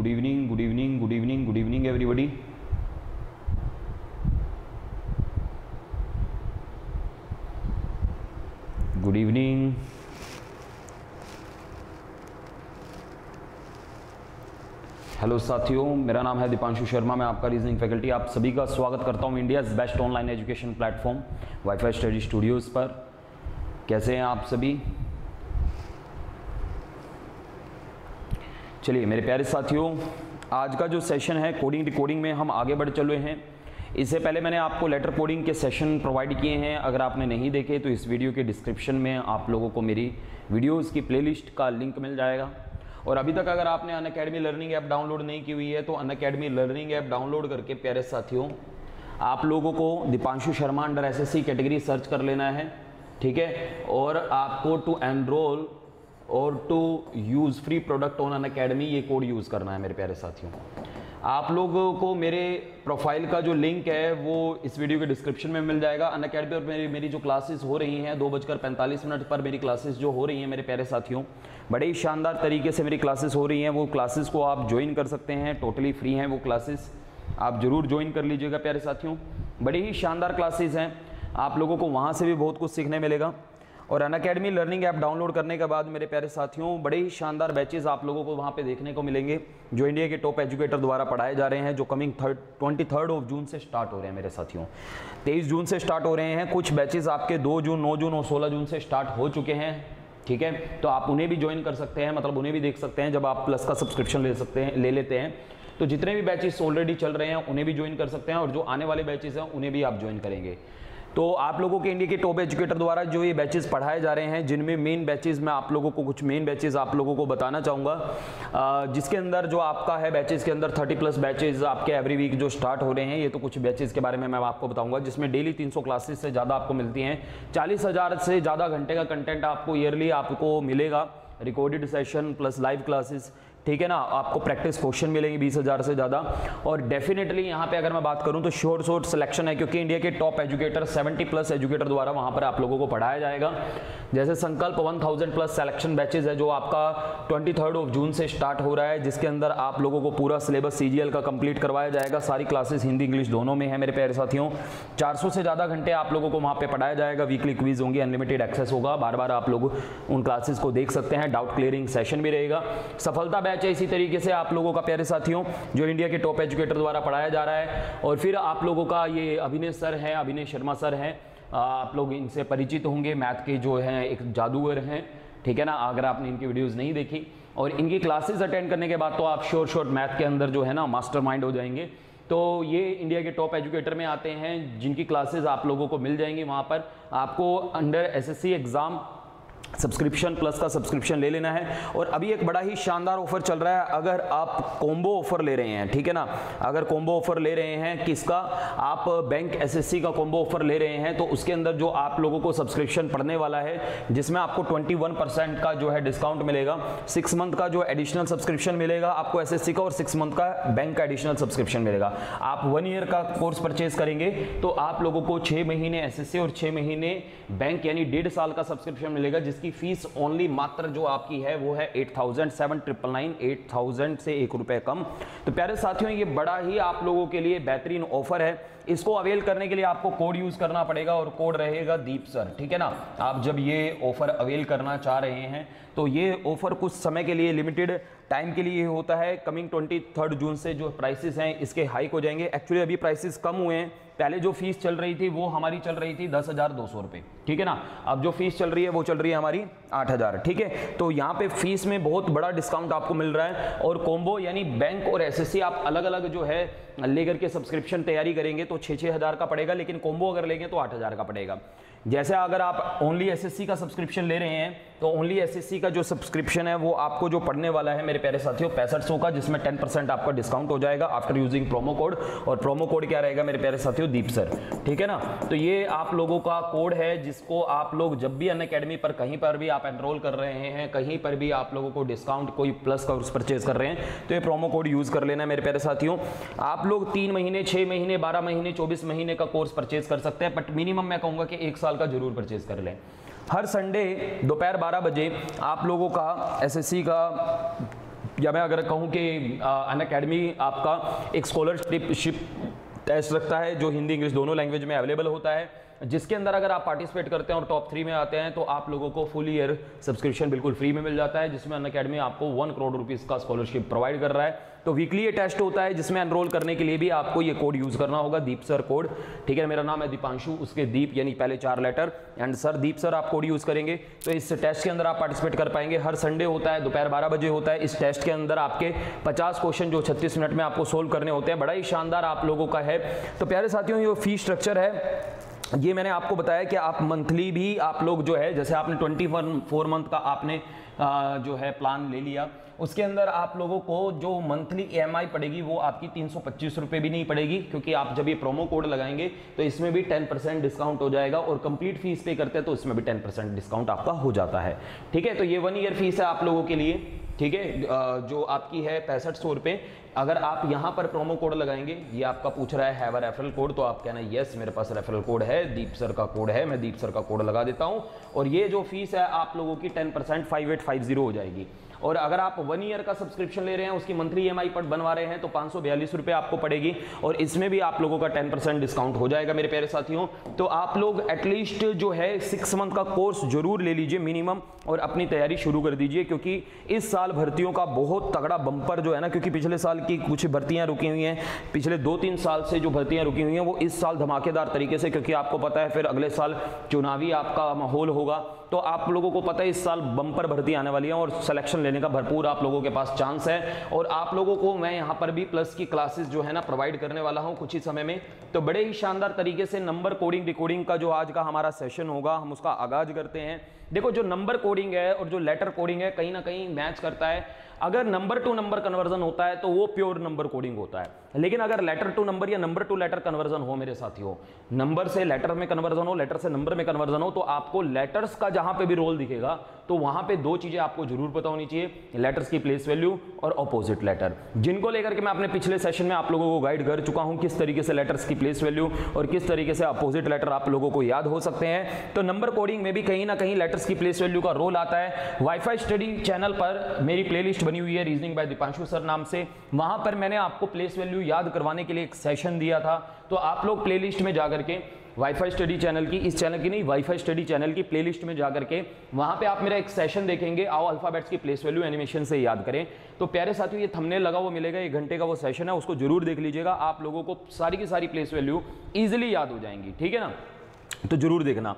Good evening good evening good evening good evening everybody good evening hello साथियों, मेरा नाम है दीपांशु शर्मा, मैं आपका रीजनिंग फैकल्टी आप सभी का स्वागत करता हूँ India best online education platform WiFi study studios पर। कैसे हैं आप सभी? चलिए, मेरे प्यारे साथियों, आज का जो सेशन है कोडिंग रिकॉर्डिंग में हम आगे बढ़ चले हैं। इससे पहले मैंने आपको लेटर कोडिंग के सेशन प्रोवाइड किए हैं। अगर आपने नहीं देखे तो इस वीडियो के डिस्क्रिप्शन में आप लोगों को मेरी वीडियोज़ की प्लेलिस्ट का लिंक मिल जाएगा। और अभी तक अगर आपने Unacademy learning app download नहीं की हुई है तो Unacademy learning app download करके, प्यारे साथियों, आप लोगों को Deepanshu Sharma under SSC category search कर लेना है, ठीक है? और आपको टू एनरोल और to use free product on Unacademy ये कोड यूज़ करना है मेरे प्यारे साथियों। आप लोगों को मेरे प्रोफ़ाइल का जो लिंक है, वो इस वीडियो के डिस्क्रिप्शन में मिल जाएगा। अन अकेडमी और मेरी मेरी जो क्लासेस हो रही हैं, दो बजकर पैंतालीस मिनट पर मेरी क्लासेस जो हो रही हैं मेरे प्यारे साथियों, बड़े ही शानदार तरीके से मेरी क्लासेस हो रही हैं। वो क्लासेस को आप ज्वाइन कर सकते हैं टोटली फ्री हैं वो क्लासेस आप ज़रूर ज्वाइन कर लीजिएगा प्यारे साथियों। बड़ी ही शानदार क्लासेस हैं। आप लोगों को वहाँ से भी बहुत कुछ सीखने मिलेगा। और Unacademy learning app download करने के बाद मेरे प्यारे साथियों, बड़े ही शानदार बैचेज आप लोगों को वहाँ पे देखने को मिलेंगे, जो इंडिया के टॉप एजुकेटर द्वारा पढ़ाए जा रहे हैं, जो coming third twenty third of June से स्टार्ट हो रहे हैं मेरे साथियों। तेईस जून से स्टार्ट हो रहे हैं, कुछ बैचेज आपके दो जून नौ जून और सोलह जून से स्टार्ट हो चुके हैं, ठीक है? तो आप उन्हें भी ज्वाइन कर सकते हैं मतलब उन्हें भी देख सकते हैं, जब आप प्लस का सब्सक्रिप्शन ले सकते हैं, ले लेते हैं। तो जितने भी बैचेस ऑलरेडी चल रहे हैं, उन्हें भी ज्वाइन कर सकते हैं और जो आने वाले बैचेस हैं, उन्हें भी आप ज्वाइन करेंगे। तो आप लोगों के इंडिया के टॉप एजुकेटर द्वारा जो ये बैचेस पढ़ाए जा रहे हैं, जिनमें मेन बैचेस मैं आप लोगों को, कुछ मेन बैचेस आप लोगों को बताना चाहूँगा। जिसके अंदर जो आपका है बैचेस के अंदर 30 प्लस बैचेस आपके एवरी वीक जो स्टार्ट हो रहे हैं, ये तो कुछ बैचेस के बारे में मैं आपको बताऊँगा, जिसमें डेली 300 क्लासेस से ज़्यादा आपको मिलती हैं। चालीस से ज़्यादा घंटे का कंटेंट आपको ईयरली आपको मिलेगा। Recorded session plus live classes ठीक है ना? आपको प्रैक्टिस क्वेश्चन मिलेंगे बीस हज़ार से ज़्यादा। और डेफिनेटली यहाँ पे अगर मैं बात करूँ तो शॉर्ट शोर सिलेक्शन है, क्योंकि इंडिया के टॉप एजुकेटर 70 प्लस एजुकेटर द्वारा वहाँ पर आप लोगों को पढ़ाया जाएगा। जैसे संकल्प 1000 प्लस सिलेक्शन बैचेज है, जो आपका ट्वेंटी ऑफ़ जून से स्टार्ट हो रहा है, जिसके अंदर आप लोगों को पूरा सिलेबस सीजीएल का कंप्लीट करवाया जाएगा। सारी क्लासेस हिंदी इंग्लिश दोनों में है मेरे प्यारे साथियों। चार सौ से ज़्यादा घंटे आप लोगों को वहाँ पर पढ़ाया जाएगा। वीकली क्वीज होंगी अनलिमिटेड एक्सेस होगा। बार बार आप लोग उन क्लासेस को देख सकते हैं। डाउट क्लियरिंग सेशन भी रहेगा। सफलता बैच है इसी तरीके से आप लोगों का प्यारे साथियों, जो इंडिया के टॉप एजुकेटर द्वारा पढ़ाया जा रहा है। और फिर आप लोगों का ये अभिनय सर है अभिनय शर्मा सर हैं। आप लोग इनसे परिचित होंगे, मैथ के जो हैं, एक जादूगर हैं। ठीक है ना? अगर आपने इनकी वीडियोस नहीं देखी। और इनकी क्लासेस अटेंड करने के बाद तो आप श्योर श्योर मैथ के अंदर जो है ना मास्टर माइंड हो जाएँगे। तो ये इंडिया के टॉप एजुकेटर में आते हैं, जिनकी क्लासेस आप लोगों को मिल जाएँगी वहाँ पर। आपको under SSC exam subscription plus का सब्सक्रिप्शन ले लेना है। और अभी एक बड़ा ही शानदार ऑफ़र चल रहा है। अगर आप कॉम्बो ऑफ़र ले रहे हैं, ठीक है ना? अगर कॉम्बो ऑफ़र ले रहे हैं किसका? आप बैंक एसएससी का कॉम्बो ऑफ़र ले रहे हैं तो उसके अंदर जो आप लोगों को सब्सक्रिप्शन पड़ने वाला है, जिसमें आपको 21 परसेंट का जो है डिस्काउंट मिलेगा। सिक्स मंथ का जो एडिशनल सब्सक्रिप्शन मिलेगा आपको एसएससी का, और सिक्स मंथ का बैंक का एडिशनल सब्सक्रिप्शन मिलेगा। आप वन ईयर का कोर्स परचेज करेंगे तो आप लोगों को छह महीने एसएससी और छह महीने बैंक यानी डेढ़ साल का सब्सक्रिप्शन मिलेगा जिसकी इसकी फ़ीस ओनली मात्र जो आपकी है, वो है eight thousand seven triple nine eight thousand से एक रुपए कम। तो प्यारे साथियों, ये बड़ा ही आप लोगों के लिए बेहतरीन ऑफ़र है। इसको अवेल करने के लिए आपको कोड यूज़ करना पड़ेगा और कोड रहेगा दीप सर ठीक है ना? आप जब ये ऑफ़र अवेल करना चाह रहे हैं तो ये ऑफ़र कुछ समय के लिए लिमिटेड टाइम के लिए होता है। कमिंग ट्वेंटी जून से जो प्राइसेस हैं, इसके हाइक हो जाएँगे। एक्चुअली अभी प्राइसेस कम हुए हैं। पहले जो फ़ीस चल रही थी, वो हमारी चल रही थी दस हज़ार दो सौ रुपये ठीक है ना? अब जो फ़ीस चल रही है, वो चल रही है हमारी आठ हज़ार। ठीक है? तो यहाँ पे फ़ीस में बहुत बड़ा डिस्काउंट आपको मिल रहा है और कॉम्बो यानी बैंक और एसएससी आप अलग अलग जो है, लेकर के सब्सक्रिप्शन तैयारी करेंगे तो छः छः हज़ार का पड़ेगा, लेकिन कॉम्बो अगर लेंगे तो आठ हज़ार का पड़ेगा। जैसे अगर आप ओनली एसएससी का सब्सक्रिप्शन ले रहे हैं तो ओनली एसएससी का जो सब्सक्रिप्शन है, वो आपको जो पढ़ने वाला है, मेरे प्यारे साथियों, पैंसठ सौ का, जिसमें टेन परसेंट आपका डिस्काउंट हो जाएगा आफ्टर यूजिंग प्रोमो कोड और प्रोमो कोड क्या रहेगा, मेरे प्यारे साथियों, दीप सर ठीक है ना? तो ये आप लोगों का कोड है, जिसको आप लोग जब भी अन अकेडमी पर कहीं पर भी आप एनरोल कर रहे हैं, कहीं पर भी आप लोगों को डिस्काउंट कोई प्लस का परचेज कर रहे हैं तो ये प्रोमो कोड यूज़ कर लेना मेरे प्यारे साथियों. आप लोग तीन महीने, छह महीने, बारह महीने, चौबीस महीने का कोर्स परचेज कर सकते हैं बट मिनिमम मैं कहूँगा कि एक साल का ज़रूर परचेज कर लें. हर संडे दोपहर 12 बजे आप लोगों का एसएससी का, या मैं अगर कहूँ कि अन अकेडमी आपका एक स्कॉलरशिप टेस्ट रखता है, जो हिंदी, इंग्लिश दोनों लैंग्वेज में अवेलेबल होता है। जिसके अंदर अगर आप पार्टिसिपेट करते हैं और टॉप थ्री में आते हैं तो आप लोगों को फुल ईयर सब्सक्रिप्शन बिल्कुल फ्री में मिल जाता है, जिसमें अन अकेडमी आपको वन करोड़ रुपीज़ का स्कॉलरशिप प्रोवाइड कर रहा है। तो वीकली ये टेस्ट होता है, जिसमें एनरोल करने के लिए भी आपको ये कोड यूज़ करना होगा दीप सर कोड ठीक है, मेरा नाम है दीपांशु, उसके दीप यानी पहले चार letter and sir Deep sir आप कोड यूज़ करेंगे तो इस टेस्ट के अंदर आप पार्टिसिपेट कर पाएँगे। हर संडे होता है, दोपहर बारह बजे होता है। इस टेस्ट के अंदर आपके पचास क्वेश्चन जो छत्तीस मिनट में आपको सोल्व करने होते हैं, बड़ा ही शानदार आप लोगों का है। तो प्यारे साथियों, ये फ़ी स्ट्रक्चर है। ये मैंने आपको बताया कि आप मंथली भी आप लोग जो है जैसे आपने ट्वेंटी फोर मंथ का आपने आ, जो है प्लान ले लिया उसके अंदर आप लोगों को जो मंथली ई पड़ेगी वो आपकी तीन सौ भी नहीं पड़ेगी क्योंकि आप जब ये प्रोमो कोड लगाएँगे तो इसमें भी 10 परसेंट डिस्काउंट हो जाएगा और कंप्लीट फ़ीस पे करते हैं तो इसमें भी 10 परसेंट डिस्काउंट आपका हो जाता है। ठीक है तो ये वन ईयर फ़ीस है आप लोगों के लिए। ठीक है जो आपकी है पैंसठ सौ रुपये अगर आप यहाँ पर प्रोमो कोड लगाएँगे, ये आपका पूछ रहा है हैव रेफरल कोड तो आप कहना यस मेरे पास रेफरल कोड है दीप सर का कोड है, मैं दीप सर का कोड लगा देता हूँ। और ये जो फ़ीस है, आप लोगों की ten percent five eight five zero हो जाएगी। और अगर आप वन ईयर का सब्सक्रिप्शन ले रहे हैं, उसकी मंथली ई पर बनवा रहे हैं तो पाँच रुपए आपको पड़ेगी और इसमें भी आप लोगों का टेन परसेंट डिस्काउंट हो जाएगा मेरे प्यारे साथियों। तो आप लोग एटलीस्ट जो है सिक्स मंथ का कोर्स ज़रूर ले लीजिए मिनिमम और अपनी तैयारी शुरू कर दीजिए, क्योंकि इस साल भर्तियों का बहुत तगड़ा बंपर जो है ना, क्योंकि पिछले साल की कुछ भर्तियाँ रुकी हुई हैं, पिछले दो तीन साल से जो भर्तियाँ रुकी हुई हैं, वो इस साल धमाकेदार तरीके से, क्योंकि आपको पता है फिर अगले साल चुनावी आपका माहौल होगा। तो आप लोगों को पता है, इस साल बंपर भर्ती आने वाली है और सिलेक्शन लेने का भरपूर आप लोगों के पास चांस है। और आप लोगों को मैं यहाँ पर भी प्लस की क्लासेस जो है ना प्रोवाइड करने वाला हूँ कुछ ही समय में। तो बड़े ही शानदार तरीके से नंबर कोडिंग डिकोडिंग का जो आज का हमारा सेशन होगा, हम उसका आगाज़ करते हैं। देखो, जो नंबर कोडिंग है और जो लेटर कोडिंग है, कहीं ना कहीं मैच करता है। अगर नंबर टू नंबर कन्वर्जन होता है तो वो प्योर नंबर कोडिंग होता है। लेकिन अगर लेटर टू नंबर या नंबर टू लेटर कन्वर्जन हो मेरे साथियों नंबर से लेटर में कन्वर्जन हो लेटर से नंबर में कन्वर्जन हो तो आपको लेटर्स का जहाँ पे भी रोल दिखेगा तो वहाँ पे दो चीज़ें आपको ज़रूर पता होनी चाहिए लेटर्स की प्लेस वैल्यू और ऑपोजिट लेटर जिनको लेकर के मैं अपने पिछले सेशन में आप लोगों को गाइड कर चुका हूँ किस तरीके से लेटर्स की प्लेस वैल्यू और किस तरीके से अपोजिट लेटर आप लोगों को याद हो सकते हैं तो नंबर कोडिंग में भी कहीं ना कहीं लेटर्स की प्लेस वैल्यू का रोल आता है। वाईफाई स्टडी चैनल पर मेरी प्लेलिस्ट बनी हुई है रीजनिंग बाय दीपांशु सर नाम से। वहाँ पर मैंने आपको प्लेस वैल्यू याद करवाने के लिए एक सेशन दिया था। तो आप लोग प्लेलिस्ट में जाकर के वाईफाई स्टडी चैनल की, इस चैनल की नहीं वाईफाई स्टडी चैनल की प्लेलिस्ट में जाकर के वहाँ पे आप मेरा एक सेशन देखेंगे। आओ अल्फाबेट्स की प्लेस वैल्यू एनिमेशन से याद करें। तो प्यारे साथियों, ये थंबनेल लगा वो मिलेगा, एक घंटे का वो सेशन है, उसको ज़रूर देख लीजिएगा। आप लोगों को सारी की सारी प्लेस वैल्यू ईजिली याद हो जाएँगी, ठीक है ना? तो ज़रूर देखना।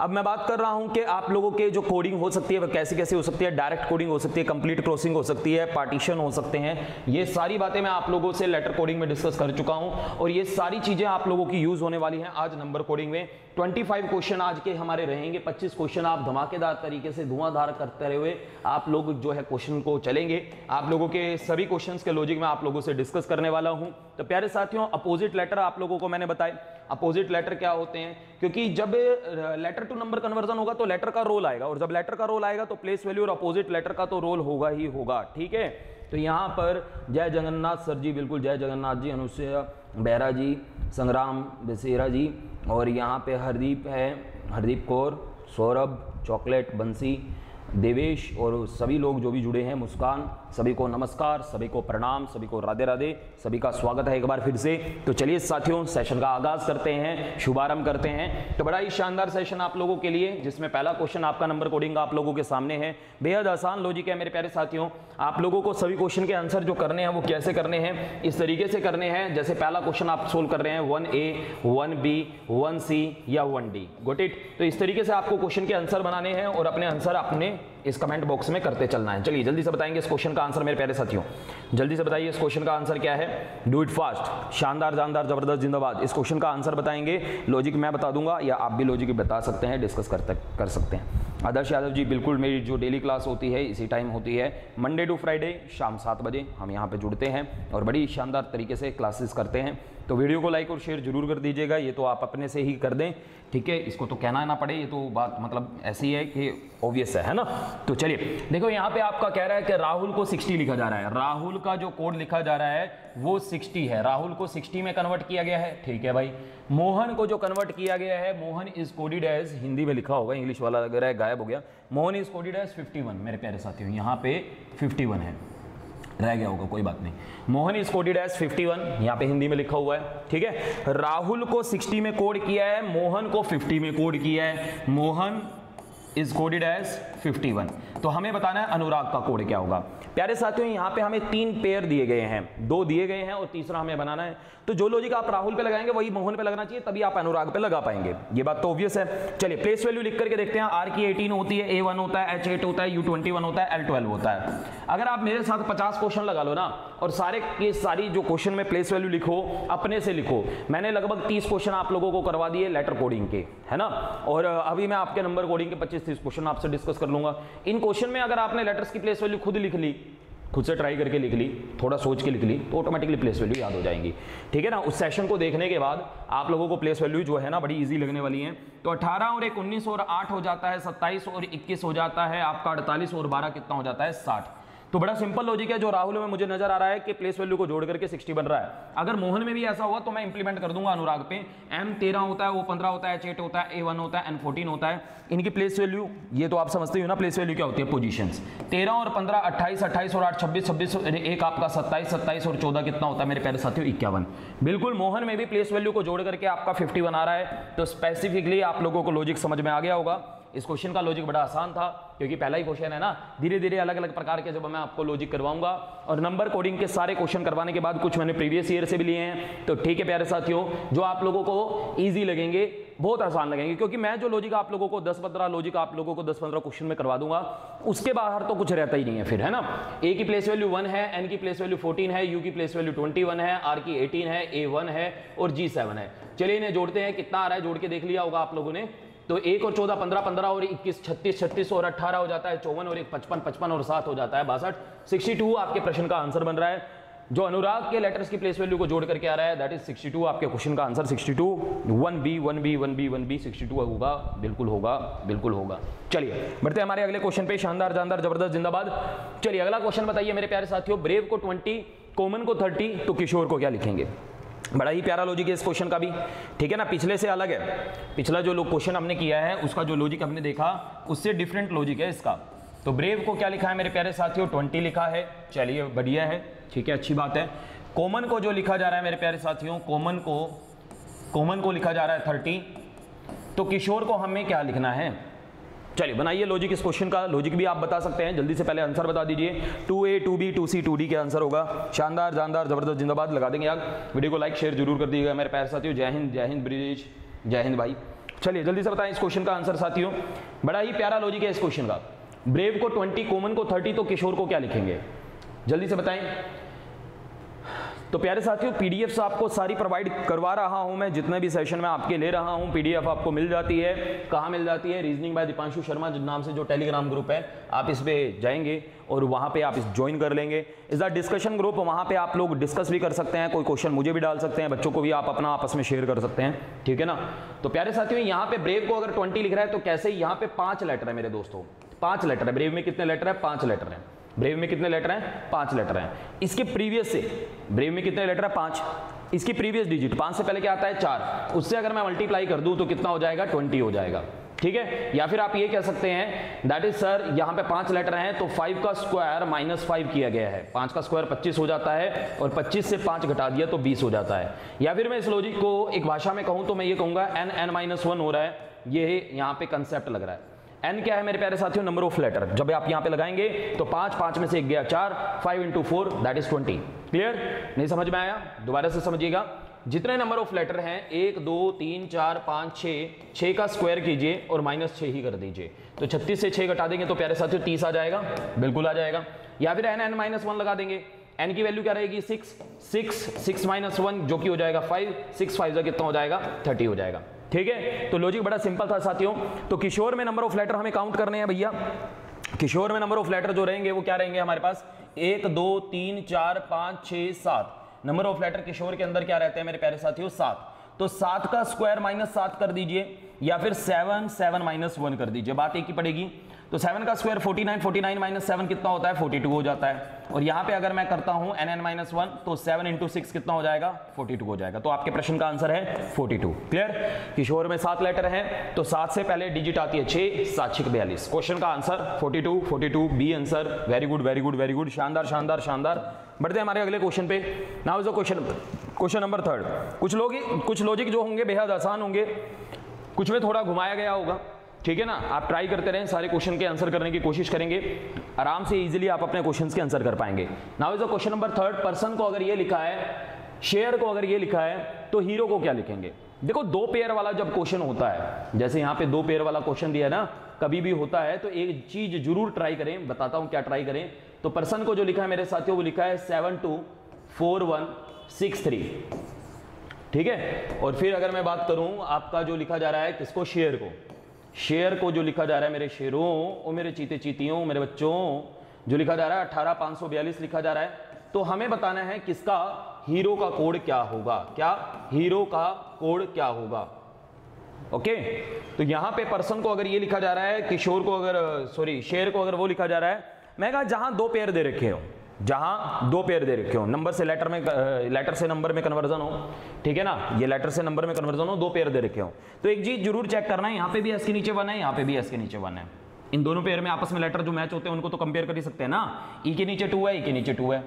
अब मैं बात कर रहा हूँ कि आप लोगों के जो कोडिंग हो सकती है वह कैसे कैसे हो सकती है? डायरेक्ट कोडिंग हो सकती है कंप्लीट क्रॉसिंग हो सकती है पार्टीशन हो सकते हैं। ये सारी बातें मैं आप लोगों से लेटर कोडिंग में डिस्कस कर चुका हूँ और ये सारी चीज़ें आप लोगों की यूज़ होने वाली हैं आज नंबर कोडिंग में। 25 क्वेश्चन आज के हमारे रहेंगे 25 क्वेश्चन आप धमाकेदार तरीके से धुआंधार करते हुए आप लोग जो है क्वेश्चन को चलेंगे। आप लोगों के सभी क्वेश्चंस के लॉजिक में आप लोगों से डिस्कस करने वाला हूँ। तो प्यारे साथियों अपोजिट लेटर आप लोगों को मैंने बताया अपोजिट लेटर क्या होते हैं? क्योंकि जब लेटर टू नंबर कन्वर्जन होगा तो लेटर का रोल आएगा और जब लेटर का रोल आएगा तो प्लेस वैल्यू और अपोजिट लेटर का तो रोल होगा ही होगा, ठीक है? तो यहाँ पर जय जगन्नाथ सर जी, बिल्कुल जय जगन्नाथ जी अनुसुया बैरा जी, संग्राम बसेरा जी, और यहाँ पे हरदीप है, हरदीप कौर, सौरभ, चॉकलेट, बंसी, देवेश, और सभी लोग जो भी जुड़े हैं मुस्कान सभी को नमस्कार, सभी को प्रणाम, सभी को राधे राधे, सभी का स्वागत है एक बार फिर से। तो चलिए साथियों सेशन का आगाज़ करते हैं, शुभारंभ करते हैं। तो बड़ा ही शानदार सेशन आप लोगों के लिए, जिसमें पहला क्वेश्चन आपका नंबर कोडिंग आप लोगों के सामने है। बेहद आसान लॉजिक है मेरे प्यारे साथियों। आप लोगों को सभी क्वेश्चन के आंसर जो करने हैं, वो कैसे करने हैं, इस तरीके से करने हैं, जैसे पहला क्वेश्चन आप सोल्व कर रहे हैं one A one B one C या वन डी गोट इट तो इस तरीके से आपको क्वेश्चन के आंसर बनाने हैं और अपने आंसर अपने इस कमेंट बॉक्स में करते चलना है। चलिए जल्दी से बताएँगे इस क्वेश्चन का आंसर मेरे प्यारे साथियों। जल्दी से बताइए इस क्वेश्चन का आंसर क्या है? डू इट फास्ट शानदार जानदार ज़बरदस्त जिंदाबाद। इस क्वेश्चन का आंसर बताएँगे। लॉजिक मैं बता दूँगा या आप भी लॉजिक बता सकते हैं डिस्कस कर, कर सकते हैं। आदर्श यादव जी बिल्कुल मेरी जो डेली क्लास होती है इसी टाइम होती है। मंडे टू फ्राइडे शाम सात बजे हम यहाँ पे जुड़ते हैं और बड़ी शानदार तरीके से क्लासेस करते हैं। तो वीडियो को लाइक और शेयर ज़रूर कर दीजिएगा, ये तो आप अपने से ही कर दें, ठीक है? इसको तो कहना ना पड़े, ये तो बात मतलब ऐसी है कि ऑब्वियस है है ना? तो चलिए, देखो यहाँ पे आपका कह रहा है कि राहुल को 60 लिखा जा रहा है। राहुल का जो कोड लिखा जा रहा है, वो 60 है। राहुल को 60 में कन्वर्ट किया गया है, ठीक है भाई? मोहन को जो कन्वर्ट किया गया है, Mohan is coded as Hindi में लिखा होगा, इंग्लिश वाला अगर है, गायब हो गया। मोहन इज़ कोडिड एज 51 मेरे प्यारे साथियों, यहाँ पे 51 है। रह गया होगा, कोई बात नहीं। मोहन इज़ कोडेड एज 51 यहाँ पे हिंदी में लिखा हुआ है, ठीक है? राहुल को 60 में कोड किया है, मोहन को 50 में कोड किया है, मोहन इज़ कोडेड एज 51 तो हमें बताना है अनुराग का कोड क्या होगा। प्यारे साथियों, यहाँ पे हमें तीन पेयर दिए गए हैं। दो दिए गए हैं और तीसरा हमें बनाना है। तो जो लॉजिक आप राहुल पे लगाएँगे, वही मोहन पे लगाना चाहिए, तभी आप अनुराग पे लगा पाएँगे। ये बात तो ऑब्वियस है। चलिए प्लेस वैल्यू लिख करके देखते हैं। आर की 18 होती है ए वन होता है एच एट होता है यू ट्वेंटी वन होता है एल ट्वेल्व होता है। अगर आप मेरे साथ पचास क्वेश्चन लगा लो ना, और सारे के सारी जो क्वेश्चन में प्लेस वैल्यू लिखो, अपने से लिखो, मैंने लगभग तीस क्वेश्चन आप लोगों को करवा दिए लेटर कोडिंग के, है ना? और अभी मैं आपके नंबर कोडिंग के पच्चीस तीस क्वेश्चन आपसे डिस्कस कर लूँगा। इन क्वेश्चन में अगर आपने लेटर्स की प्लेस वैल्यू खुद लिख ली, खुद से ट्राई करके लिख ली, थोड़ा सोच के लिख ली तो ऑटोमेटिकली प्लेस वैल्यू याद हो जाएँगी। ठीक है ना? उस सेशन को देखने के बाद आप लोगों को प्लेस वैल्यू जो है ना बड़ी इजी लगने वाली है। तो 18 और एक 19 और 8 हो जाता है 27 और 21 हो जाता है, आपका 48 और 12 कितना हो जाता है? 60 तो बड़ा सिंपल लॉजिक है, जो राहुल में मुझे नज़र आ रहा है कि प्लेस वैल्यू को जोड़ करके 60 बन रहा है। अगर मोहन में भी ऐसा हुआ तो मैं इंप्लीमेंट कर दूँगा अनुराग पे। एम तेरह होता है, वो पंद्रह होता है एच होता है ए होता है एन फोर्टीन होता है। इनकी प्लेस वैल्यू ये तो आप समझते हो ना प्लेस वैल्यू क्या होती है पोजिशन तेरह और पंद्रह, अट्ठाईस अट्ठाईस और आठ, छब्बीस छब्बीस एक आपका सत्ताईस सत्ताईस और चौदह कितना होता है, मेरे प्यारे साथियों, इक्यावन। बिल्कुल, मोहन में भी प्लेस वैल्यू को जोड़ करके आपका फिफ्टी बना रहा है। तो स्पेसिफिकली आप लोगों को लॉजिक समझ में आ गया होगा। इस क्वेश्चन का लॉजिक बड़ा आसान था, क्योंकि पहला ही क्वेश्चन है ना धीरे धीरे अलग अलग प्रकार के जब मैं आपको लॉजिक करवाऊँगा, और नंबर कोडिंग के सारे क्वेश्चन करवाने के बाद कुछ मैंने प्रीवियस ईयर से भी लिए हैं तो ठीक है प्यारे साथियों, जो आप लोगों को ईजी लगेंगे, बहुत आसान लगेंगे, क्योंकि मैं जो लॉजिक आप लोगों को 10 पंद्रह लॉजिक आप लोगों को 10 पंद्रह क्वेश्चन में करवा दूँगा, उसके बाहर तो कुछ रहता ही नहीं है फिर, है ना? ए की प्लेस वैल्यू वन है एन की प्लेस वैल्यू 14 है यू की प्लेस वैल्यू 21 है आर की 18 है ए वन है, और जी सेवन है। चलिए इन्हें जोड़ते हैं, कितना आ रहा है, जोड़ के देख लिया होगा आप लोगों ने। तो एक और चौदह, पंद्रह पंद्रह और इक्कीस, छत्तीस छत्तीस और अट्ठारह हो जाता है, चौवन और एक, पचपन पचपन और सात हो जाता है, बासठ, सिक्सटी टू आपके प्रश्न का आंसर बन रहा है, जो अनुराग के लेटर्स की प्लेस वैल्यू को जोड़ करके आ रहा है दैट इज़ 62 आपके क्वेश्चन का answer 62 one B one B one B one B sixty होगा, बिल्कुल होगा बिल्कुल होगा। चलिए, बढ़ते हमारे अगले क्वेश्चन पे, शानदार, जानदार, ज़बरदस्त, जिंदाबाद। चलिए, अगला क्वेश्चन बताइए मेरे प्यारे साथियों ब्रेव को 20 कॉमन को 30 तो किशोर को क्या लिखेंगे? बड़ा ही प्यारा लॉजिक है इस क्वेश्चन का भी। ठीक है ना? पिछले से अलग है। पिछला जो क्वेश्चन हमने किया है, उसका जो लॉजिक हमने देखा, उससे डिफरेंट लॉजिक है इसका। तो ब्रेव को क्या लिखा है मेरे प्यारे साथियों? ट्वेंटी लिखा है। चलिए, बढ़िया है। ठीक है, अच्छी बात है। कॉमन को जो लिखा जा रहा है मेरे प्यारे साथियों कॉमन को कॉमन को लिखा जा रहा है थर्टी तो किशोर को हमें क्या लिखना है? चलिए, बनाइए लॉजिक इस क्वेश्चन का। लॉजिक भी आप बता सकते हैं। जल्दी से पहले आंसर बता दीजिए। Two A two B two C two D के आंसर होगा। शानदार, जानदार, ज़बरदस्त जिंदाबाद लगा देंगे आप वीडियो को लाइक शेयर ज़रूर कर दीजिएगा मेरे प्यारे साथियों। जय हिंद जय हिंद ब्रिजेश। जय हिंद भाई। चलिए, जल्दी से बताएँ इस क्वेश्चन का आंसर साथियों। बड़ा ही प्यारा लॉजिक है इस क्वेश्चन का। ब्रेव को ट्वेंटी कॉमन को थर्टी तो किशोर को क्या लिखेंगे? जल्दी से बताएँ। तो प्यारे साथियों पीडीएफ आपको सारी प्रोवाइड करवा रहा हूँ मैं। जितने भी सेशन में आपके ले रहा हूँ पीडीएफ आपको मिल जाती है। कहाँ मिल जाती है? रीजनिंग बाय दीपांशु शर्मा नाम से जो टेलीग्राम ग्रुप है, आप इस पे जाएँगे और वहाँ पे आप ज्वाइन कर लेंगे। इस द डिस्कशन ग्रुप वहाँ पे आप लोग डिस्कस भी कर सकते हैं, कोई क्वेश्चन मुझे भी डाल सकते हैं, बच्चों को भी आप अपना आपस में शेयर कर सकते हैं। ठीक है ना? तो प्यारे साथियों, यहाँ पे ब्रेव को अगर ट्वेंटी लिख रहा है तो कैसे यहाँ पे पाँच लेटर है मेरे दोस्तों। पाँच लेटर है। ब्रेव में कितने लेटर है? पाँच लेटर है। ब्रेव में कितने लेटर हैं? पाँच लेटर हैं। इसके प्रीवियस से, ब्रेव में कितने लेटर है? पाँच। इसकी प्रीवियस डिजिट, पाँच से पहले क्या आता है? चार। उससे अगर मैं मल्टीप्लाई कर दूँ तो कितना हो जाएगा? ट्वेंटी हो जाएगा। ठीक है? या फिर आप ये कह सकते हैं दैट इज़ सर यहाँ पे पाँच लेटर हैं तो फाइव का स्क्वायर माइनस फाइव किया गया है। पाँच का स्क्वायर पच्चीस हो जाता है और पच्चीस से पाँच घटा दिया तो बीस हो जाता है। या फिर मैं इस लॉजिक को एक भाषा में कहूँ तो मैं ये कहूँगा एन एन माइनस वन हो रहा है। ये यहाँ पे कंसेप्ट लग रहा है। एन क्या है मेरे प्यारे साथियों? नंबर ऑफ़ लेटर जब आप यहाँ पे लगाएँगे तो पाँच पाँच में से एक गया चार five into four that is twenty clear नहीं समझ में आया? दोबारा से समझिएगा। जितने नंबर ऑफ़ लेटर हैं, एक, दो, तीन, चार, पाँच छः छः का स्क्वायर कीजिए और माइनस छः ही कर दीजिए। तो छत्तीस से छः घटा देंगे तो प्यारे साथियों, तीस आ जाएगा। बिल्कुल आ जाएगा। या फिर एन एन माइनस वन लगा देंगे। एन की वैल्यू क्या रहेगी? Six six six minus one जो कि हो जाएगा फाइव सिक्स फाइव कितना हो जाएगा? थर्टी हो जाएगा। ठीक है? तो लॉजिक बड़ा सिंपल था साथियों। तो किशोर में नंबर ऑफ़ लेटर हमें काउंट करने हैं भैया। किशोर में नंबर ऑफ़ लेटर जो रहेंगे, वो क्या रहेंगे हमारे पास? एक, दो, तीन, चार, पाँच, छह, सात। नंबर ऑफ़ लेटर किशोर के अंदर क्या रहते हैं मेरे प्यारे साथियों? सात। तो सात का स्क्वायर माइनस सात कर दीजिए, या फिर सेवन सेवन माइनस वन कर दीजिए। बात एक ही पड़ेगी। तो सेवन का स्क्वायर 49 49 माइनस सेवन कितना होता है? 42 हो जाता है। और यहाँ पे अगर मैं करता हूँ एन एन माइनस वन तो सेवन इंटू सिक्स कितना हो जाएगा? 42 हो जाएगा। तो आपके प्रश्न का आंसर है 42 क्लियर किशोर में सात लेटर है तो सात से पहले डिजिट आती है छह, सात छिक बयालीस। क्वेश्चन का answer 42 42 B answer very good very good very good शानदार शानदार शानदार। बढ़ते हैं हमारे अगले क्वेश्चन पे। Now is question question number third कुछ लोग कुछ लॉजिक जो होंगे बेहद आसान होंगे। कुछ में थोड़ा घुमाया गया होगा। ठीक है ना? आप ट्राई करते रहें, सारे क्वेश्चन के आंसर करने की कोशिश करेंगे। आराम से इजीली आप अपने क्वेश्चन के आंसर कर पाएँगे। Now is the question number third person को अगर ये लिखा है शेयर को अगर ये लिखा है तो हीरो को क्या लिखेंगे? देखो, दो पेयर वाला जब क्वेश्चन होता है, जैसे यहाँ पे दो पेयर वाला क्वेश्चन दिया है ना, कभी भी होता है तो एक चीज़ ज़रूर ट्राई करें, बताता हूँ क्या ट्राई करें। तो पर्सन को जो लिखा है मेरे साथियों, वो लिखा है seven two four one six three ठीक है? और फिर अगर मैं बात करूँ, आपका जो लिखा जा रहा है, किसको? शेयर को। शेयर को जो लिखा जा रहा है, मेरे शेरों, ओ मेरे चीते चीतियों मेरे बच्चों, जो लिखा जा रहा है, अठारह पाँच सौ बयालीस लिखा जा रहा है तो हमें बताना है किसका हीरो का कोड क्या होगा। क्या? हीरो का कोड क्या होगा? ओके? तो यहाँ पे पर्सन को अगर ये लिखा जा रहा है, किशोर को अगर सॉरी शेर को अगर वो लिखा जा रहा है, मैं कहा जहाँ दो पेयर दे रखे हो जहाँ दो पेयर दे रखे हो। नंबर से लेटर में लेटर से नंबर में कन्वर्जन हो, ठीक है ना? ये लेटर से नंबर में कन्वर्जन हो, दो पेयर दे रखे हो। तो एक चीज़ ज़रूर चेक करना है, यहाँ पे भी एस के नीचे वन है, यहाँ पे भी एस के नीचे वन है। इन दोनों पेयर में आपस में लेटर जो मैच होते हैं, उनको तो कंपेयर कर ही सकते हैं ना? ई e के नीचे टू है ई e के नीचे टू है,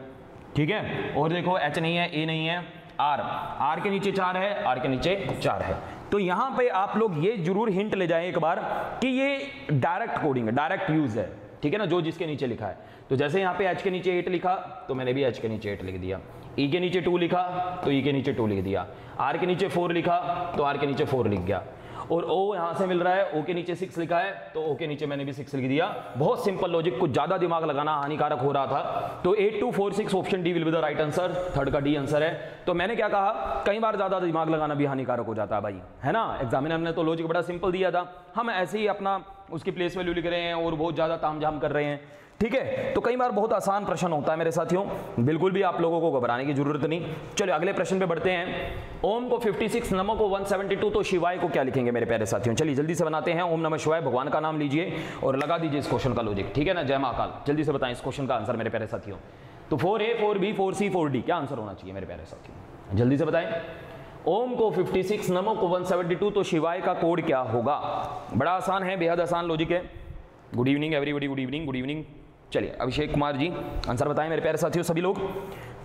ठीक है? और देखो एच नहीं है ए नहीं है आर आर के नीचे चार है आर के नीचे चार है। तो यहाँ पे आप लोग ये ज़रूर हिंट ले जाए एक बार कि ये डायरेक्ट कोडिंग है डायरेक्ट यूज़ है। ठीक है ना, जो जिसके नीचे लिखा है। तो जैसे यहाँ पे एच के नीचे एट लिखा तो मैंने भी एच के नीचे एट लिख दिया। ई e के नीचे टू लिखा तो ई e के नीचे टू लिख दिया। आर के नीचे फोर लिखा तो आर के नीचे फोर लिख गया। और ओ यहाँ से मिल रहा है ओ के नीचे सिक्स लिखा है तो ओ के नीचे मैंने भी सिक्स लिख दिया। बहुत सिंपल लॉजिक कुछ ज़्यादा दिमाग लगाना हानिकारक हो रहा था। तो eight two four six option D will be the right answer third का डी आंसर है। तो मैंने क्या कहा, कई बार ज़्यादा दिमाग लगाना भी हानिकारक हो जाता है भाई, है ना? एग्जामिनर ने तो लॉजिक बड़ा सिंपल दिया था। हम ऐसे ही अपना उसकी प्लेस वैल्यू लिख रहे हैं और बहुत ज़्यादा तामझाम कर रहे हैं। ठीक है? तो कई बार बहुत आसान प्रश्न होता है मेरे साथियों। बिल्कुल भी आप लोगों को घबराने की ज़रूरत नहीं। चलो अगले प्रश्न पे बढ़ते हैं। ओम को 56 नमो को 172 तो शिवाय को क्या लिखेंगे मेरे प्यारे साथियों? चलिए, जल्दी से बनाते हैं। ओम नमः शिवाय, भगवान का नाम लीजिए और लगा दीजिए इस क्वेश्चन का लॉजिक ठीक है ना? जय महाकाल। जल्दी से बताएँ इस क्वेश्चन का आंसर मेरे प्यारे साथियों। तो four A four B four C four D क्या आंसर होना चाहिए मेरे प्यारे साथियों? जल्दी से बताएँ। ओम को 56 नमो को 172 तो शिवाय का कोड क्या होगा? बड़ा आसान है, बेहद आसान लॉजिक है। Good evening everybody good evening good evening चलिए, अभिषेक कुमार जी आंसर बताएँ मेरे प्यारे साथियों, सभी लोग।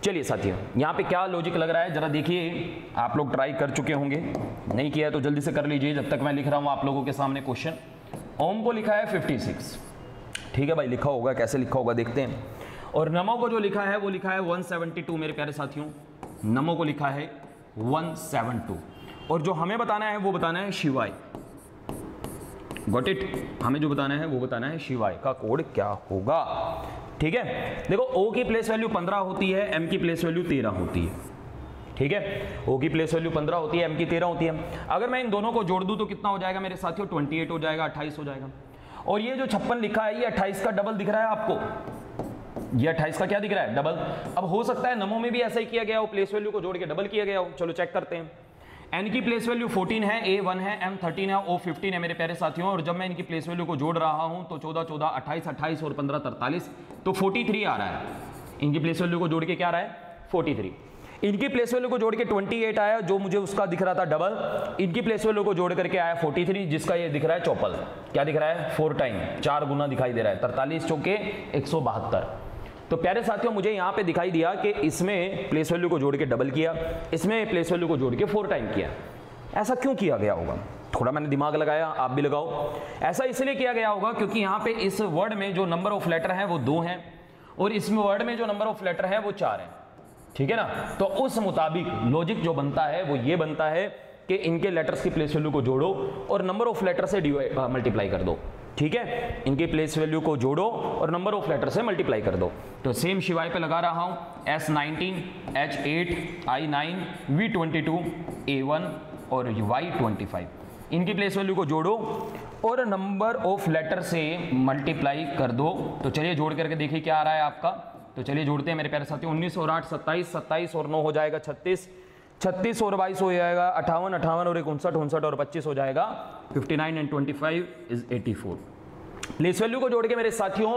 चलिए साथियों, यहाँ पे क्या लॉजिक लग रहा है? जरा देखिए, आप लोग ट्राई कर चुके होंगे। नहीं किया तो जल्दी से कर लीजिए, जब तक मैं लिख रहा हूँ आप लोगों के सामने क्वेश्चन ओम को लिखा है 56 ठीक है भाई, लिखा होगा, कैसे लिखा होगा, देखते हैं। और नमो को जो लिखा है, वो लिखा है 172 मेरे प्यारे साथियों। नमो को लिखा है 172 और जो हमें बताना है, वो बताना है शिवाय। गॉट इट हमें जो बताना है, वो बताना है शिवाय का कोड क्या होगा? ठीक है? देखो ओ की प्लेस वैल्यू 15 होती है एम की प्लेस वैल्यू 13 होती है। ठीक है? ओ की प्लेस वैल्यू 15 होती है एम की 13 होती है। अगर मैं इन दोनों को जोड़ दूँ तो कितना हो जाएगा मेरे साथियों? 28 हो जाएगा 28 हो जाएगा। और ये जो छप्पन लिखा है, ये 28 का डबल दिख रहा है आपको। ये 28 का क्या दिख रहा है? डबल अब हो सकता है नमो में भी ऐसा ही किया गया हो प्लेस वैल्यू को जोड़ के डबल किया गया हो। चलो चेक करते हैं। एन की प्लेस वैल्यू 14 है ए वन है एम 13 है ओ 15 है, मेरे प्यारे साथियों। और जब मैं इनकी प्लेस वैल्यू को जोड़ रहा हूँ तो 14 14 28 28 और 15 43 तो 43 आ रहा है। इनकी प्लेस वैल्यू को जोड़ के क्या आ रहा है? 43 इनकी प्लेस वैल्यू को जोड़ के 28 आया, जो मुझे उसका दिख रहा था डबल इनकी प्लेस वैल्यू को जोड़ करके आया 43 जिसका ये दिख रहा है चौपल। क्या दिख रहा है? फोर टाइम चार गुना दिखाई दे रहा है। तरतालीस चौके एक तो प्यारे साथियों, मुझे यहाँ पे दिखाई दिया कि इसमें प्लेस वैल्यू को जोड़ के डबल किया, इसमें प्लेस वैल्यू को जोड़ के फोर टाइम किया। ऐसा क्यों किया गया होगा? थोड़ा मैंने दिमाग लगाया, आप भी लगाओ। ऐसा इसलिए किया गया होगा क्योंकि यहाँ पे इस वर्ड में जो नंबर ऑफ़ लेटर है वो दो हैं, और इस वर्ड में जो नंबर ऑफ़ लेटर है वो चार है। ठीक है ना? तो उस मुताबिक लॉजिक जो बनता है, वो ये बनता है कि इनके लेटर्स की प्लेस वैल्यू को जोड़ो और नंबर ऑफ़ लेटर से मल्टीप्लाई कर दो। ठीक है? इनके प्लेस वैल्यू को जोड़ो और नंबर ऑफ़ लेटर से मल्टीप्लाई कर दो। तो सेम शिवाय पे लगा रहा हूँ। S nineteen H eight I nine V twenty two A one और वाई ट्वेंटी फाइव इनकी प्लेस वैल्यू को जोड़ो और नंबर ऑफ़ लेटर से मल्टीप्लाई कर दो। तो चलिए जोड़ करके देखिए क्या आ रहा है आपका। तो चलिए जोड़ते हैं मेरे प्यारे साथी उन्नीस और आठ, सत्ताईस सत्ताईस और नौ हो जाएगा छत्तीस। छत्तीस और बाईस हो जाएगा अठावन अठावन और एक उनसठ उनसठ और पच्चीस हो जाएगा। Fifty nine and twenty five is eighty four place value को जोड़ के मेरे साथियों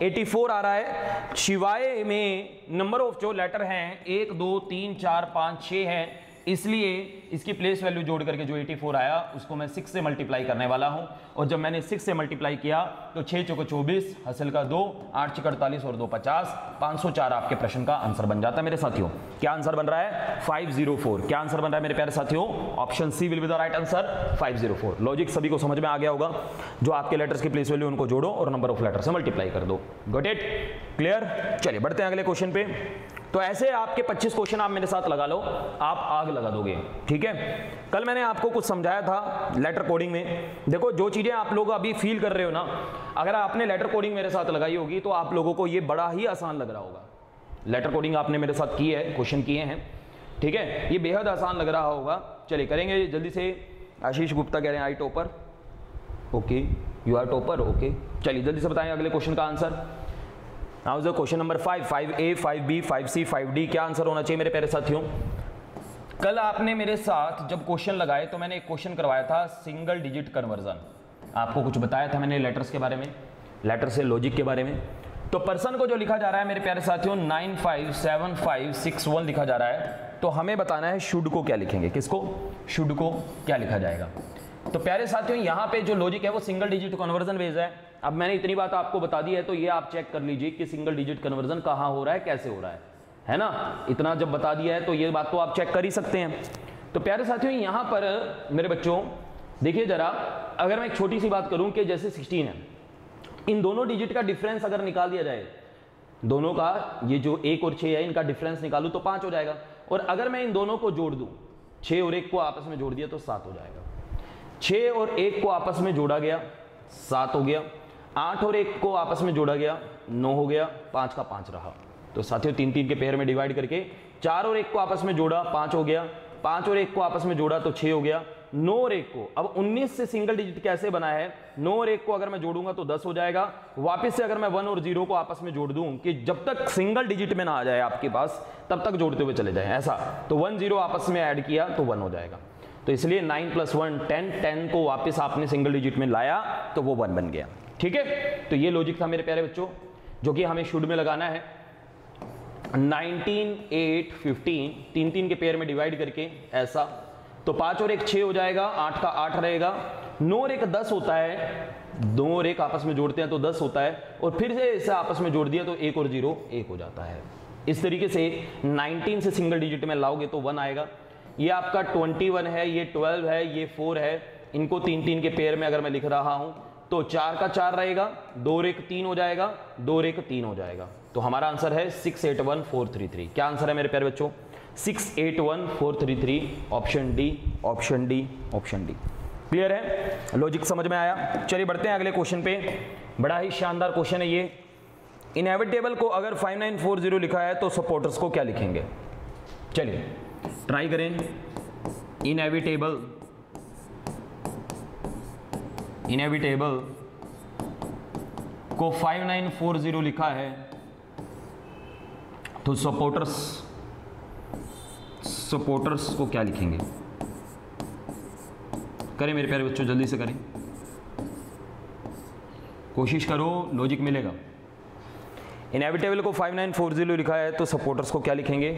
84 आ रहा है। शिवाय में नंबर ऑफ़ जो लेटर हैं, एक, दो, तीन, चार, पाँच छः हैं। इसलिए इसकी प्लेस वैल्यू जोड़ करके जो 84 आया, उसको मैं 6 से मल्टीप्लाई करने वाला हूँ। और जब मैंने 6 से मल्टीप्लाई किया तो 6 चौको चौबीस हसल का दो, आठ चिक अड़तालीस और दो पचास, पाँच सौ चार आपके प्रश्न का आंसर बन जाता है मेरे साथियों। क्या आंसर बन रहा है? 504 क्या आंसर बन रहा है मेरे प्यारे साथियों? Option C will be the right answer 504 logic सभी को समझ में आ गया होगा। जो आपके लेटर्स की प्लेस वैल्यू उनको जोड़ो और नंबर ऑफ़ लेटर से मल्टीप्लाई कर दो। गोट इट क्लियर चलिए, बढ़ते हैं अगले क्वेश्चन पे। तो ऐसे आपके 25 क्वेश्चन आप मेरे साथ लगा लो, आप आग लगा दोगे, ठीक है? कल मैंने आपको कुछ समझाया था लेटर कोडिंग में। देखो, जो चीज़ें आप लोग अभी फील कर रहे हो ना, अगर आपने लेटर कोडिंग मेरे साथ लगाई होगी तो आप लोगों को ये बड़ा ही आसान लग रहा होगा। लेटर कोडिंग आपने मेरे साथ की है क्वेश्चन किए हैं, ठीक है? ये बेहद आसान लग रहा होगा। चलिए, करेंगे जल्दी से। आशीष गुप्ता कह रहे हैं I topper okay you are topper okay चलिए, जल्दी से बताएँ अगले क्वेश्चन का answer now the question number five five A five B five C five D क्या आंसर होना चाहिए मेरे प्यारे साथियों? कल आपने मेरे साथ जब क्वेश्चन लगाए तो मैंने एक क्वेश्चन करवाया था सिंगल डिजिट कन्वर्जन आपको कुछ बताया था मैंने लेटर्स के बारे में? लेटर से लॉजिक के बारे में? तो पर्सन को जो लिखा जा रहा है मेरे प्यारे साथियों nine five seven five six one लिखा जा रहा है। तो हमें बताना है शुड को क्या लिखेंगे? किसको? शुड को क्या लिखा जाएगा? तो प्यारे साथियों, यहाँ पे जो लॉजिक है, वो सिंगल डिजिट कन्वर्जन बेस्ड है। अब मैंने इतनी बात आपको बता दी है तो ये आप चेक कर लीजिए कि सिंगल डिजिट कन्वर्जन कहाँ हो रहा है, कैसे हो रहा है। है ना? इतना जब बता दिया है तो ये बात तो आप चेक कर ही सकते हैं। तो प्यारे साथियों, यहाँ पर, मेरे बच्चों, देखिए जरा, अगर मैं एक छोटी सी बात करूँ कि जैसे 16 है, इन दोनों डिजिट का डिफरेंस अगर निकाल दिया जाए, दोनों का, ये जो एक और छः है, इनका डिफरेंस निकालू तो पाँच हो जाएगा। और अगर मैं इन दोनों को जोड़ दूँ छः और एक को आपस में जोड़ दिया तो सात हो जाएगा। छः और एक को आपस में जोड़ा गया, सात हो गया। आठ और एक को आपस में जोड़ा गया, नौ हो गया, पाँच का पाँच रहा। तो साथियों तीन तीन के पेयर में डिवाइड करके चार और एक को आपस में जोड़ा, पाँच हो गया। पाँच और एक को आपस में जोड़ा तो छह हो गया। नौ और एक को, अब 19 से सिंगल डिजिट कैसे बना है? नौ और एक को अगर मैं जोड़ूँगा तो 10 हो जाएगा। वापस से अगर मैं वन और ज़ीरो को आपस में जोड़ दूँ कि जब तक सिंगल डिजिट में ना आ जाए आपके पास, तब तक जोड़ते हुए चले जाए, ऐसा। तो वन ज़ीरो आपस में ऐड किया तो वन हो जाएगा। तो इसलिए nine plus one ten ten को वापस आपने सिंगल डिजिट में लाया तो वो वन बन गया। ठीक है? तो ये लॉजिक था मेरे प्यारे बच्चों, जो कि हमें शुड में लगाना है। 19 8 15 तीन तीन के पेयर में डिवाइड करके, ऐसा। तो पाँच और एक छह हो जाएगा, आठ का आठ रहेगा। नौ और एक दस होता है, दो और एक आपस में जोड़ते हैं तो दस होता है, और फिर से इसे आपस में जोड़ दिया तो एक और ज़ीरो एक हो जाता है। इस तरीके से 19 से सिंगल डिजिट में लाओगे तो वन आएगा। ये आपका 21 है, ये 12 है, ये 4 है। इनको तीन तीन के पेयर में अगर मैं लिख रहा हूँ तो चार का चार रहेगा, दो रेख तीन हो जाएगा, दो रेख तीन हो जाएगा। तो हमारा आंसर है six eight one four three three. क्या आंसर है मेरे प्यारे बच्चों? Six eight one four three three option D option D option D clear है? लॉजिक समझ में आया? चलिए बढ़ते हैं अगले क्वेश्चन पे। बड़ा ही शानदार क्वेश्चन है ये। इनएविटेबल को अगर 5940 लिखा है तो सपोर्टर्स को क्या लिखेंगे? चलिए। ट्राई करें. इनएविटेबल इनएविटेबल को 5940 लिखा है. तो सपोर्टर्स सपोर्टर्स को क्या लिखेंगे? करें मेरे प्यारे बच्चों, जल्दी से करें. कोशिश करो लॉजिक मिलेगा. इनएविटेबल को 5940 लिखा है तो सपोर्टर्स को क्या लिखेंगे?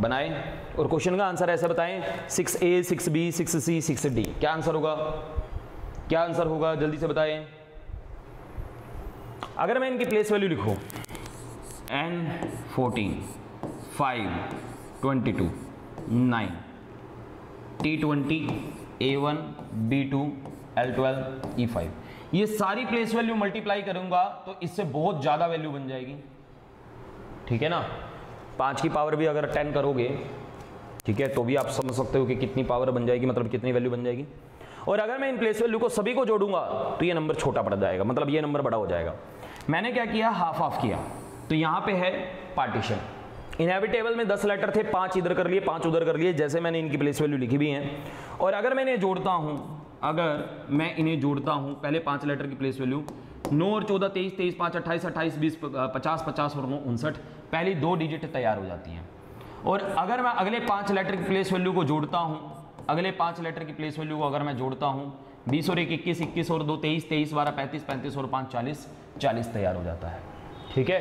बनाएँ और क्वेश्चन का आंसर ऐसा बताएँ 6A 6B 6C 6D क्या आंसर होगा? क्या आंसर होगा? जल्दी से बताएँ। अगर मैं इनकी प्लेस वैल्यू लिखूं N fourteen five twenty two nine T twenty A one B two L twelve E five ये सारी प्लेस वैल्यू मल्टीप्लाई करूँगा तो इससे बहुत ज़्यादा वैल्यू बन जाएगी। ठीक है ना? पाँच की पावर भी अगर टेन करोगे, ठीक है तो भी आप समझ सकते हो कि कितनी पावर बन जाएगी मतलब कितनी वैल्यू बन जाएगी। और अगर मैं इन प्लेस वैल्यू को सभी को जोड़ूँगा तो ये नंबर छोटा पड़ जाएगा मतलब ये नंबर बड़ा हो जाएगा। मैंने क्या किया? हाफ़ हाफ़ किया। तो यहाँ पे है पार्टीशन इनएविटेबल में दस लेटर थे, पाँच इधर कर लिए, पाँच उधर कर लिए, जैसे मैंने इनकी प्लेस वैल्यू लिखी भी है। और अगर मैं इन्हें जोड़ता हूँ, अगर मैं इन्हें जोड़ता हूँ, पहले पाँच लेटर की प्लेस वैल्यू नौ और चौदह, तेईस तेईस, पाँच, अट्ठाईस अट्ठाईस, बीस पचास पचास और नौ उनसठ, पहली दो डिजिट तैयार हो जाती हैं। और अगर मैं अगले पाँच लेटर की प्लेस वैल्यू को जोड़ता हूँ, अगले पाँच लेटर की प्लेस वैल्यू को अगर मैं जोड़ता हूँ, बीस और एक, इक्कीस इक्कीस और दो, तेईस तेईस, बारह, पैंतीस पैंतीस और पाँच, चालीस चालीस तैयार हो जाता है। ठीक है?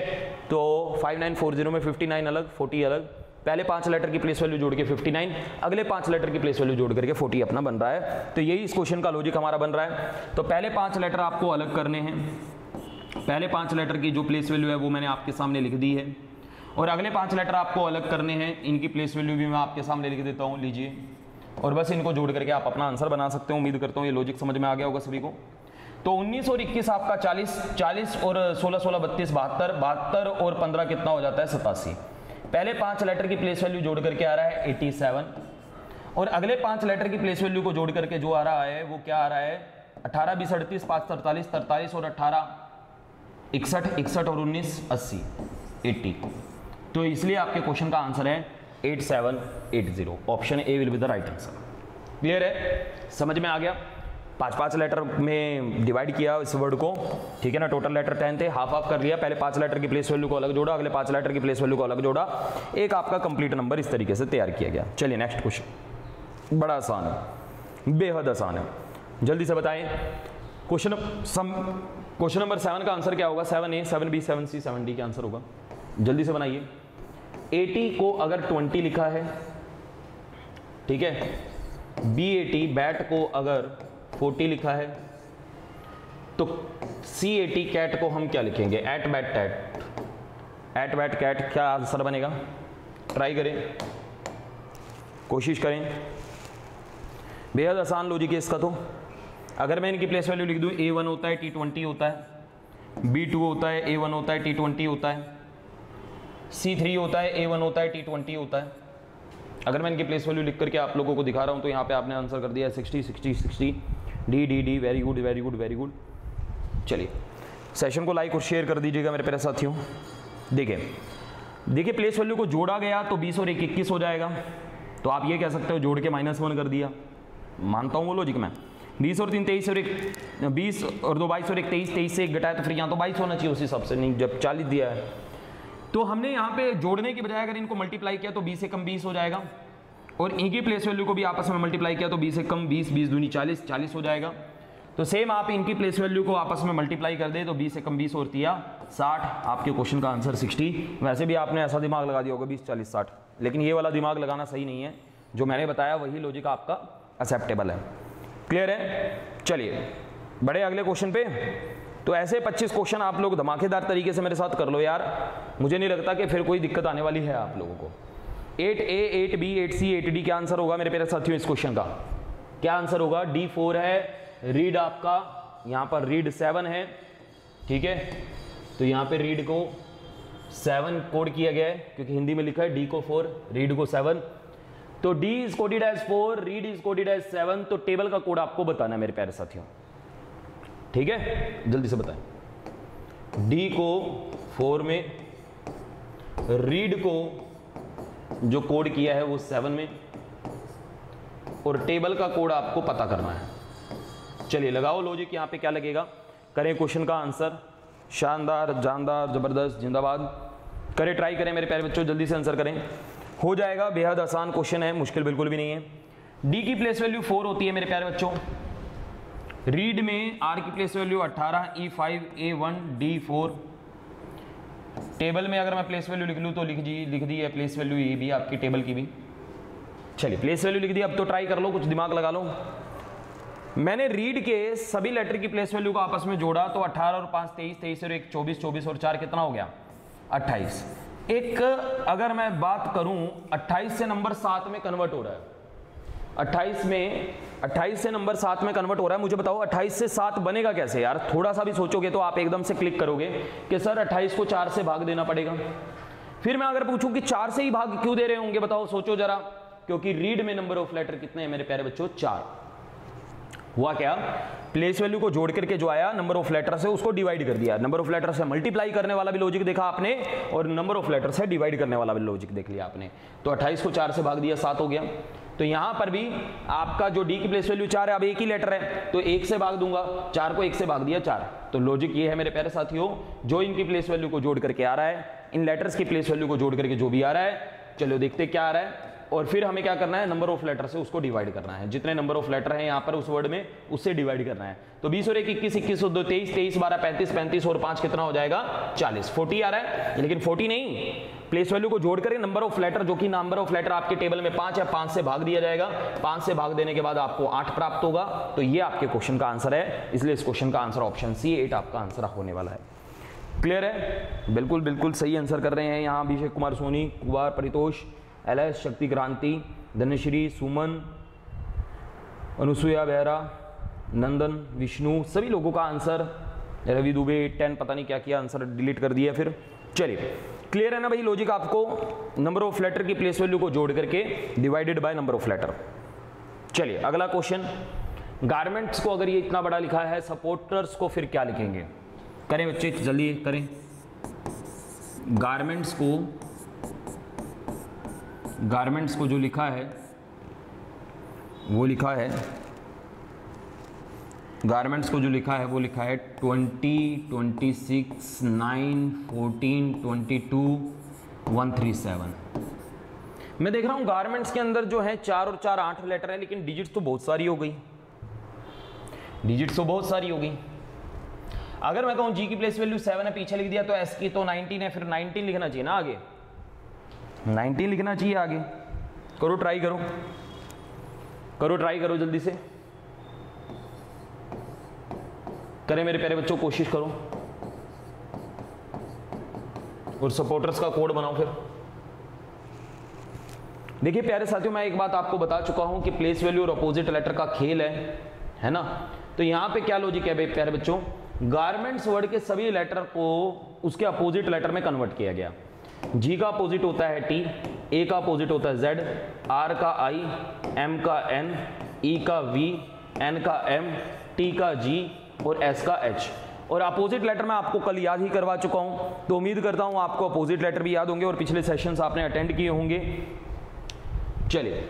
तो फाइव नाइन फोर ज़ीरो में फिफ्टी नाइन अलग फोर्टी अलग पहले पाँच लेटर की प्लेस वैल्यू जोड़ के 59 अगले पाँच लेटर की प्लेस वैल्यू जोड़ करके 40 अपना बन रहा है। तो यही इस क्वेश्चन का लॉजिक हमारा बन रहा है। तो पहले पाँच लेटर आपको अलग करने हैं। पहले पाँच लेटर की जो प्लेस वैल्यू है वो मैंने आपके सामने लिख दी है। और अगले पाँच लेटर आपको अलग करने हैं। इनकी प्लेस वैल्यू भी मैं आपके सामने लिख देता हूँ, लीजिए। और बस इनको जोड़ करके आप अपना आंसर बना सकते हो। उम्मीद करता हूँ ये लॉजिक समझ में आ गया होगा सभी को। तो 19 और 21 आपका 40 40 और 16 16 बत्तीस, बहत्तर बहत्तर और 15 कितना हो जाता है? सतासी। पहले पाँच लेटर की प्लेस वैल्यू जोड़ करके आ रहा है 87 और अगले पाँच लेटर की प्लेस वैल्यू को जोड़ करके जो आ रहा है, वो क्या आ रहा है? अठारह, बीस, अड़तीस, पाँच तरतालीस तरतालीस और अट्ठारह इकसठ इकसठ और उन्नीस, अस्सी एट्टी तो इसलिए आपके क्वेश्चन का आंसर है eight seven eight zero option A will be the right answer clear है? समझ में आ गया? पाँच पाँच लेटर में डिवाइड किया इस वर्ड को, ठीक है ना? टोटल लेटर टेन थे हाफ़ हाफ़ कर लिया। पहले पाँच लेटर की प्लेस वैल्यू को अलग जोड़ा, अगले पाँच लेटर की प्लेस वैल्यू को अलग जोड़ा। एक आपका कंप्लीट नंबर इस तरीके से तैयार किया गया। चलिए नेक्स्ट क्वेश्चन बड़ा आसान है। बेहद आसान है। जल्दी से बताएँ। क्वेश्चन क्वेश्चन नंबर सेवन का आंसर क्या होगा? Seven A seven B seven C seven D का आंसर होगा। जल्दी से बनाइए। 80 को अगर 20 लिखा है, ठीक है? बी एटी बैट को अगर 40 लिखा है तो सी एटी कैट को हम क्या लिखेंगे? At bat tat at bat cat क्या आंसर बनेगा? ट्राई करें। कोशिश करें। बेहद आसान लॉजिक है इसका तो। अगर मैं इनकी प्लेस वैल्यू लिख दूँ ए वन होता है टी ट्वेंटी होता है बी टू होता है ए वन होता है टी ट्वेंटी होता है सी थ्री होता है ए वन होता है टी ट्वेंटी होता है। अगर मैं इनकी प्लेस वैल्यू लिख करके आप लोगों को दिखा रहा हूँ तो यहाँ पे आपने आंसर कर दिया है sixty sixty sixty D D D very good very good very good चलिए सेशन को लाइक और शेयर कर दीजिएगा मेरे प्यारे साथियों। देखिए देखिए प्लेस वैल्यू को जोड़ा गया तो बीस और एक इक्कीस हो जाएगा। तो आप ये कह सकते हो जोड़ के माइनस वन कर दिया। मानता हूँ वो लॉजिक मैं। बीस और तीन, तेईस और एक, बीस और दो, बाईस और एक, तेईस तेईस से एक घटाया तो फिर यहाँ तो बाईस होना चाहिए उस हिसाब से, नहीं, जब चालीस दिया है। तो हमने यहाँ पे जोड़ने की बजाय अगर इनको मल्टीप्लाई किया तो बीस से कम बीस हो जाएगा। और इनकी प्लेस वैल्यू को भी आपस में मल्टीप्लाई किया तो बीस से कम, बीस बीस दूनी चालीस चालीस हो जाएगा। तो सेम आप इनकी प्लेस वैल्यू को आपस में मल्टीप्लाई कर दे तो बीस से कम बीस और दिया साठ। आपके क्वेश्चन का आंसर सिक्सटी वैसे भी आपने ऐसा दिमाग लगा दिया होगा, बीस, चालीस, साठ। लेकिन ये वाला दिमाग लगाना सही नहीं है। जो मैंने बताया वही लॉजिक आपका एक्सेप्टेबल है। क्लियर है? चलिए बड़े अगले क्वेश्चन पे। तो ऐसे 25 क्वेश्चन आप लोग धमाकेदार तरीके से मेरे साथ कर लो यार। मुझे नहीं लगता कि फिर कोई दिक्कत आने वाली है आप लोगों को। 8 A eight B eight C eight D, क्या आंसर होगा मेरे प्यारे साथियों इस क्वेश्चन का? क्या आंसर होगा? डी फोर है, रीड आपका। यहाँ पर रीड सेवन है, ठीक है? तो यहाँ पे रीड को सेवन कोड किया गया है, क्योंकि हिंदी में लिखा है डी को फोर, रीड को सेवन। तो D is coded as four, read is coded as seven तो टेबल का कोड आपको बताना है मेरे प्यारे साथियों। ठीक है? जल्दी से बताएँ। डी को फोर में, रीड को जो कोड किया है वो सेवन में, और टेबल का कोड आपको पता करना है। चलिए, लगाओ लॉजिक यहाँ पे क्या लगेगा? करें क्वेश्चन का आंसर शानदार, जानदार, ज़बरदस्त, जिंदाबाद। करें ट्राई करें मेरे प्यारे बच्चों, जल्दी से आंसर करें। हो जाएगा, बेहद आसान क्वेश्चन है, मुश्किल बिल्कुल भी नहीं है। डी की प्लेस वैल्यू फोर होती है मेरे प्यारे बच्चों। रीड में आर की place value 18 E five A one D four table में अगर मैं प्लेस वैल्यू लिख लूँ तो लिख दी लिख दी है प्लेस वैल्यू ये भी आपकी टेबल की भी। चलिए प्लेस वैल्यू लिख दी, अब तो ट्राई कर लो, कुछ दिमाग लगा लो। मैंने रीड के सभी लेटर की प्लेस वैल्यू को आपस में जोड़ा तो 18 और 5 23 23 और एक 24 24 और 4 कितना हो गया? 28 एक, अगर मैं बात करूँ 28 से नंबर सात में कन्वर्ट हो रहा है। 28 में 28 से नंबर सात में कन्वर्ट हो रहा है। मुझे बताओ 28 से सात बनेगा कैसे यार? थोड़ा सा भी सोचोगे तो आप एकदम से क्लिक करोगे कि सर 28 को चार से भाग देना पड़ेगा। फिर मैं अगर पूछूँ कि चार से ही भाग क्यों दे रहे होंगे, बताओ, सोचो जरा, क्योंकि रीड में नंबर ऑफ़ लेटर कितने हैं मेरे प्यारे बच्चों? चार। हुआ क्या? प्लेस वैल्यू को जोड़ करके जो आया नंबर ऑफ़ लेटर से, उसको डिवाइड कर दिया। नंबर ऑफ़ लेटर से मल्टीप्लाई करने वाला भी लॉजिक देखा आपने, और नंबर ऑफ़ लेटर से डिवाइड करने वाला भी लॉजिक देख लिया आपने। तो 28 को चार से भाग दिया, सात हो गया। तो यहाँ पर भी आपका जो डी की प्लेस वैल्यू चार है, अब एक ही लेटर है तो एक से भाग दूँगा। चार को एक से भाग दिया, चार। तो लॉजिक ये है मेरे प्यारे साथियों, जो इनकी प्लेस वैल्यू को जोड़ करके आ रहा है, इन लेटर्स की प्लेस वैल्यू को जोड़ करके जो भी आ रहा है, चलो देखते क्या आ रहा है। और फिर हमें क्या करना है नंबर ऑफ़ लेटर से उसको डिवाइड करना है। जितने नंबर ऑफ़ लेटर हैं यहाँ पर उस वर्ड में, उससे डिवाइड करना है। तो बीस और एक, इक्कीस इक्कीस और दो, तेईस तेईस, बारह, पैंतीस पैंतीस और पाँच कितना हो जाएगा? चालीस। फोर्टी आ रहा है, लेकिन फोर्टी नहीं प्लेस वैल्यू को जोड़ करें नंबर ऑफ़ लेटर जो कि नंबर ऑफ़ लेटर आपके टेबल में पाँच है, पाँच से भाग दिया जाएगा। पाँच से भाग देने के बाद आपको आठ प्राप्त होगा। तो ये आपके क्वेश्चन का आंसर है। इसलिए इस क्वेश्चन का आंसर ऑप्शन सी एट आपका आंसर होने वाला है। क्लियर है? बिल्कुल बिल्कुल सही आंसर कर रहे हैं यहाँ अभिषेक कुमार सोनी, कुमार परितोष एल एस शक्ति क्रांति, धनश्री, सुमन अनुसुया बेहरा, नंदन, विष्णु, सभी लोगों का आंसर रवि दुबे टेन पता नहीं क्या किया आंसर डिलीट कर दिया फिर। चलिए। क्लियर है ना भाई लॉजिक आपको? नंबर ऑफ़ लेटर की प्लेस वैल्यू को जोड़ करके divided by number of letter चलिए, अगला क्वेश्चन गारमेंट्स को अगर ये इतना बड़ा लिखा है सपोर्टर्स को फिर क्या लिखेंगे? करें बच्चे, जल्दी करें. गारमेंट्स को गारमेंट्स को जो लिखा है, वो लिखा है गारमेंट्स को जो लिखा है, वो लिखा है twenty twenty six nine fourteen twenty two one three seven मैं देख रहा हूँ गारमेंट्स के अंदर जो है चार और चार आठ लेटर है, लेकिन डिजिट्स तो बहुत सारी हो गई। डिजिट्स तो बहुत सारी हो गई। अगर मैं कहूँ जी की प्लेस वैल्यू सेवन है, पीछे लिख दिया तो एस की तो नाइनटीन है, फिर नाइनटीन लिखना चाहिए ना आगे। नाइनटीन लिखना चाहिए आगे। करो ट्राई करो। करो ट्राई करो जल्दी से। करें मेरे प्यारे बच्चों, कोशिश करो। और सपोर्टर्स का कोड बनाओ फिर। देखिए प्यारे साथियों, मैं एक बात आपको बता चुका हूँ कि प्लेस वैल्यू और अपोजिट लेटर का खेल है है ना? तो यहाँ पे क्या लॉजिक है प्यारे बच्चों? गारमेंट्स वर्ड के सभी लेटर को उसके अपोजिट लेटर में कन्वर्ट किया गया। जी का अपोजिट होता है टी ए का अपोजिट होता है जेड आर का आई एम का एन ई का वी एन का एम टी का जी और एस का एच और अपोजिट लेटर मैं आपको कल याद ही करवा चुका हूँ। तो उम्मीद करता हूँ आपको अपोजिट लेटर भी याद होंगे और पिछले सेशंस आपने अटेंड किए होंगे। चलिए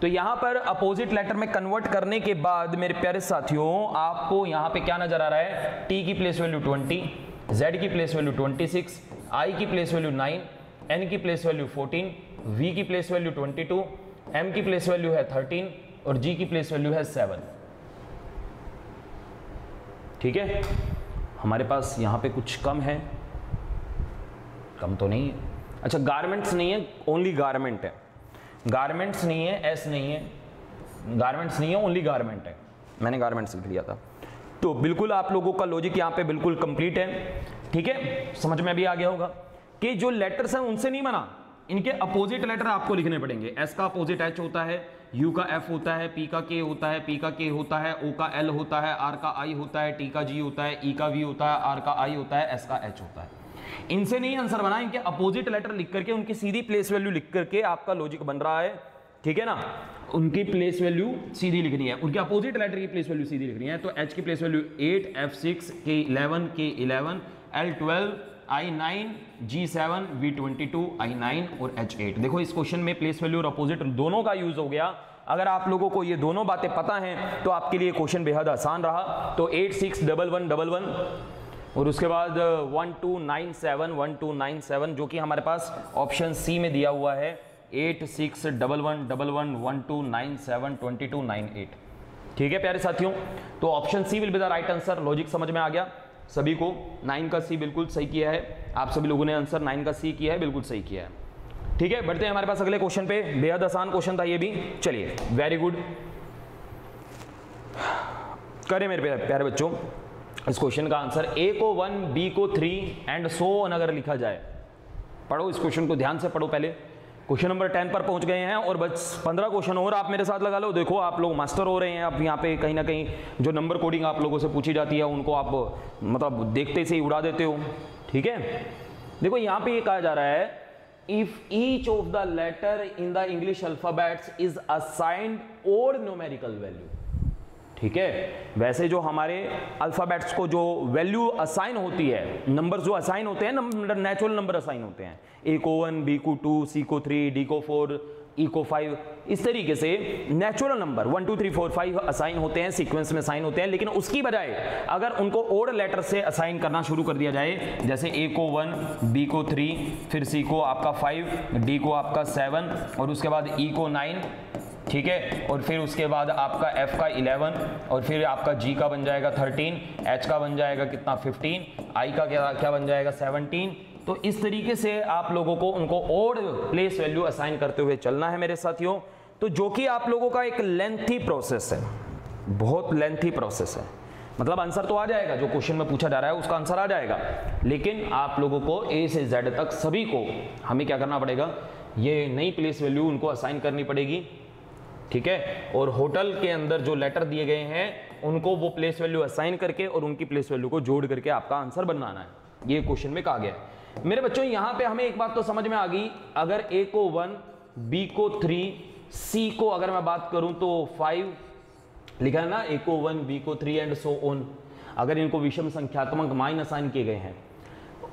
तो यहाँ पर अपोजिट लेटर में कन्वर्ट करने के बाद मेरे प्यारे साथियों, आपको यहाँ पे क्या नज़र आ रहा है? टी की प्लेस वैल्यू 20 जेड की प्लेस वैल्यू 26 आई की प्लेस वैल्यू 9 एन की प्लेस वैल्यू 14 वी की प्लेस वैल्यू 22 एम की प्लेस वैल्यू है 13 और जी की प्लेस वैल्यू है 7 ठीक है? हमारे पास यहाँ पे कुछ कम है। कम तो नहीं है। अच्छा गारमेंट्स नहीं है ओनली गारमेंट है। गारमेंट्स नहीं है एस नहीं है। गारमेंट्स नहीं है ओनली गारमेंट है। मैंने गारमेंट्स लिख लिया था। तो बिल्कुल आप लोगों का लॉजिक यहाँ पे बिल्कुल कंप्लीट है। ठीक है? समझ में भी आ गया होगा कि जो लेटर्स हैं, उनसे नहीं बना इनके अपोजिट लेटर आपको लिखने पड़ेंगे। एस का अपोजिट एच होता है यू का एफ़ होता है पी का के होता है पी का के होता है ओ का एल होता है आर का आई होता है टी का जी होता है ई का वी होता है आर का आई होता है एस का एच होता है। इनसे नहीं आंसर बना, इनके अपोजिट लेटर लिख करके, उनकी सीधी प्लेस वैल्यू लिख करके आपका लॉजिक बन रहा है। ठीक है ना? उनकी प्लेस वैल्यू सीधी लिखनी है। उनके अपोजिट लेटर की प्लेस वैल्यू सीधी लिखनी है। तो एच की place value eight F six K eleven K eleven L twelve I nine G seven V twenty two I nine और एच एट देखो, इस क्वेश्चन में प्लेस वैल्यू और अपोजिट दोनों का यूज़ हो गया। अगर आप लोगों को ये दोनों बातें पता हैं तो आपके लिए क्वेश्चन बेहद आसान रहा। तो eight six double one double one और उसके बाद one two nine seven one two nine seven जो कि हमारे पास ऑप्शन सी में दिया हुआ है। Eight six double one double one one two nine seven twenty two nine eight ठीक है, प्यारे साथियों? तो option C will be the right answer logic समझ में आ गया। सभी को नाइन का सी बिल्कुल सही किया है। आप सभी लोगों ने आंसर नाइन का सी किया है, बिल्कुल सही किया है। ठीक है, बढ़ते हैं हमारे पास अगले क्वेश्चन पे। बेहद आसान क्वेश्चन था ये भी। चलिए वेरी गुड करें मेरे प्यारे बच्चों। इस क्वेश्चन का आंसर ए को वन बी को थ्री एंड सो ऑन अगर लिखा जाए। पढ़ो इस क्वेश्चन को, ध्यान से पढ़ो पहले। क्वेश्चन नंबर टेन पर पहुँच गए हैं और बस पंद्रह क्वेश्चन और आप मेरे साथ लगा लो। देखो, आप लोग मास्टर हो रहे हैं, आप यहाँ पे कहीं ना कहीं जो नंबर कोडिंग आप लोगों से पूछी जाती है, उनको आप मतलब देखते से ही उड़ा देते हो। ठीक है? देखो, यहाँ पे ये कहा जा रहा है if each of the letter in the English alphabets is assigned और न्यूमेरिकल वैल्यू ठीक है? वैसे जो हमारे अल्फ़ाबेट्स को जो वैल्यू असाइन होती है नंबर्स जो असाइन होते हैं नंबर नेचुरल नंबर असाइन होते हैं। ए को वन बी को टू सी को थ्री डी को फोर ई को फाइव इस तरीके से natural number one two three four five assign होते हैं सीक्वेंस में साइन होते हैं, लेकिन उसकी बजाय अगर उनको ओड लेटर से असाइन करना शुरू कर दिया जाए, जैसे ए को वन बी को थ्री फिर सी को आपका फाइव डी को आपका सेवन और उसके बाद ई को नाइन ठीक है? और फिर उसके बाद आपका एफ़ का 11 और फिर आपका जी का बन जाएगा 13 एच का बन जाएगा कितना? 15 आई का क्या क्या बन जाएगा? 17 तो इस तरीके से आप लोगों को उनको और प्लेस वैल्यू असाइन करते हुए चलना है मेरे साथियों। तो जो कि आप लोगों का एक लेंथी प्रोसेस है। बहुत लेंथी प्रोसेस है। मतलब आंसर तो आ जाएगा, जो क्वेश्चन में पूछा जा रहा है उसका आंसर आ जाएगा। लेकिन आप लोगों को ए से जेड तक सभी को हमें क्या करना पड़ेगा? ये नई प्लेस वैल्यू उनको असाइन करनी पड़ेगी। ठीक है? और होटल के अंदर जो लेटर दिए गए हैं, उनको वो प्लेस वैल्यू असाइन करके और उनकी प्लेस वैल्यू को जोड़ करके आपका आंसर बनाना है। ये क्वेश्चन में कहा गया है। मेरे बच्चों, यहाँ पे हमें एक बात तो समझ में आ गई। अगर ए को वन बी को थ्री सी को अगर मैं बात करूँ तो फाइव लिखा है ना? ए को वन बी को थ्री एंड सो ओन अगर इनको विषम संख्यात्मक माइन असाइन किए गए हैं।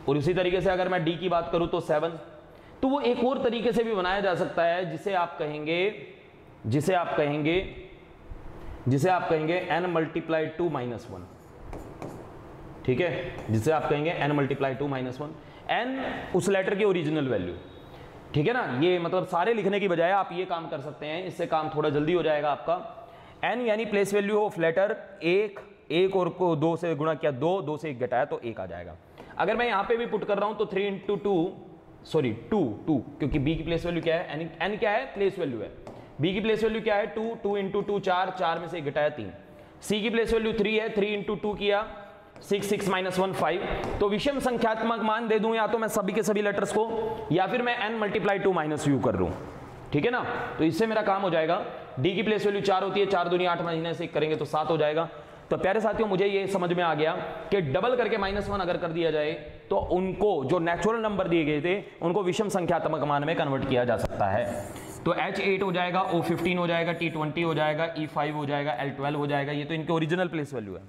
और उसी तरीके से अगर मैं डी की बात करूँ तो सेवन तो वो एक और तरीके से भी बनाया जा सकता है, जिसे आप कहेंगे जिसे आप कहेंगे, जिसे आप कहेंगे N multiply two minus one ठीक है? जिसे आप कहेंगे N multiply two minus one N उस लेटर की ओरिजिनल वैल्यू ठीक है ना? ये मतलब सारे लिखने की बजाय आप ये काम कर सकते हैं। इससे काम थोड़ा जल्दी हो जाएगा आपका। एन यानी प्लेस वैल्यू ऑफ़ लेटर एक एक और को दो से गुणा किया दो दो से एक घटाया तो एक आ जाएगा। अगर मैं यहाँ पे भी पुट कर रहा हूँ तो three into two sorry two two क्योंकि बी की प्लेस वैल्यू क्या है? एन क्या है? प्लेस वैल्यू है। बी की प्लेस वैल्यू क्या है? टू टू इंटू टू चार चार में से घटाया तीन। सी की प्लेस वैल्यू थ्री है थ्री इंटू टू किया six six minus one five तो विषम संख्यात्मक मान दे दूँ या तो मैं सभी के सभी लेटर्स को, या फिर मैं N multiply two minus U कर लूँ ठीक है ना? तो इससे मेरा काम हो जाएगा। डी की प्लेस वैल्यू चार होती है, चार दुनिया आठ महीने से करेंगे तो सात हो जाएगा। तो प्यारे साथियों, मुझे ये समझ में आ गया कि डबल करके माइनस वन अगर कर दिया जाए तो उनको जो नेचुरल नंबर दिए गए थे, उनको विषम संख्यात्मक मान में कन्वर्ट किया जा सकता है। तो एच एट हो जाएगा ओ फिफ्टीन हो जाएगा टी ट्वेंटी हो जाएगा ई e फाइव हो जाएगा एल ट्वेल्व हो जाएगा, ये तो इनके ओरिजिनल प्लेस वैल्यू है।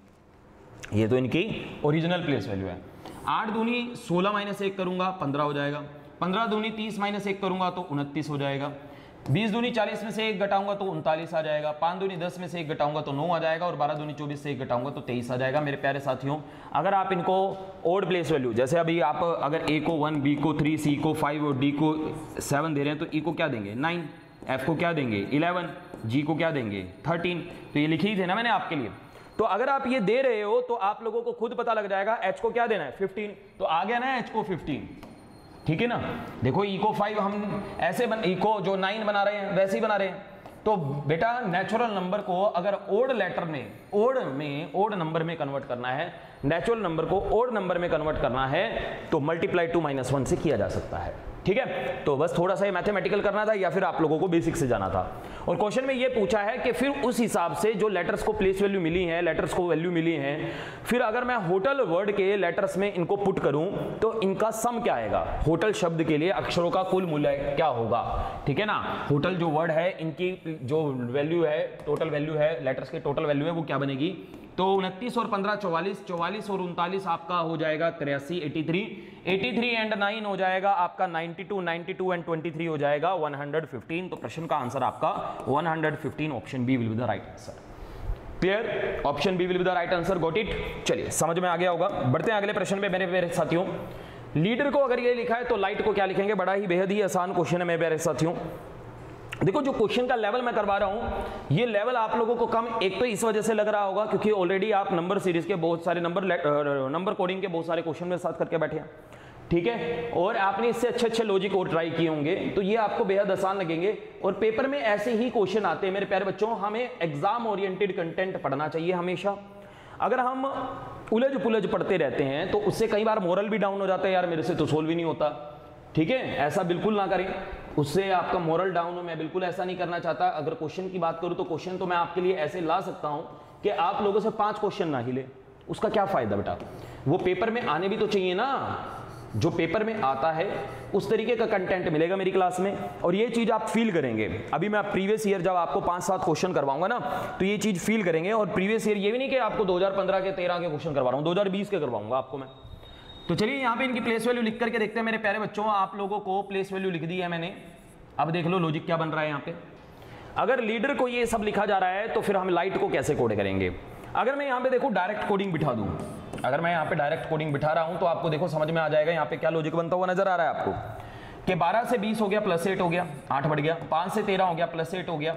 ये तो इनकी ओरिजिनल प्लेस वैल्यू है। आठ दूनी सोलह माइनस एक करूँगा, पंद्रह हो जाएगा। पंद्रह दूनी तीस माइनस एक करूँगा तो उनतीस हो जाएगा। बीस दूनी चालीस में से एक घटाऊँगा तो उनतालीस आ जाएगा। पाँच दूनी दस में से एक घटाऊँगा तो नौ आ जाएगा और बारह दूनी चौबीस से एक घटाऊँगा तो तेईस आ जाएगा। मेरे प्यारे साथियों, अगर आप इनको ओड प्लेस वैल्यू जैसे अभी आप अगर ए को वन बी को थ्री सी को फाइव और डी को सेवन दे रहे हैं तो ई e को क्या देंगे? नाइन एफ़ को क्या देंगे? इलेवन जी को क्या देंगे? थर्टीन तो ये लिखी ही थे ना मैंने आपके लिए। तो अगर आप ये दे रहे हो तो आप लोगों को खुद पता लग जाएगा एच को क्या देना है? 15 तो आ गया ना एच को 15 ठीक है ना? देखो इको फाइव हम ऐसे बन इको जो नाइन बना रहे हैं, वैसे ही बना रहे हैं। तो बेटा नेचुरल नंबर को अगर ओड लेटर में ओड में ओड नंबर में कन्वर्ट करना है नेचुरल नंबर को ओड नंबर में कन्वर्ट करना है तो मल्टीप्लाई टू माइनस वन से किया जा सकता है। ठीक है? तो बस थोड़ा सा ये मैथमेटिकल करना था या फिर आप लोगों को बेसिक से जाना था। और क्वेश्चन में ये पूछा है कि फिर उस हिसाब से जो लेटर्स को प्लेस वैल्यू मिली है लेटर्स को वैल्यू मिली है, फिर अगर मैं होटल वर्ड के लेटर्स में इनको पुट करूँ तो इनका सम क्या आएगा? होटल शब्द के लिए अक्षरों का कुल मूल्य क्या होगा? ठीक है ना? होटल जो वर्ड है, इनकी जो वैल्यू है टोटल वैल्यू है लेटर्स के टोटल वैल्यू है, वो क्या बनेगी? तो उनतीस और पंद्रह, चौवालीस चौवालीस और उनतालीस आपका हो जाएगा तिरासी, eighty three. Eighty three and nine हो जाएगा आपका ninety two ninety two and twenty three हो जाएगा वन हंड्रेड फिफ्टीन तो प्रश्न का आंसर आपका one hundred fifteen option B will be the right answer clear option B will be the right answer got it चलिए, समझ में आ गया होगा। बढ़ते हैं अगले प्रश्न में मेरे मेरे साथियों। लीडर को अगर ये लिखा है तो लाइट को क्या लिखेंगे? बड़ा ही बेहद ही आसान क्वेश्चन है मेरे साथियों। देखो, जो क्वेश्चन का लेवल मैं करवा रहा हूँ, ये लेवल आप लोगों को कम एक तो इस वजह से लग रहा होगा क्योंकि ऑलरेडी आप नंबर सीरीज़ के बहुत सारे नंबर नंबर कोडिंग के बहुत सारे क्वेश्चन में साथ करके बैठे हैं। ठीक है? और आपने इससे अच्छे अच्छे लॉजिक और ट्राई किए होंगे तो ये आपको बेहद आसान लगेंगे। और पेपर में ऐसे ही क्वेश्चन आते हैं, मेरे प्यारे बच्चों, हमें एग्ज़ाम ओरिएंटेड कंटेंट पढ़ना चाहिए हमेशा। अगर हम उलझ पुलझ पढ़ते रहते हैं तो उससे कई बार मॉरल भी डाउन हो जाता है, यार मेरे से तो सोल्व ही नहीं होता। ठीक है? ऐसा बिल्कुल ना करें। उससे आपका मॉरल डाउन हो, मैं बिल्कुल ऐसा नहीं करना चाहता। अगर क्वेश्चन की बात करूँ तो क्वेश्चन तो मैं आपके लिए ऐसे ला सकता हूँ कि आप लोगों से पाँच क्वेश्चन ना हिले। उसका क्या फ़ायदा बेटा? वो पेपर में आने भी तो चाहिए ना। जो पेपर में आता है, उस तरीके का कंटेंट मिलेगा मेरी क्लास में। और ये चीज़ आप फील करेंगे। अभी मैं प्रीवियस ईयर जब आपको पाँच सात क्वेश्चन करवाऊँगा ना तो ये चीज़ फील करेंगे। और प्रीवियस ईयर ये भी नहीं कि आपको 2015 के 13 के क्वेश्चन करवा रहा हूँ 2020 के करवाऊँगा आपको मैं। तो चलिए यहाँ पे इनकी प्लेस वैल्यू लिख करके देखते हैं मेरे प्यारे बच्चों, आप लोगों को प्लेस वैल्यू लिख दी है मैंने। अब देख लो लॉजिक क्या बन रहा है यहाँ पे। अगर लीडर को ये सब लिखा जा रहा है तो फिर हम लाइट को कैसे कोड करेंगे? अगर मैं यहाँ पे देखो डायरेक्ट कोडिंग बिठा दूँ, अगर मैं यहाँ पे डायरेक्ट कोडिंग बिठा रहा हूँ तो आपको देखो समझ में आ जाएगा यहाँ पे क्या लॉजिक बनता हुआ नज़र आ रहा है आपको। कि 12 से 20 हो गया प्लस एट हो गया, आठ बढ़ गया, पाँच से तेरह हो गया प्लस एट हो गया,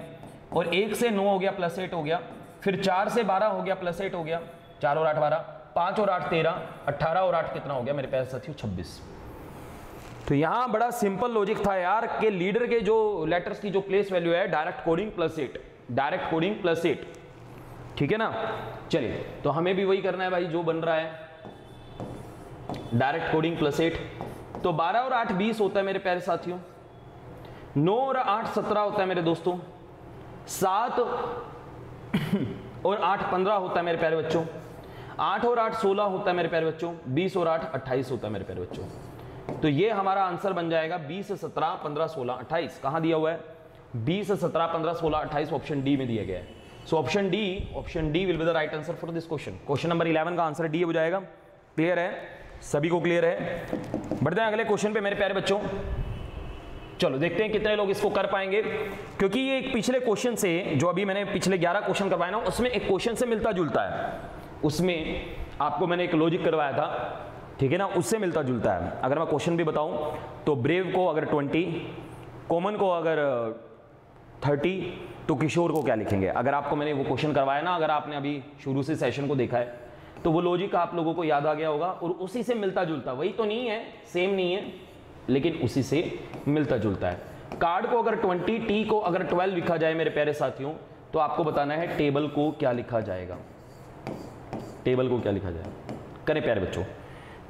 और एक से नौ हो गया प्लस एट हो गया, फिर चार से बारह हो गया प्लस एट हो गया, चार और आठ बारह पाँच और आठ तेरह अट्ठारह और आठ कितना हो गया मेरे पैसे साथियों छब्बीस। तो यहाँ बड़ा सिंपल लॉजिक था यार कि लीडर के जो लेटर्स की जो प्लेस वैल्यू है direct coding plus eight direct coding plus eight ठीक है ना? चलिए तो हमें भी वही करना है भाई, जो बन रहा है। डायरेक्ट कोडिंग प्लस एट तो 12 और 8 20 होता है मेरे प्यारे साथियों। 9 और 8 17 होता है मेरे दोस्तों। सात और 8 15 होता है मेरे प्यारे बच्चों। 8 और 8 16 होता है मेरे प्यारे बच्चों 20 और 8 28 होता है मेरे प्यारे बच्चों। तो ये हमारा आंसर बन जाएगा 20 17 15 16 28 कहाँ दिया हुआ है? 20 17 15 16 28 ऑप्शन डी में दिया गया है। So option D option D will be the right answer for this question question number 11 का आंसर डी हो जाएगा। क्लियर है? सभी को क्लियर है? बढ़ते हैं अगले क्वेश्चन पे मेरे प्यारे बच्चों। चलो, देखते हैं कितने लोग इसको कर पाएँगे। क्योंकि ये एक पिछले क्वेश्चन से, जो अभी मैंने पिछले 11 क्वेश्चन करवाए ना, उसमें एक क्वेश्चन से मिलता जुलता है। उसमें आपको मैंने एक लॉजिक करवाया था, ठीक है ना? उससे मिलता जुलता है। अगर मैं क्वेश्चन भी बताऊँ तो ब्रेव को अगर 20 कॉमन को अगर 30 तो किशोर को क्या लिखेंगे? अगर आपको मैंने वो क्वेश्चन करवाया ना, अगर आपने अभी शुरू से सेशन को देखा है तो वो लॉजिक आप लोगों को याद आ गया होगा और उसी से मिलता जुलता। वही तो नहीं है सेम नहीं है, लेकिन उसी से मिलता जुलता है। कार्ड को अगर 20 टी को अगर 12 लिखा जाए मेरे प्यारे साथियों तो आपको बताना है टेबल को क्या लिखा जाएगा। टेबल को क्या लिखा जाए? करें प्यारे बच्चों।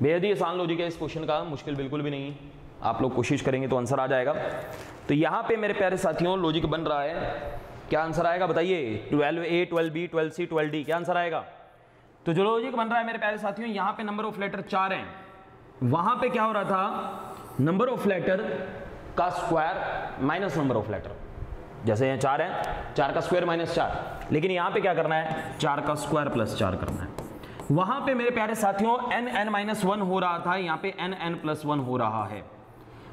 बेहद ही आसान लॉजिक है इस क्वेश्चन का, मुश्किल बिल्कुल भी नहीं। आप लोग कोशिश करेंगे तो आंसर आ जाएगा। तो यहाँ पे मेरे प्यारे साथियों लॉजिक बन रहा है। क्या आंसर आएगा बताइए? Twelve A twelve B twelve C twelve D क्या आंसर आएगा? तो जो लॉजिक बन रहा है मेरे प्यारे साथियों, यहाँ पे नंबर ऑफ़ लेटर चार हैं। वहाँ पे क्या हो रहा था? नंबर ऑफ़ लेटर का square minus number of letter जैसे यहाँ चार है, चार का स्क्वायर माइनस चार। लेकिन यहाँ पे क्या करना है? चार का स्क्वायर प्लस चार करना है। वहाँ पे मेरे प्यारे साथियों एन एन माइनस वन हो रहा था, यहाँ पे एन एन प्लस वन हो रहा है।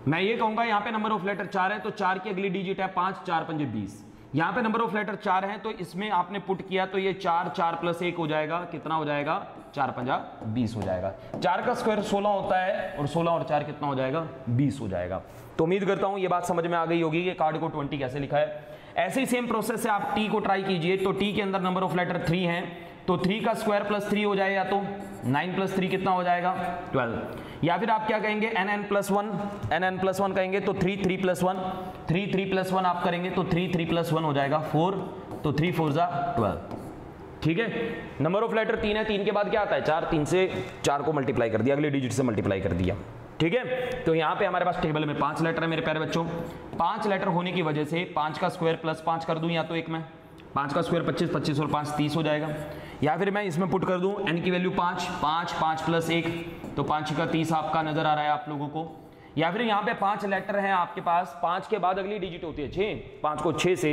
मैं ये कहूँगा, यहाँ पे नंबर ऑफ़ लेटर चार है तो चार की अगली डिजिट है पाँच, चार पंजे बीस। यहाँ पे नंबर ऑफ़ लेटर चार है तो इसमें आपने पुट किया तो ये चार चार प्लस एक हो जाएगा। कितना हो जाएगा? चार पंजा बीस हो जाएगा। चार का स्क्वायर सोलह होता है, और सोलह और चार कितना हो जाएगा? बीस हो जाएगा। तो उम्मीद करता हूँ, ये बात समझ में आ गई होगी कि कार्ड को ट्वेंटी कैसे लिखा है। ऐसे ही सेम प्रोसेस से आप टी को ट्राई कीजिए तो टी के अंदर नंबर ऑफ़ लेटर थ्री है। तो थ्री का स्क्वायर प्लस थ्री हो जाएगा तो नाइन प्लस थ्री कितना हो जाएगा? ट्वेल्व या फिर आप क्या कहेंगे? N N plus one N N plus one कहेंगे तो three three plus one three three plus one आप करेंगे तो थ्री थ्री प्लस वन हो जाएगा फोर तो थ्री फोर जा ट्वेल्व ठीक है? नंबर ऑफ़ लेटर तीन है, तीन के बाद क्या आता है? चार, तीन से चार को मल्टीप्लाई कर दिया, अगले डिजिट से मल्टीप्लाई कर दिया। ठीक है? तो यहाँ पे हमारे पास टेबल में पाँच लेटर है मेरे प्यारे बच्चों। पाँच लेटर होने की वजह से पाँच का स्क्वायर प्लस पाँच कर दूँ या तो एक में? पाँच का स्क्वायर पच्चीस पच्चीस और पाँच तीस हो जाएगा। या फिर मैं इसमें पुट कर दूँ एन की वैल्यू पाँच पाँच पाँच प्लस एक तो पाँच का तीस आपका नज़र आ रहा है आप लोगों को। या फिर यहाँ पे पाँच लेटर हैं आपके पास, पाँच के बाद अगली डिजिट होती है छः पाँच को छः से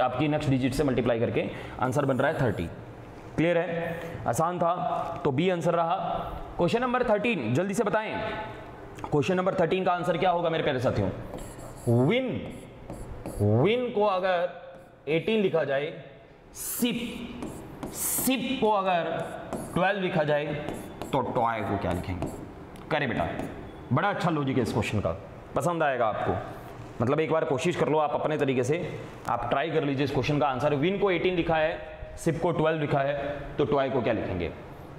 आपकी नेक्स्ट डिजिट से मल्टीप्लाई करके आंसर बन रहा है थर्टी क्लियर है? आसान था तो बी आंसर रहा। क्वेश्चन नंबर थर्टीन जल्दी से बताएँ। क्वेश्चन नंबर थर्टीन का आंसर क्या होगा मेरे प्यारे साथियों? विन विन को अगर 18 लिखा जाए, सिप सिप को अगर 12 लिखा जाए तो टॉय को क्या लिखेंगे? करें बेटा, बड़ा अच्छा लॉजिक है इस क्वेश्चन का। पसंद आएगा आपको। मतलब एक बार कोशिश कर लो आप अपने तरीके से। आप ट्राई कर लीजिए इस क्वेश्चन का आंसर विन को 18 लिखा है, सिप को 12 लिखा है तो टॉय को क्या लिखेंगे?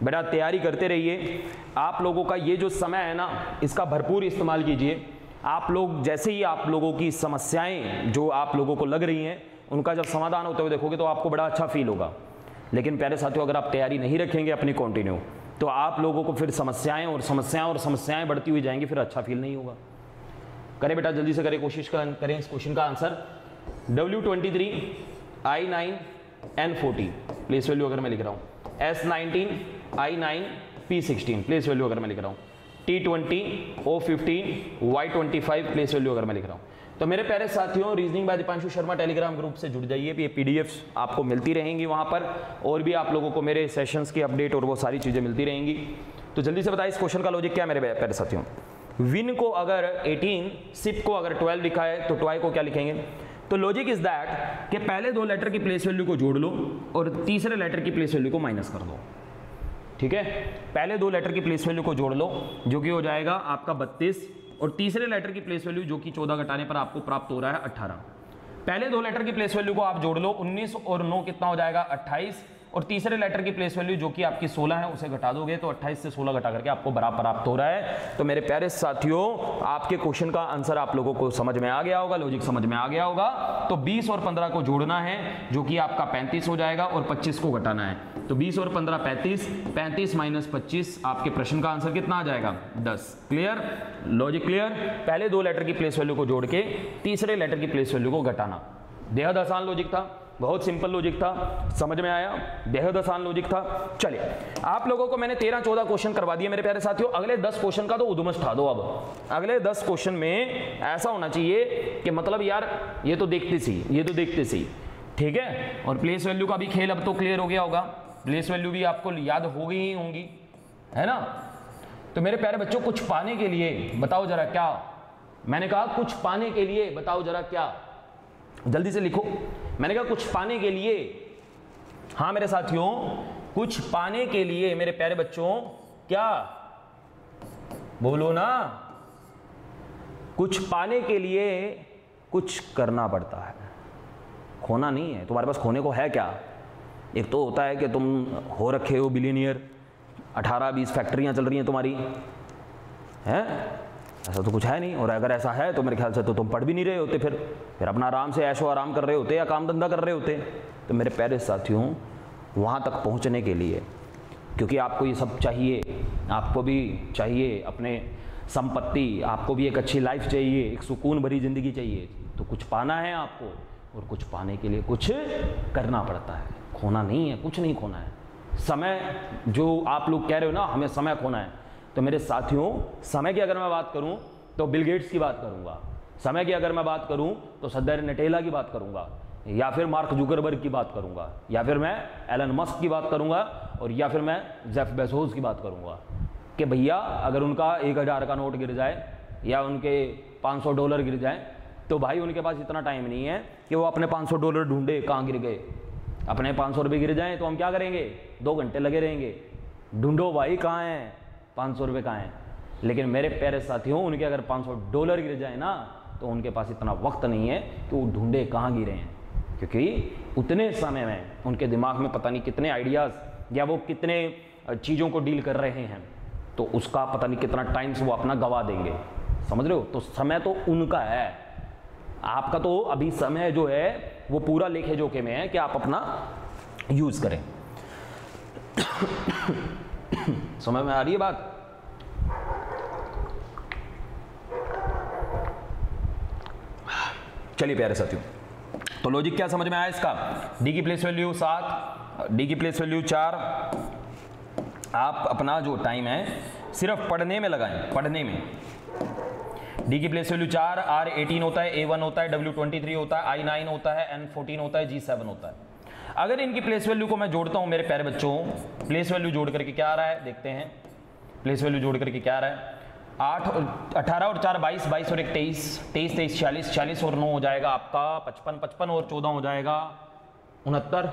बेटा, तैयारी करते रहिए। आप लोगों का ये जो समय है ना, इसका भरपूर इस्तेमाल कीजिए। आप लोग, जैसे ही आप लोगों की समस्याएँ, जो आप लोगों को लग रही हैं उनका जब समाधान होते हुए देखोगे तो आपको बड़ा अच्छा फील होगा। लेकिन प्यारे साथियों, अगर आप तैयारी नहीं रखेंगे अपनी कंटिन्यू तो आप लोगों को फिर समस्याएँ और समस्याएँ और समस्याएँ बढ़ती हुई जाएँगी, फिर अच्छा फील नहीं होगा। करें बेटा, जल्दी से करें कोशिश करें इस क्वेश्चन का answer W twenty three I nine N forty place value अगर मैं लिख रहा हूँ। S nineteen I nine P sixteen place value अगर मैं लिख रहा हूँ। T twenty O fifteen Y twenty five place value अगर मैं लिख रहा हूँ। तो मेरे प्यारे साथियों reasoning by Deepanshu Sharma Telegram group से जुड़ जाइए। ये पीडीएफ्स आपको मिलती रहेंगी वहाँ पर और भी आप लोगों को मेरे सेशंस की अपडेट और वो सारी चीज़ें मिलती रहेंगी। तो जल्दी से बताइए, इस क्वेश्चन का लॉजिक क्या मेरे प्यारे साथियों? विन को अगर 18 सिप को अगर 12 लिखा है तो ट्वाई को क्या लिखेंगे? तो लॉजिक इज़ दैट कि पहले दो लेटर की प्लेस वैल्यू को जोड़ लो और तीसरे लेटर की प्लेस वैल्यू को माइनस कर दो। ठीक है? पहले दो लेटर की प्लेस वैल्यू को जोड़ लो, जो कि हो जाएगा आपका 32 और तीसरे लेटर की प्लेस वैल्यू जो कि 14 घटाने पर आपको प्राप्त हो रहा है 18 पहले दो लेटर की प्लेस वैल्यू को आप जोड़ लो 19 और 9 कितना हो जाएगा? 28 और तीसरे लेटर की प्लेस वैल्यू जो कि आपकी 16 है, उसे घटा दोगे तो 28 से 16 घटा करके आपको बराबर प्राप्त हो रहा है। तो मेरे प्यारे साथियों, आपके क्वेश्चन का आंसर आप लोगों को समझ में आ गया होगा लॉजिक समझ में आ गया होगा। तो 20 और 15 को जोड़ना है, जो कि आपका 35 हो जाएगा और 25 को घटाना है। तो 20 और 15 35 35 माइनस पच्चीस, आपके प्रश्न का आंसर कितना आ जाएगा? 10 क्लियर लॉजिक क्लियर पहले दो लेटर की प्लेस वैल्यू को जोड़ के तीसरे लेटर की प्लेस वैल्यू को घटाना। बेहद आसान लॉजिक था। बहुत सिंपल लॉजिक था, समझ में आया? बेहद आसान लॉजिक था। चलिए, आप लोगों को मैंने तेरह चौदह क्वेश्चन करवा दिए मेरे प्यारे साथियों। अगले दस क्वेश्चन का तो उदमस ठा दो अब। अगले दस क्वेश्चन में ऐसा होना चाहिए कि मतलब यार, ये तो देखते सी, ये तो देखते सी। ठीक है? और प्लेस वैल्यू का भी खेल अब तो क्लियर हो गया होगा। प्लेस वैल्यू भी आपको याद हो गई ही होंगी। है ना? तो मेरे प्यारे बच्चों, कुछ पाने के लिए बताओ जरा क्या? मैंने कहा, कुछ पाने के लिए बताओ जरा क्या? जल्दी से लिखो। मैंने कहा, कुछ पाने के लिए। हाँ, मेरे साथियों, कुछ पाने के लिए, मेरे प्यारे बच्चों, क्या? बोलो ना, कुछ पाने के लिए कुछ करना पड़ता है। खोना नहीं है। तुम्हारे पास खोने को है क्या? एक तो होता है कि तुम हो रखे हो बिलीनियर 18-20 फैक्ट्रियाँ चल रही हैं तुम्हारी, हैं? ऐसा तो कुछ है नहीं। और अगर ऐसा है तो मेरे ख्याल से तो तुम पढ़ भी नहीं रहे होते फिर। फिर अपना आराम से ऐशो आराम कर रहे होते या काम धंधा कर रहे होते। तो मेरे प्यारे साथियों, वहाँ तक पहुँचने के लिए, क्योंकि आपको ये सब चाहिए, आपको भी चाहिए अपने संपत्ति, आपको भी एक अच्छी लाइफ चाहिए, एक सुकून भरी ज़िंदगी चाहिए। तो कुछ पाना है आपको, और कुछ पाने के लिए कुछ करना पड़ता है। खोना नहीं है, कुछ नहीं खोना है। समय, जो आप लोग कह रहे हो ना, हमें समय खोना है। तो मेरे साथियों, समय की अगर मैं बात करूँ तो बिल गेट्स की बात करूँगा। समय की अगर मैं बात करूँ तो सद्दर नटेला की बात करूँगा। या फिर मार्क जुगरबर्ग की बात करूँगा। या फिर मैं एलन मस्क की बात करूँगा और या फिर मैं जेफ बेसोस की बात करूँगा। कि भैया, अगर उनका एक हज़ार का नोट गिर जाए या उनके 500 डॉलर गिर जाए तो भाई उनके पास इतना टाइम नहीं है कि वो अपने 500 डॉलर ढूंढे कहाँ गिर गए। अपने 500 रुपये गिर जाएँ तो हम क्या करेंगे? दो घंटे लगे रहेंगे। ढूंढो भाई कहाँ हैं? पाँच सौ रुपये कहाँ हैं। लेकिन मेरे प्यारे साथियों, उनके अगर 500 डॉलर गिर जाए ना तो उनके पास इतना वक्त नहीं है कि वो ढूंढे कहाँ गिरे हैं। क्योंकि उतने समय में उनके दिमाग में पता नहीं कितने आइडियाज़ या वो कितने चीज़ों को डील कर रहे हैं। तो उसका पता नहीं कितना टाइम से वो अपना गवा देंगे। समझ रहे हो? तो समय तो उनका है। आपका तो अभी समय जो है, वो पूरा लेखे जोखे में है कि आप अपना यूज़ करें। समझ में आ रही है बात? चलिए प्यारे साथियों तो लॉजिक क्या समझ में आया इसका? डी की प्लेस वैल्यू सात डी की प्लेस वैल्यू चार। आप अपना जो टाइम है, सिर्फ़ पढ़ने में लगाएँ, पढ़ने में। डी की प्लेस वैल्यू चार आर एटीन होता है ए वन होता है डब्ल्यू ट्वेंटी थ्री होता है आई नाइन होता है एन फोर्टीन होता है जी सेवन होता है। अगर इनकी प्लेस वैल्यू को मैं जोड़ता हूँ, मेरे प्यारे बच्चों प्लेस वैल्यू जोड़ करके क्या आ रहा है? देखते हैं। प्लेस वैल्यू जोड़ करके क्या आ रहा है? आठ अठारह और चार, बाईस बाईस और एक, तेईस। तेईस तेईस, छियालीस छियालीस और नौ हो जाएगा आपका। पचपन पचपन और चौदह हो जाएगा। उनहत्तर।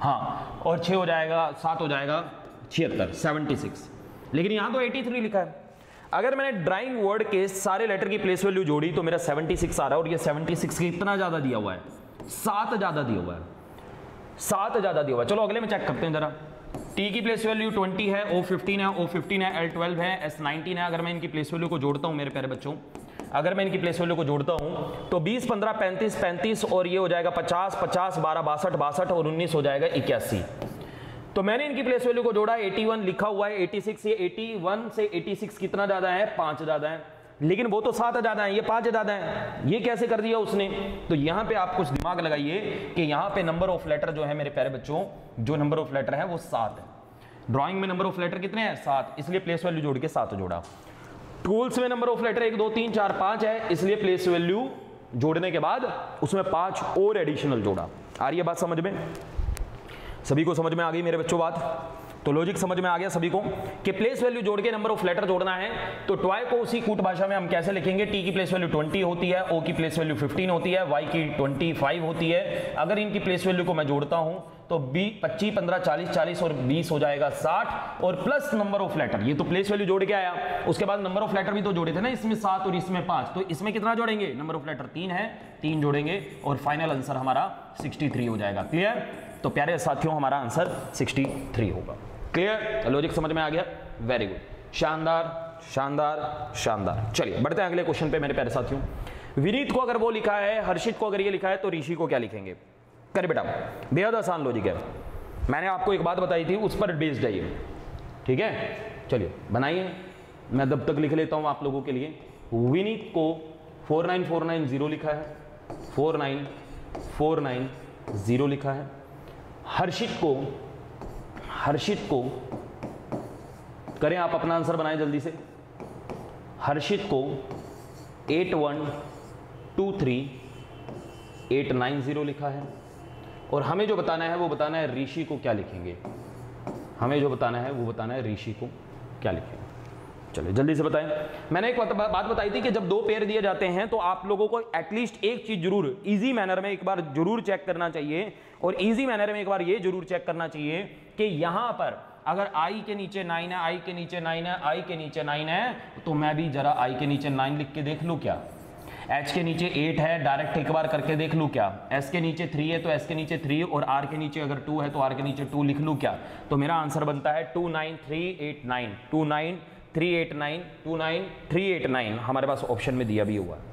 हाँ और छः हो जाएगा, सात हो जाएगा, छिहत्तर सेवेंटी सिक्स लेकिन यहाँ तो एटी थ्री लिखा है। अगर मैंने ड्राइंग वर्ड के सारे लेटर की प्लेस वैल्यू जोड़ी तो मेरा 76 आ रहा है और ये 76 की इतना ज़्यादा दिया हुआ है। सात ज़्यादा दिया हुआ है। सात ज़्यादा दिया हुआ चलो अगले में चेक करते हैं ज़रा। टी की प्लेस वैल्यू 20 है ओ 15 है ओ 15 है एल 12 है एस 19 है। अगर मैं इनकी प्लेस वैल्यू को जोड़ता हूँ, मेरे प्यारे बच्चों, अगर मैं इनकी प्लेस वैल्यू को जोड़ता हूँ तो 20 15 35 35 और ये हो जाएगा 50 50 12 बासठ बासठ और 19 हो जाएगा इक्यासी। तो मैंने इनकी प्लेस वैल्यू को जोड़ा 81 लिखा हुआ है 86 ये 81 से 86 कितना ज़्यादा है? पाँच ज़्यादा है। लेकिन वो तो सात ज़्यादा है, ये पाँच ज़्यादा है। ये कैसे कर दिया उसने? तो यहाँ पे आप कुछ दिमाग लगाइए कि यहाँ पे नंबर ऑफ़ लेटर जो है मेरे प्यारे बच्चों, जो नंबर ऑफ़ लेटर है वो सात है। ड्रॉइंग में नंबर ऑफ़ लेटर कितने हैं? सात। इसलिए प्लेस वैल्यू जोड़ के सात जोड़ा। टूल्स में नंबर ऑफ़ लेटर एक, दो, तीन, चार, पाँच है। इसलिए प्लेस वैल्यू जोड़ने के बाद उसमें पाँच और एडिशनल जोड़ा। आ रही है बात समझ में? सभी को समझ में आ गई मेरे बच्चों बात? तो लॉजिक समझ में आ गया सभी को कि प्लेस वैल्यू जोड़ के नंबर ऑफ़ लेटर जोड़ना है। तो ट्वाई को उसी कूट भाषा में हम कैसे लिखेंगे? टी की प्लेस वैल्यू 20 होती है ओ की प्लेस वैल्यू 15 होती है वाई की 25 होती है। अगर इनकी प्लेस वैल्यू को मैं जोड़ता हूँ तो बी पच्चीस, पंद्रह, चालीस चालीस और बीस हो जाएगा साठ। और प्लस नंबर ऑफ़ लेटर ये तो प्लेस वैल्यू जोड़ के आया। उसके बाद नंबर ऑफ़ लेटर भी तो जोड़े थे ना, इसमें सात और इसमें पाँच। तो इसमें कितना जोड़ेंगे? नंबर ऑफ़ लेटर तीन है, तीन जोड़ेंगे और फाइनल आंसर हमारा सिक्सटी हो जाएगा। क्लियर तो प्यारे साथियों, हमारा आंसर सिक्सटी होगा। क्लियर लॉजिक समझ में आ गया? वेरी गुड शानदार शानदार शानदार. चलिए, बढ़ते हैं अगले क्वेश्चन पे, मेरे प्यारे साथियों. विनीत को अगर वो लिखा है, हर्षित को अगर ये लिखा है तो ऋषि को क्या लिखेंगे? करे बेटा, बेहद आसान लॉजिक है. मैंने आपको एक बात बताई थी, उस पर बेस्ड है ठीक है? चलिए, बनाइए. मैं तब तक लिख लेता हूँ आप लोगों के लिए. विनीत को four nine four nine zero लिखा है. Four nine four nine zero लिखा है. हर्षित को हर्षित को करें आप अपना आंसर बनाएँ जल्दी से। हर्षित को eight one two three eight nine zero लिखा है। और हमें जो बताना है, वो बताना है ऋषि को क्या लिखेंगे। हमें जो बताना है, वो बताना है ऋषि को क्या लिखेंगे। चलिए जल्दी से बताएँ। मैंने एक बात बताई थी कि जब दो पेयर दिए जाते हैं तो आप लोगों को एटलीस्ट एक चीज़ ज़रूर इजी मैनर में एक बार ज़रूर चेक करना चाहिए। और इजी मैनर में एक बार ये ज़रूर चेक करना चाहिए कि यहाँ पर अगर आई के नीचे नाइन है, आई के नीचे नाइन है, आई के नीचे नाइन है तो मैं भी जरा आई के नीचे नाइन लिख के देख लू क्या? एच के नीचे एट है डायरेक्ट एक बार करके देख लू क्या? एस के नीचे थ्री है तो एस के नीचे थ्री और आर के नीचे अगर टू है तो आर के नीचे टू लिख लू क्या? तो मेरा आंसर बनता है two nine three eight nine two nine three eight nine two nine three eight nine हमारे पास ऑप्शन में दिया भी हुआ है।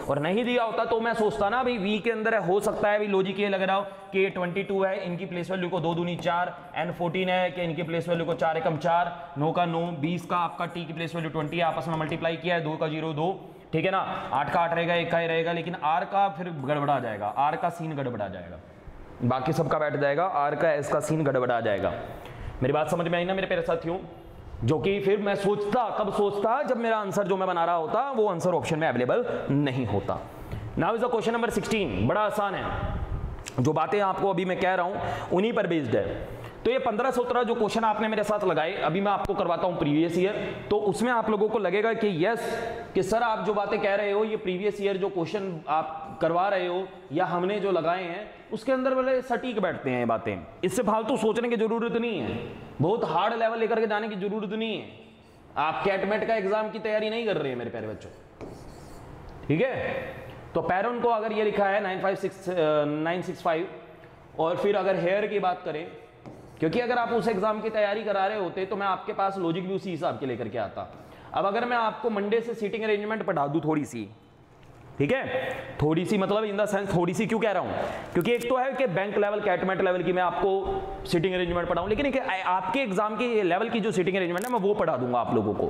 और नहीं दिया होता तो मैं सोचता ना, भाई वी के अंदर है, हो सकता है, भाई लॉजिक ये लग रहा हो कि ट्वेंटी टू है, इनकी प्लेस वैल्यू को दो दूनी चार एन फोर्टीन है कि इनकी प्लेस वैल्यू को चार एकम चार, नो का नो, बीस का आपका टी की प्लेस वैल्यू ट्वेंटी आपस में मल्टीप्लाई किया है, दो का ज़ीरो दो, ठीक है ना? आठ का आठ रहेगा, एक का ही रहेगा, लेकिन आर का फिर गड़बड़ा जाएगा आर का सीन गड़बड़ा जाएगा, बाकी सबका बैठ जाएगा आर का एस का सीन गड़बड़ा जाएगा। मेरी बात समझ में आई ना मेरे पेरे साथियों? जो कि फिर मैं सोचता, कब सोचता, जब मेरा आंसर जो मैं बना रहा होता, वो आंसर ऑप्शन में अवेलेबल नहीं होता। Now is the question number 16 बड़ा आसान है। जो बातें आपको अभी मैं कह रहा हूँ, उन्हीं पर बेस्ड है। तो ये पंद्रह सत्रह जो क्वेश्चन आपने मेरे साथ लगाए, अभी मैं आपको करवाता हूँ प्रीवियस ईयर तो उसमें आप लोगों को लगेगा कि यस कि सर आप जो बातें कह रहे हो, ये प्रीवियस ईयर जो क्वेश्चन आप करवा रहे हो, या हमने जो लगाए हैं, उसके अंदर वाले सटीक बैठते हैं ये बातें। इससे फालतू सोचने की ज़रूरत नहीं है। बहुत हार्ड लेवल लेकर के जाने की ज़रूरत नहीं है। आप कैटमेट का एग्ज़ाम की तैयारी नहीं कर रहे हैं मेरे प्यारे बच्चों। ठीक है? तो पैरन को अगर ये लिखा है nine five six nine six five और फिर अगर हेयर की बात करें क्योंकि अगर आप उस एग्ज़ाम की तैयारी करा रहे होते तो मैं आपके पास लॉजिक भी उसी हिसाब के लेकर के आता। अब अगर मैं आपको मंडे से सीटिंग अरेंजमेंट पढ़ा दूँ थोड़ी सी ठीक है? थोड़ी सी मतलब इन द सेंस थोड़ी सी क्यों कह रहा हूँ? क्योंकि एक तो है कि बैंक लेवल कैटमेंट लेवल की मैं आपको सीटिंग अरेंजमेंट पढ़ाऊं, लेकिन एक आपके एग्ज़ाम की लेवल की जो सीटिंग अरेंजमेंट है, मैं वो पढ़ा दूँगा आप लोगों को।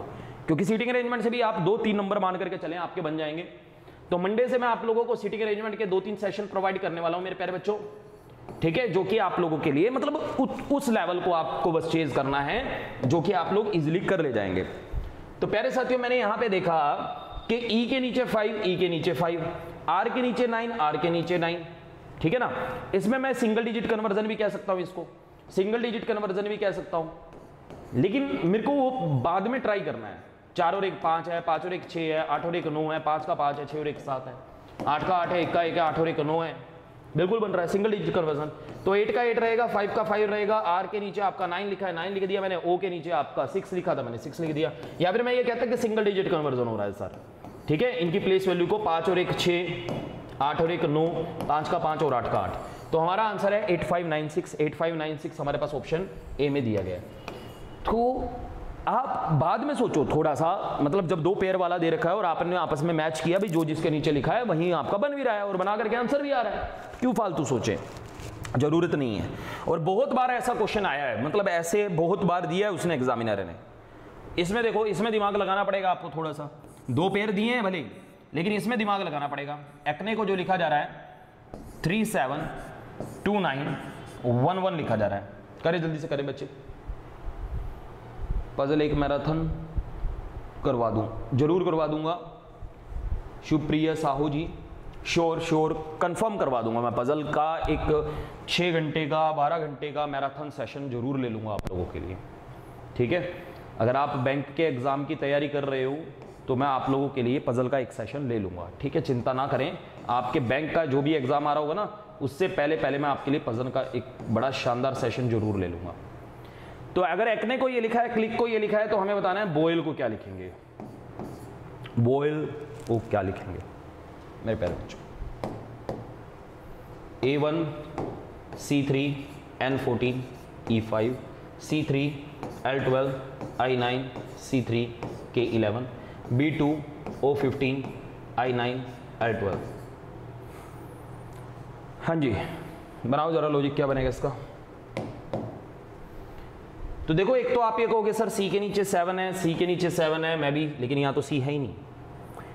क्योंकि सीटिंग अरेंजमेंट से भी आप दो तीन नंबर मान करके चले, आपके बन जाएँगे। तो मंडे से मैं आप लोगों को सीटिंग अरेंजमेंट के दो तीन सेशन प्रोवाइड करने वाला हूँ, मेरे प्यारे बच्चों। ठीक है, जो कि आप लोगों के लिए मतलब उस लेवल को आपको बस चेज करना है, जो कि आप लोग इजिली कर ले जाएँगे। तो प्यारे साथियों, मैंने यहाँ पे देखा कि ई e के नीचे फाइव ई e के नीचे फाइव आर के नीचे नाइन आर के नीचे नाइन ठीक है ना? इसमें मैं सिंगल डिजिट कन्वर्जन भी कह सकता हूँ इसको। सिंगल डिजिट कन्वर्जन भी कह सकता हूँ। लेकिन मेरे को वो बाद में ट्राई करना है। चार और एक पाँच है, पाँच और एक छह है, आठ और एक नौ है, पाँच का पाँच है छह और एक सात है। आठ का आठ है, एक का एक है, आठ और एक नौ है। बिल्कुल बन रहा है सिंगल डिजिट कन्वर्जन तो एट का एट रहेगा फाइव का फाइव रहेगा आर के नीचे आपका नाइन लिखा है नाइन लिख दिया मैंने ओ के नीचे आपका सिक्स लिखा था मैंने सिक्स लिख दिया। या फिर मैं ये कहता कि सिंगल डिजिट कन्वर्जन हो रहा है सर ठीक है? इनकी प्लेस वैल्यू को पाँच और एक छः, आठ और एक नौ, पाँच का पाँच और आठ का आठ। तो हमारा आंसर है eight five nine six eight five nine six हमारे पास ऑप्शन ए में दिया गया तो आप बाद में सोचो थोड़ा सा मतलब जब दो पेयर वाला दे रखा है और आपने आपस में मैच किया भी, जो जिसके नीचे लिखा है, वहीं आपका बन भी रहा है और बना करके आंसर भी आ रहा है। क्यों फालतू सोचे? ज़रूरत नहीं है। और बहुत बार ऐसा क्वेश्चन आया है मतलब ऐसे बहुत बार दिया है उसने एग्जामिनर ने। इसमें देखो, इसमें दिमाग लगाना पड़ेगा आपको थोड़ा सा। दो पेयर दिए हैं भले, लेकिन इसमें दिमाग लगाना पड़ेगा। एक्ने को जो लिखा जा रहा है three seven two nine one one लिखा जा रहा है। करें जल्दी से, करें बच्चे। पजल एक मैराथन करवा दूँ। ज़रूर करवा दूँगा। Shubhpriya Sahu ji, sure sure confirm करवा दूँगा मैं पजल का। एक छः घंटे का, बारह घंटे का मैराथन सेशन ज़रूर ले लूँगा आप लोगों के लिए। ठीक है? अगर आप बैंक के एग्ज़ाम की तैयारी कर रहे हो तो मैं आप लोगों के लिए पजल का एक सेशन ले लूँगा। ठीक है? चिंता ना करें। आपके बैंक का जो भी एग्ज़ाम आ रहा होगा ना, उससे पहले पहले मैं आपके लिए पजल का एक बड़ा शानदार सेशन ज़रूर ले लूँगा। तो अगर एक्ने को ये लिखा है क्लिक को ये लिखा है तो हमें बताना है बोयल को क्या लिखेंगे। बोयल को क्या लिखेंगे? मेरे पैर बच्चों। A one C three N fourteen E five C three L twelve I nine C three K eleven B two O fifteen I nine L twelve हाँ जी, बनाओ जरा लॉजिक क्या बनेगा इसका। तो देखो, एक तो आप ये कहोगे, सर सी के नीचे सेवन है सी के नीचे सेवन है, मैं भी, लेकिन यहाँ तो सी है ही नहीं.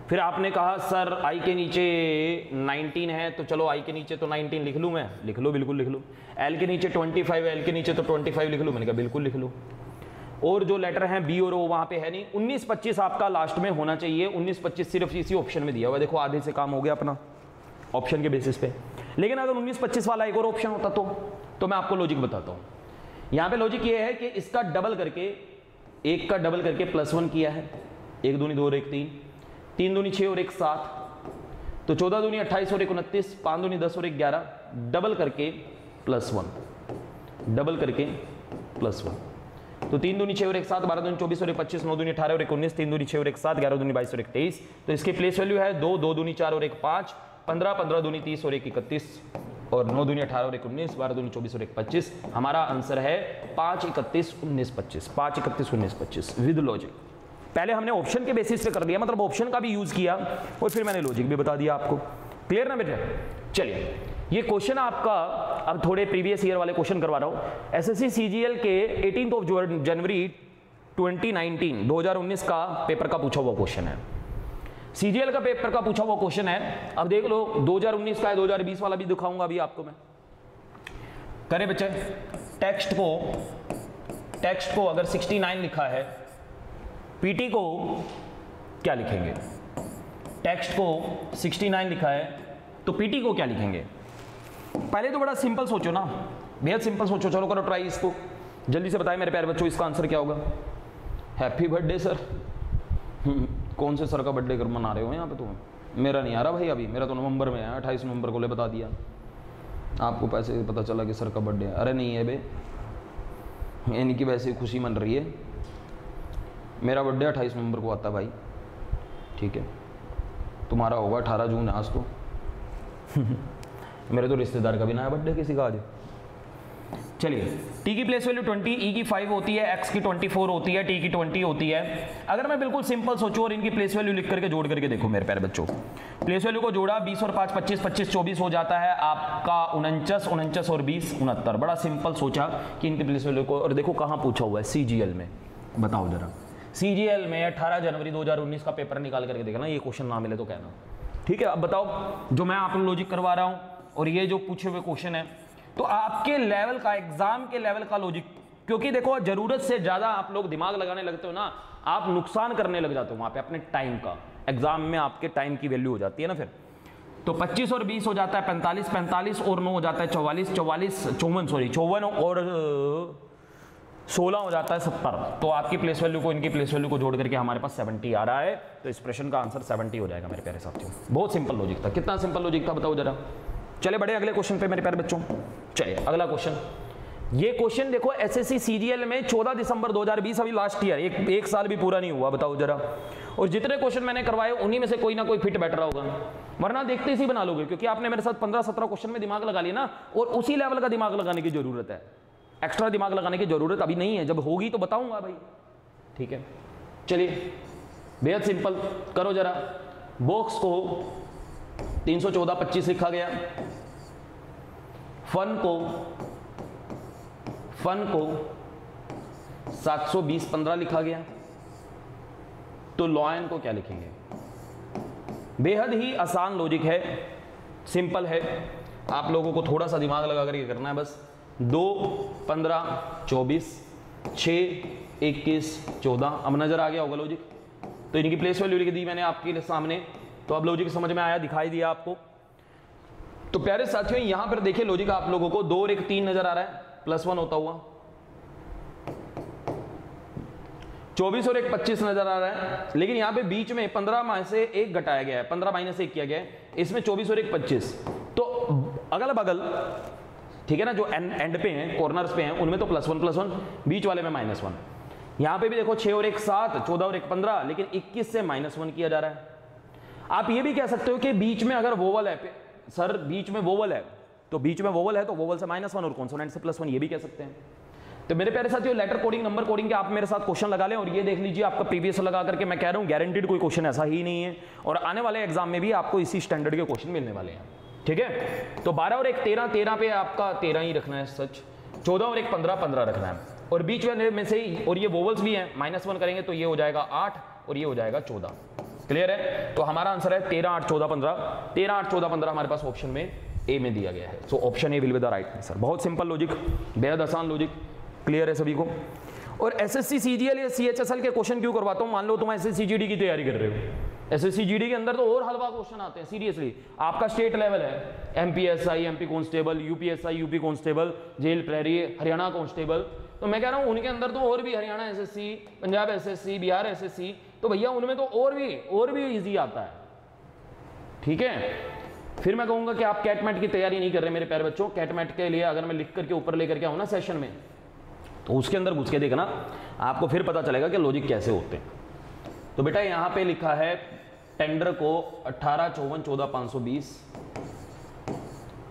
फिर आपने कहा, सर आई के नीचे 19 है तो चलो आई के नीचे तो 19 लिख लूँ मैं? लिख लो, बिल्कुल लिख लो। एल के नीचे 25 एल के नीचे तो 25 लिख लो? मैंने कहा, बिल्कुल लिख लो। और जो लेटर हैं बी और ओ वहाँ पे है नहीं। 19 25 आपका लास्ट में होना चाहिए। 19 25 सिर्फ़ इसी ऑप्शन में दिया हुआ देखो, आधे से काम हो गया अपना ऑप्शन के बेसिस पे। लेकिन अगर 19 25 वाला एक और ऑप्शन होता तो तो मैं आपको लॉजिक बताता हूँ। यहाँ पे लॉजिक ये है कि इसका डबल करके एक का डबल करके प्लस वन किया है एक दूनी दो और एक तीन तीन दूनी छः और एक सात तो चौदह दूनी अट्ठाईस और एक उनतीस पाँच दूनी दस और एक ग्यारह डबल करके प्लस वन डबल करके प्लस वन तो तीन दूनी छः और एक सात बारह दूनी चौबीस और एक पच्चीस नौ दूनी अठारह और एक उन्नीस तीन दूनी छः और एक सात ग्यारह दूनी बाईस और एक तेईस तो इसकी प्लेस वैल्यू है दो दो दूनी चार और एक पाँच पंद्रह पंद्रह दूनी तीस और एक इकतीस और नौ दूनी अठारह और एक उन्नीस, बारह दूनी चौबीस और एक पच्चीस। हमारा आंसर है पाँच, इकतीस, उन्नीस, पच्चीस। पाँच, इकतीस, उन्नीस, पच्चीस। विद लॉजिक पहले हमने ऑप्शन के बेसिस पे कर दिया मतलब ऑप्शन का भी यूज़ किया और फिर मैंने लॉजिक भी बता दिया आपको। क्लियर ना बेटे? चलिए, ये क्वेश्चन आपका, अब थोड़े प्रीवियस ईयर वाले क्वेश्चन करवा रहा हूँ। एसएससी सीजीएल के एटीन ऑफ़ जनवरी 2019 2019 का पेपर का पूछा हुआ क्वेश्चन है। सीजीएल का पेपर का पूछा हुआ क्वेश्चन है। अब देख लो 2019 का है 2020 वाला भी दिखाऊँगा अभी आपको मैं। करें बच्चे टेक्स्ट को टेक्स्ट को अगर 69 लिखा है पीटी को क्या लिखेंगे? टेक्स्ट को 69 लिखा है तो पीटी को क्या लिखेंगे? पहले तो बड़ा सिंपल सोचो ना। बेहद सिंपल सोचो, चलो करो ट्राई इसको। जल्दी से बताएँ मेरे प्यारे बच्चों, इसका आंसर क्या होगा? हैप्पी बर्थडे सर कौन से सर का बर्थडे कर मना रहे हो यहाँ पे तुम? मेरा नहीं आ रहा भाई अभी, मेरा तो नवंबर में है, अट्ठाईस नवंबर को ले बता दिया। आपको पैसे पता चला कि सर का बर्थडे है। अरे नहीं है बे। इनकी वैसे खुशी मन रही है। मेरा बर्थडे अट्ठाईस नवंबर को आता है भाई। ठीक है। तुम्हारा होगा अठारह जून आज तो। मेरे तो रिश्तेदार का भी नया बर्थडे किसी का आज। चलिए टी की प्लेस वैल्यू 20 ई की 5 होती है एक्स की 24 होती है टी की 20 होती है। अगर मैं बिल्कुल सिंपल सोचूं और इनकी प्लेस वैल्यू लिख करके जोड़ करके देखो मेरे प्यारे बच्चों। प्लेस वैल्यू को जोड़ा 20 और 5 25 25 24 हो जाता है। आपका उनचास उनचास और 20 उनहत्तर। बड़ा सिंपल सोचा कि इनकी प्लेस वैल्यू को, और देखो कहाँ पूछा हुआ है सीजीएल में। बताओ जरा। सीजीएल में 18 जनवरी 2019 का पेपर निकाल करके देखना, ये क्वेश्चन ना मिले तो कहना। ठीक है, अब बताओ, जो मैं आप लॉजिक करवा रहा हूँ, और ये जो पूछे हुए क्वेश्चन है तो आपके लेवल का एग्ज़ाम के लेवल का लॉजिक क्योंकि देखो, ज़रूरत से ज़्यादा आप लोग दिमाग लगाने लगते हो ना, आप नुकसान करने लग जाते हो वहाँ पे अपने टाइम का। एग्ज़ाम में आपके टाइम की वैल्यू हो जाती है ना फिर। तो 25 और 20 हो जाता है 45 45 और 9 हो जाता है 44 44 चौवन सॉरी चौवन और सोलह हो जाता है, सत्तर। तो आपकी प्लेस वैल्यू को, इनकी प्लेस वैल्यू को जोड़ करके हमारे पास सेवेंटी आ रहा है। तो इस प्रश्न का आंसर सेवेंटी हो जाएगा मेरे प्यारे साथियों। बहुत सिंपल लॉजिक था। कितना सिंपल लॉजिक था बताओ जरा। चले बड़े अगले क्वेश्चन पे, मेरे प्यारे बच्चों। चलिए, अगला क्वेश्चन ये क्वेश्चन देखो एसएससी सीजीएल में 14 दिसंबर 2020 अभी लास्ट ईयर एक एक साल भी पूरा नहीं हुआ, बताओ जरा। और जितने क्वेश्चन मैंने करवाए, उन्हीं में से कोई ना कोई फिट बैठ रहा होगा। वरना देखते ही बना लोगे, क्योंकि आपने मेरे साथ 15 17 क्वेश्चन में दिमाग लगा लिया ना, और उसी लेवल का दिमाग लगाने की ज़रूरत है। एक्स्ट्रा दिमाग लगाने की ज़रूरत अभी नहीं है। जब होगी तो बताऊँगा भाई। ठीक है? चलिए, बेहद सिंपल करो जरा। बॉक्स को 314 25 लिखा गया। फन को फन को 720 15 लिखा गया। तो लॉयन को क्या लिखेंगे? बेहद ही आसान लॉजिक है सिंपल है। आप लोगों को थोड़ा सा दिमाग लगा करके करना है बस। दो, पंद्रह, चौबीस छ इक्कीस, चौदह। अब नज़र आ गया होगा लॉजिक तो इनकी प्लेस वैल्यू लिख दी मैंने आपके सामने। तो अब लॉजिक समझ में आया, दिखाई दिया आपको। तो प्यारे साथियों, यहाँ पर देखिए लॉजिक आप लोगों को, दो और एक तीन नज़र आ रहा है प्लस वन होता हुआ। चौबीस और एक पच्चीस नज़र आ रहा है, लेकिन यहाँ पे बीच में पंद्रह माइनस से एक घटाया गया है, पंद्रह माइनस एक किया गया है, इसमें चौबीस और एक पच्चीस। तो अगल बगल ठीक है ना, जो एंड एंड पे हैं कॉर्नर्स पे हैं, उनमें तो प्लस वन प्लस वन बीच वाले में माइनस वन यहाँ पे भी देखो, छह और एक सात, चौदह और एक पंद्रह, लेकिन इक्कीस से माइनस वन किया जा रहा है। आप ये भी कह सकते हो कि बीच में अगर वोवल है सर, बीच में वोवल है तो बीच में वोवल है तो वोवल से माइनस वन और कॉन्सोनेंट से प्लस वन ये भी कह सकते हैं। तो मेरे प्यारे साथियों लेटर कोडिंग नंबर कोडिंग के आप मेरे साथ क्वेश्चन लगा लें और ये देख लीजिए आपका प्रीवियस लगा करके मैं कह रहा हूँ गारंटीड कोई क्वेश्चन ऐसा ही नहीं है। और आने वाले एग्ज़ाम में भी आपको इसी स्टैंडर्ड के क्वेश्चन मिलने वाले हैं। ठीक है? तो 12 और एक 13 13 पे आपका 13 ही रखना है सच। 14 और एक 15 15 रखना है। और बीच में से ही, और ये वोवल्स भी हैं माइनस वन करेंगे तो ये हो जाएगा आठ, और ये हो जाएगा चौदह। क्लियर है? तो हमारा आंसर है तेरह आठ चौदह पंद्रह। तेरह आठ चौदह पंद्रह हमारे पास ऑप्शन में ए में दिया गया है। So option A will be the right answer बहुत सिंपल लॉजिक बेहद आसान लॉजिक क्लियर है सभी को? और S S C C G L या सी एच एस एल के क्वेश्चन क्यों करवाता हूँ? मान लो तुम S S C G D की तैयारी कर रहे हो। S S C G D के अंदर तो और हलवा क्वेश्चन आते हैं सीरियसली आपका स्टेट लेवल है। M P S I M P constable U P S I U P constable jail प्रहरी हरियाणा कॉन्स्टेबल तो मैं कह रहा हूँ, उनके अंदर तो और भी Haryana S S C Punjab S S C Bihar S S C तो भैया उनमें तो और भी और भी ईजी आता है। ठीक है? फिर मैं कहूँगा कि आप कैटमेट की तैयारी नहीं कर रहे मेरे प्यारे बच्चों। कैटमेट के लिए अगर मैं लिख करके ऊपर लेकर के आऊँ ना सेशन में तो उसके अंदर घुस के देखना, आपको फिर पता चलेगा कि लॉजिक कैसे होते हैं। तो बेटा यहाँ पे लिखा है टेंडर को अट्ठारह चौवन चौदह पाँच सौ बीस।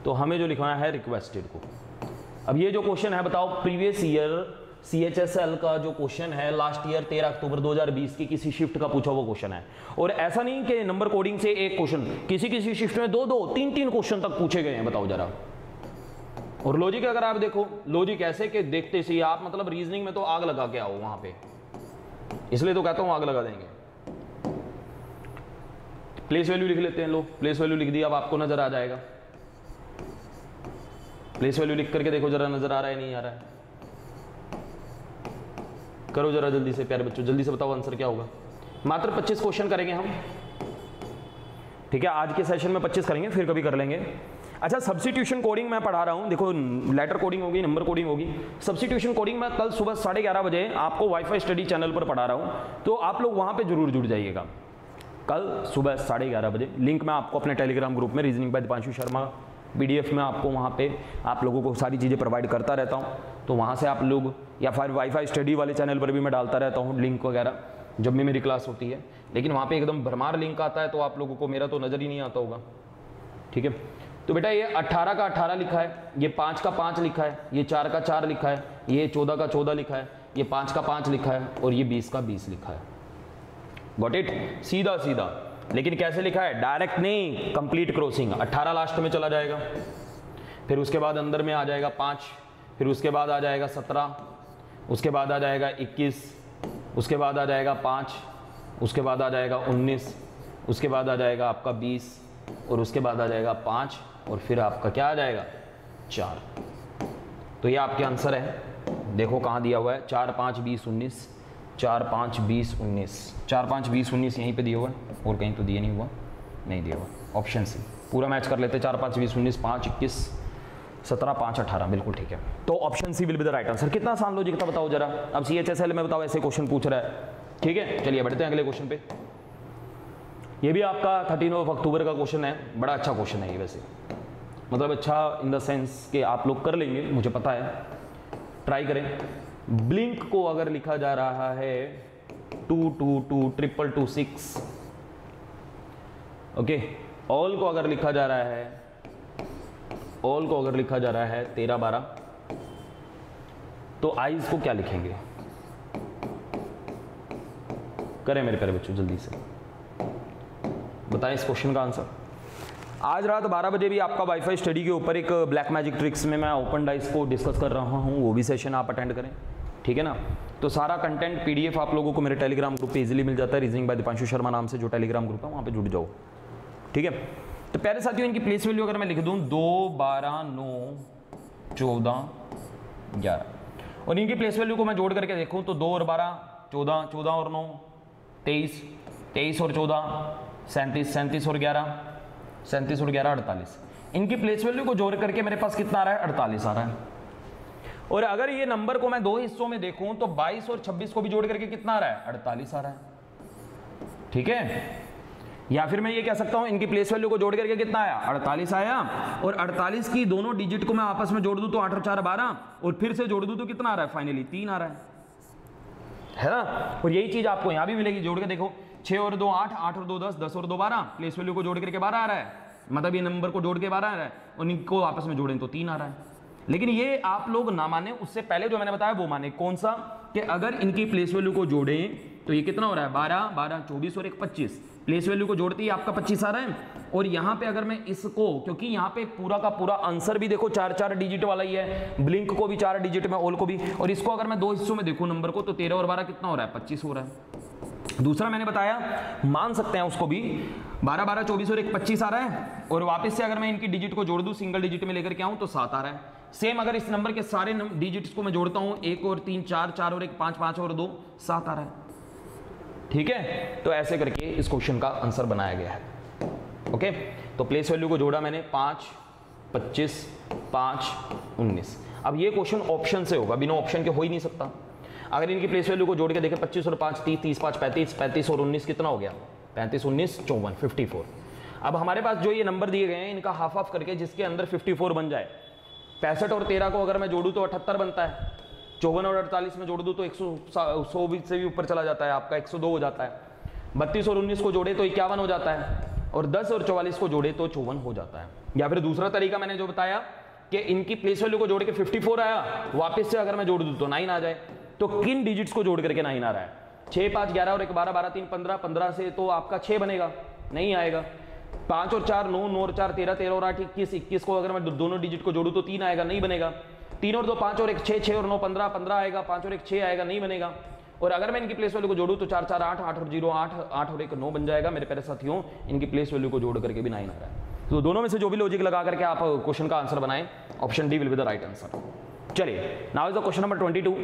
तो हमें जो लिखवाना है रिक्वेस्टेड को। अब ये जो क्वेश्चन है, बताओ previous year C H S L का जो क्वेश्चन है लास्ट ईयर 13 अक्टूबर 2020 की किसी शिफ्ट का पूछा हुआ क्वेश्चन है। और ऐसा नहीं कि नंबर कोडिंग से एक क्वेश्चन किसी किसी शिफ्ट में दो दो तीन तीन क्वेश्चन तक पूछे गए हैं, बताओ जरा। और लॉजिक अगर आप देखो लॉजिक ऐसे कि देखते से आप मतलब रीजनिंग में तो आग लगा के आओ वहाँ पे। इसलिए तो कहता हूँ आग लगा देंगे। प्लेस वैल्यू लिख लेते हैं लो प्लेस वैल्यू लिख दिया, अब आपको नज़र आ जाएगा। प्लेस वैल्यू लिख करके देखो, जरा नज़र आ रहा है, नहीं आ रहा है। करो जरा जल्दी से, प्यारे बच्चों, जल्दी से बताओ आंसर क्या होगा। मात्र 25 क्वेश्चन करेंगे हम। ठीक है, आज के सेशन में 25 करेंगे, फिर कभी कर लेंगे। अच्छा सब्सिट्यूशन कोडिंग मैं पढ़ा रहा हूँ। देखो लेटर कोडिंग होगी नंबर कोडिंग होगी। सब्सिट्यूशन कोडिंग मैं कल सुबह साढ़े ग्यारह बजे आपको वाईफाई स्टडी चैनल पर पढ़ा रहा हूँ। तो आप लोग वहाँ पे ज़रूर जुड़ जाइएगा। कल सुबह साढ़े ग्यारह बजे लिंक मैं आपको अपने टेलीग्राम ग्रुप में reasoning by Deepanshu Sharma PDF में आपको वहाँ पे आप लोगों को सारी चीज़ें प्रोवाइड करता रहता हूँ। तो वहाँ से आप लोग या फिर वाईफाई स्टडी वाले चैनल पर भी मैं डालता रहता हूँ लिंक वगैरह, जब भी मेरी क्लास होती है। लेकिन वहाँ पे एकदम भरमार लिंक आता है तो आप लोगों को मेरा तो नज़र ही नहीं आता होगा। ठीक है? तो बेटा ये 18 का 18 लिखा है, ये पाँच का पाँच लिखा है, ये चार का चार लिखा है, ये चौदह का चौदह लिखा है, ये पाँच का पाँच लिखा है और ये बीस का बीस लिखा है। गॉट इट सीधा सीधा। लेकिन कैसे लिखा है? डायरेक्ट नहीं कंप्लीट क्रॉसिंग 18 लास्ट में चला जाएगा। फिर उसके बाद अंदर में आ जाएगा पाँच, फिर उसके बाद आ जाएगा सत्रह उसके बाद आ जाएगा इक्कीस, उसके बाद आ जाएगा पाँच, उसके बाद आ जाएगा उन्नीस, उसके बाद आ जाएगा आपका बीस और उसके बाद आ जाएगा पाँच और फिर आपका क्या आ जाएगा? चार। तो ये आपके आंसर है। देखो कहाँ दिया हुआ है। चार पाँच बीस उन्नीस, चार पाँच बीस उन्नीस। चार पाँच बीस उन्नीस यहीं पे दिया हुआ है और कहीं तो दिया नहीं हुआ। नहीं दिया हुआ। ऑप्शन सी पूरा मैच कर लेते। चार पाँच बीस उन्नीस, पाँच इक्कीस सत्रह पाँच अठारह, बिल्कुल ठीक है। तो option C will be the right answer कितना आसान लॉजिक था बताओ जरा। अब सी एच एस एल में बताओ, ऐसे क्वेश्चन पूछ रहा है। ठीक है? चलिए, बढ़ते हैं अगले क्वेश्चन पे। ये भी आपका थर्टीन ऑफ़ अक्टूबर का क्वेश्चन है। बड़ा अच्छा क्वेश्चन है ये वैसे। मतलब अच्छा इन द सेंस कि आप लोग कर लेंगे, मुझे पता है। ट्राई करें। ब्लिंक को अगर लिखा जा रहा है two two two triple two six okay all को अगर लिखा जा रहा है ऑल को अगर लिखा जा रहा है तेरह बारह तो आइज़ को क्या लिखेंगे? करें मेरे प्यारे बच्चों, जल्दी से। बताएँ इस क्वेश्चन का आंसर आज रात 12 बजे भी आपका वाईफाई स्टडी के ऊपर एक ब्लैक मैजिक ट्रिक्स में मैं ओपन डाइस को डिस्कस कर रहा हूँ, वो भी सेशन आप अटेंड करें, ठीक है ना? तो सारा कंटेंट पीडीएफ आप लोगों को मेरे टेलीग्राम ग्रुप पे इजीली मिल जाता है। रीजनिंग बाय दीपांशु शर्मा नाम से जो टेलीग्राम ग्रुप है, वहाँ पे जुड़ जाओ, ठीक है? तो पहले साथियों, इनकी प्लेस वैल्यू अगर मैं लिख दूँ, दो, बारह, नौ, चौदह, ग्यारह। और इनकी प्लेस वैल्यू को मैं जोड़ करके देखूँ तो दो और बारह, चौदह चौदह और नौ, तेईस तेईस और चौदह, सैंतीस सैंतीस और ग्यारह, सैंतीस और ग्यारह, अड़तालीस। इनकी प्लेस वैल्यू को जोड़ करके मेरे पास कितना आ रहा है? अड़तालीस आ रहा है। और अगर ये नंबर को मैं दो हिस्सों में देखूँ तो 22 और 26 को भी जोड़ करके कितना आ रहा है? अड़तालीस आ रहा है। ठीक है? या फिर मैं ये कह सकता हूँ, इनकी प्लेस वैल्यू को जोड़ करके कितना आया? अड़तालीस आया। और अड़तालीस की दोनों डिजिट को मैं आपस में जोड़ दूँ तो आठ और चार बारह, और फिर से जोड़ दूँ तो कितना आ रहा है? फाइनली तीन आ रहा है। है ना? और यही चीज़ आपको यहाँ भी मिलेगी, जोड़ के देखो। छह और दो आठ आठ और दो दस दस और दो बारह प्लेस वैल्यू को जोड़ करके बारह आ रहा है। मतलब ये नंबर को जोड़ के बारह आ रहा है, और इनको आपस में जोड़ें तो तीन आ रहा है। लेकिन ये आप लोग ना माने, उससे पहले जो मैंने बताया वो माने कौन सा? कि अगर इनकी प्लेस वैल्यू को जोड़ें तो ये कितना हो रहा है? बारह बारह, चौबीस और एक पच्चीस। प्लेस वैल्यू को जोड़ती है आपका पच्चीस आ रहा है। और यहाँ पे अगर मैं इसको, क्योंकि यहाँ पे पूरा का पूरा आंसर भी देखो, चार चार डिजिट वाला ही है। ब्लिंक को भी चार डिजिट में ऑल को भी। और इसको अगर मैं दो हिस्सों में देखूँ नंबर को तो तेरह और बारह कितना हो रहा है? पच्चीस हो रहा है। दूसरा मैंने बताया, मान सकते हैं उसको भी। बारह बारह, चौबीस और एक, पच्चीस आ रहा है। और वापस से अगर मैं इनकी डिजिट को जोड़ दूँ सिंगल डिजिट में लेकर के आऊँ तो सात आ रहा है। सेम अगर इस नंबर के सारे डिजिट्स को मैं जोड़ता हूँ, एक और तीन, चार चार और एक, पाँच पाँच और दो, सात आ रहा है। ठीक है? तो ऐसे करके इस क्वेश्चन का आंसर बनाया गया है। ओके तो प्लेस वैल्यू को जोड़ा मैंने पाँच, पच्चीस, पाँच, उन्नीस। अब ये क्वेश्चन ऑप्शन से होगा, बिना ऑप्शन के हो ही नहीं सकता। अगर इनकी प्लेस वैल्यू को जोड़ के देखें, पच्चीस और पाँच, तीस तीस, पाँच, पैंतीस पैंतीस और उन्नीस कितना हो गया? पैंतीस, उन्नीस, चौवन फिफ्टी फोर अब हमारे पास जो ये नंबर दिए गए हैं, इनका हाफ़ ऑफ़ करके जिसके अंदर फिफ्टी फोर बन जाए, पैंसठ और तेरह को अगर मैं जोड़ूँ तो अठहत्तर बनता है। चौवन और अड़तालीस में जोड़ दूँ तो एक सौ सौ भी ऊपर चला जाता है आपका, एक सौ दो हो जाता है। बत्तीस और उन्नीस को जोड़े तो इक्यावन हो जाता है और दस और चौवालीस को जोड़े तो चौवन हो जाता है। या फिर दूसरा तरीका मैंने जो बताया कि इनकी प्लेस वैल्यू को जोड़ के 54 आया, वापस से अगर मैं जोड़ दूँ तो नाइन आ जाए। तो किन डिजिट्स को जोड़ करके नाइन आ रहा है? छः पाँच, ग्यारह और एक बारह बारह, तीन, पंद्रह पंद्रह से तो आपका छः बनेगा, नहीं आएगा। पाँच और चार, नौ नौ और चार, तेरह तेरह और आठ, इक्कीस इक्कीस को अगर मैं दोनों डिजिट को जोड़ूँ तो तीन आएगा, नहीं बनेगा। तीन और दो, पाँच और एक छः छः और नौ, पंद्रह पंद्रह आएगा, पाँच और एक छः आएगा, नहीं बनेगा। और अगर मैं इनकी प्लेस वैल्यू को जोड़ूँ तो चार चार, आठ आठ और ज़ीरो, आठ आठ और एक, नौ बन जाएगा मेरे पहले साथियों। इनकी प्लेस वैल्यू को जोड़ करके भी नाइन आ रहा है। तो दोनों में से जो भी लॉजिक लगा करके आप क्वेश्चन का आंसर बनाएँ option D will be the right answer चलिए now is the question number twenty two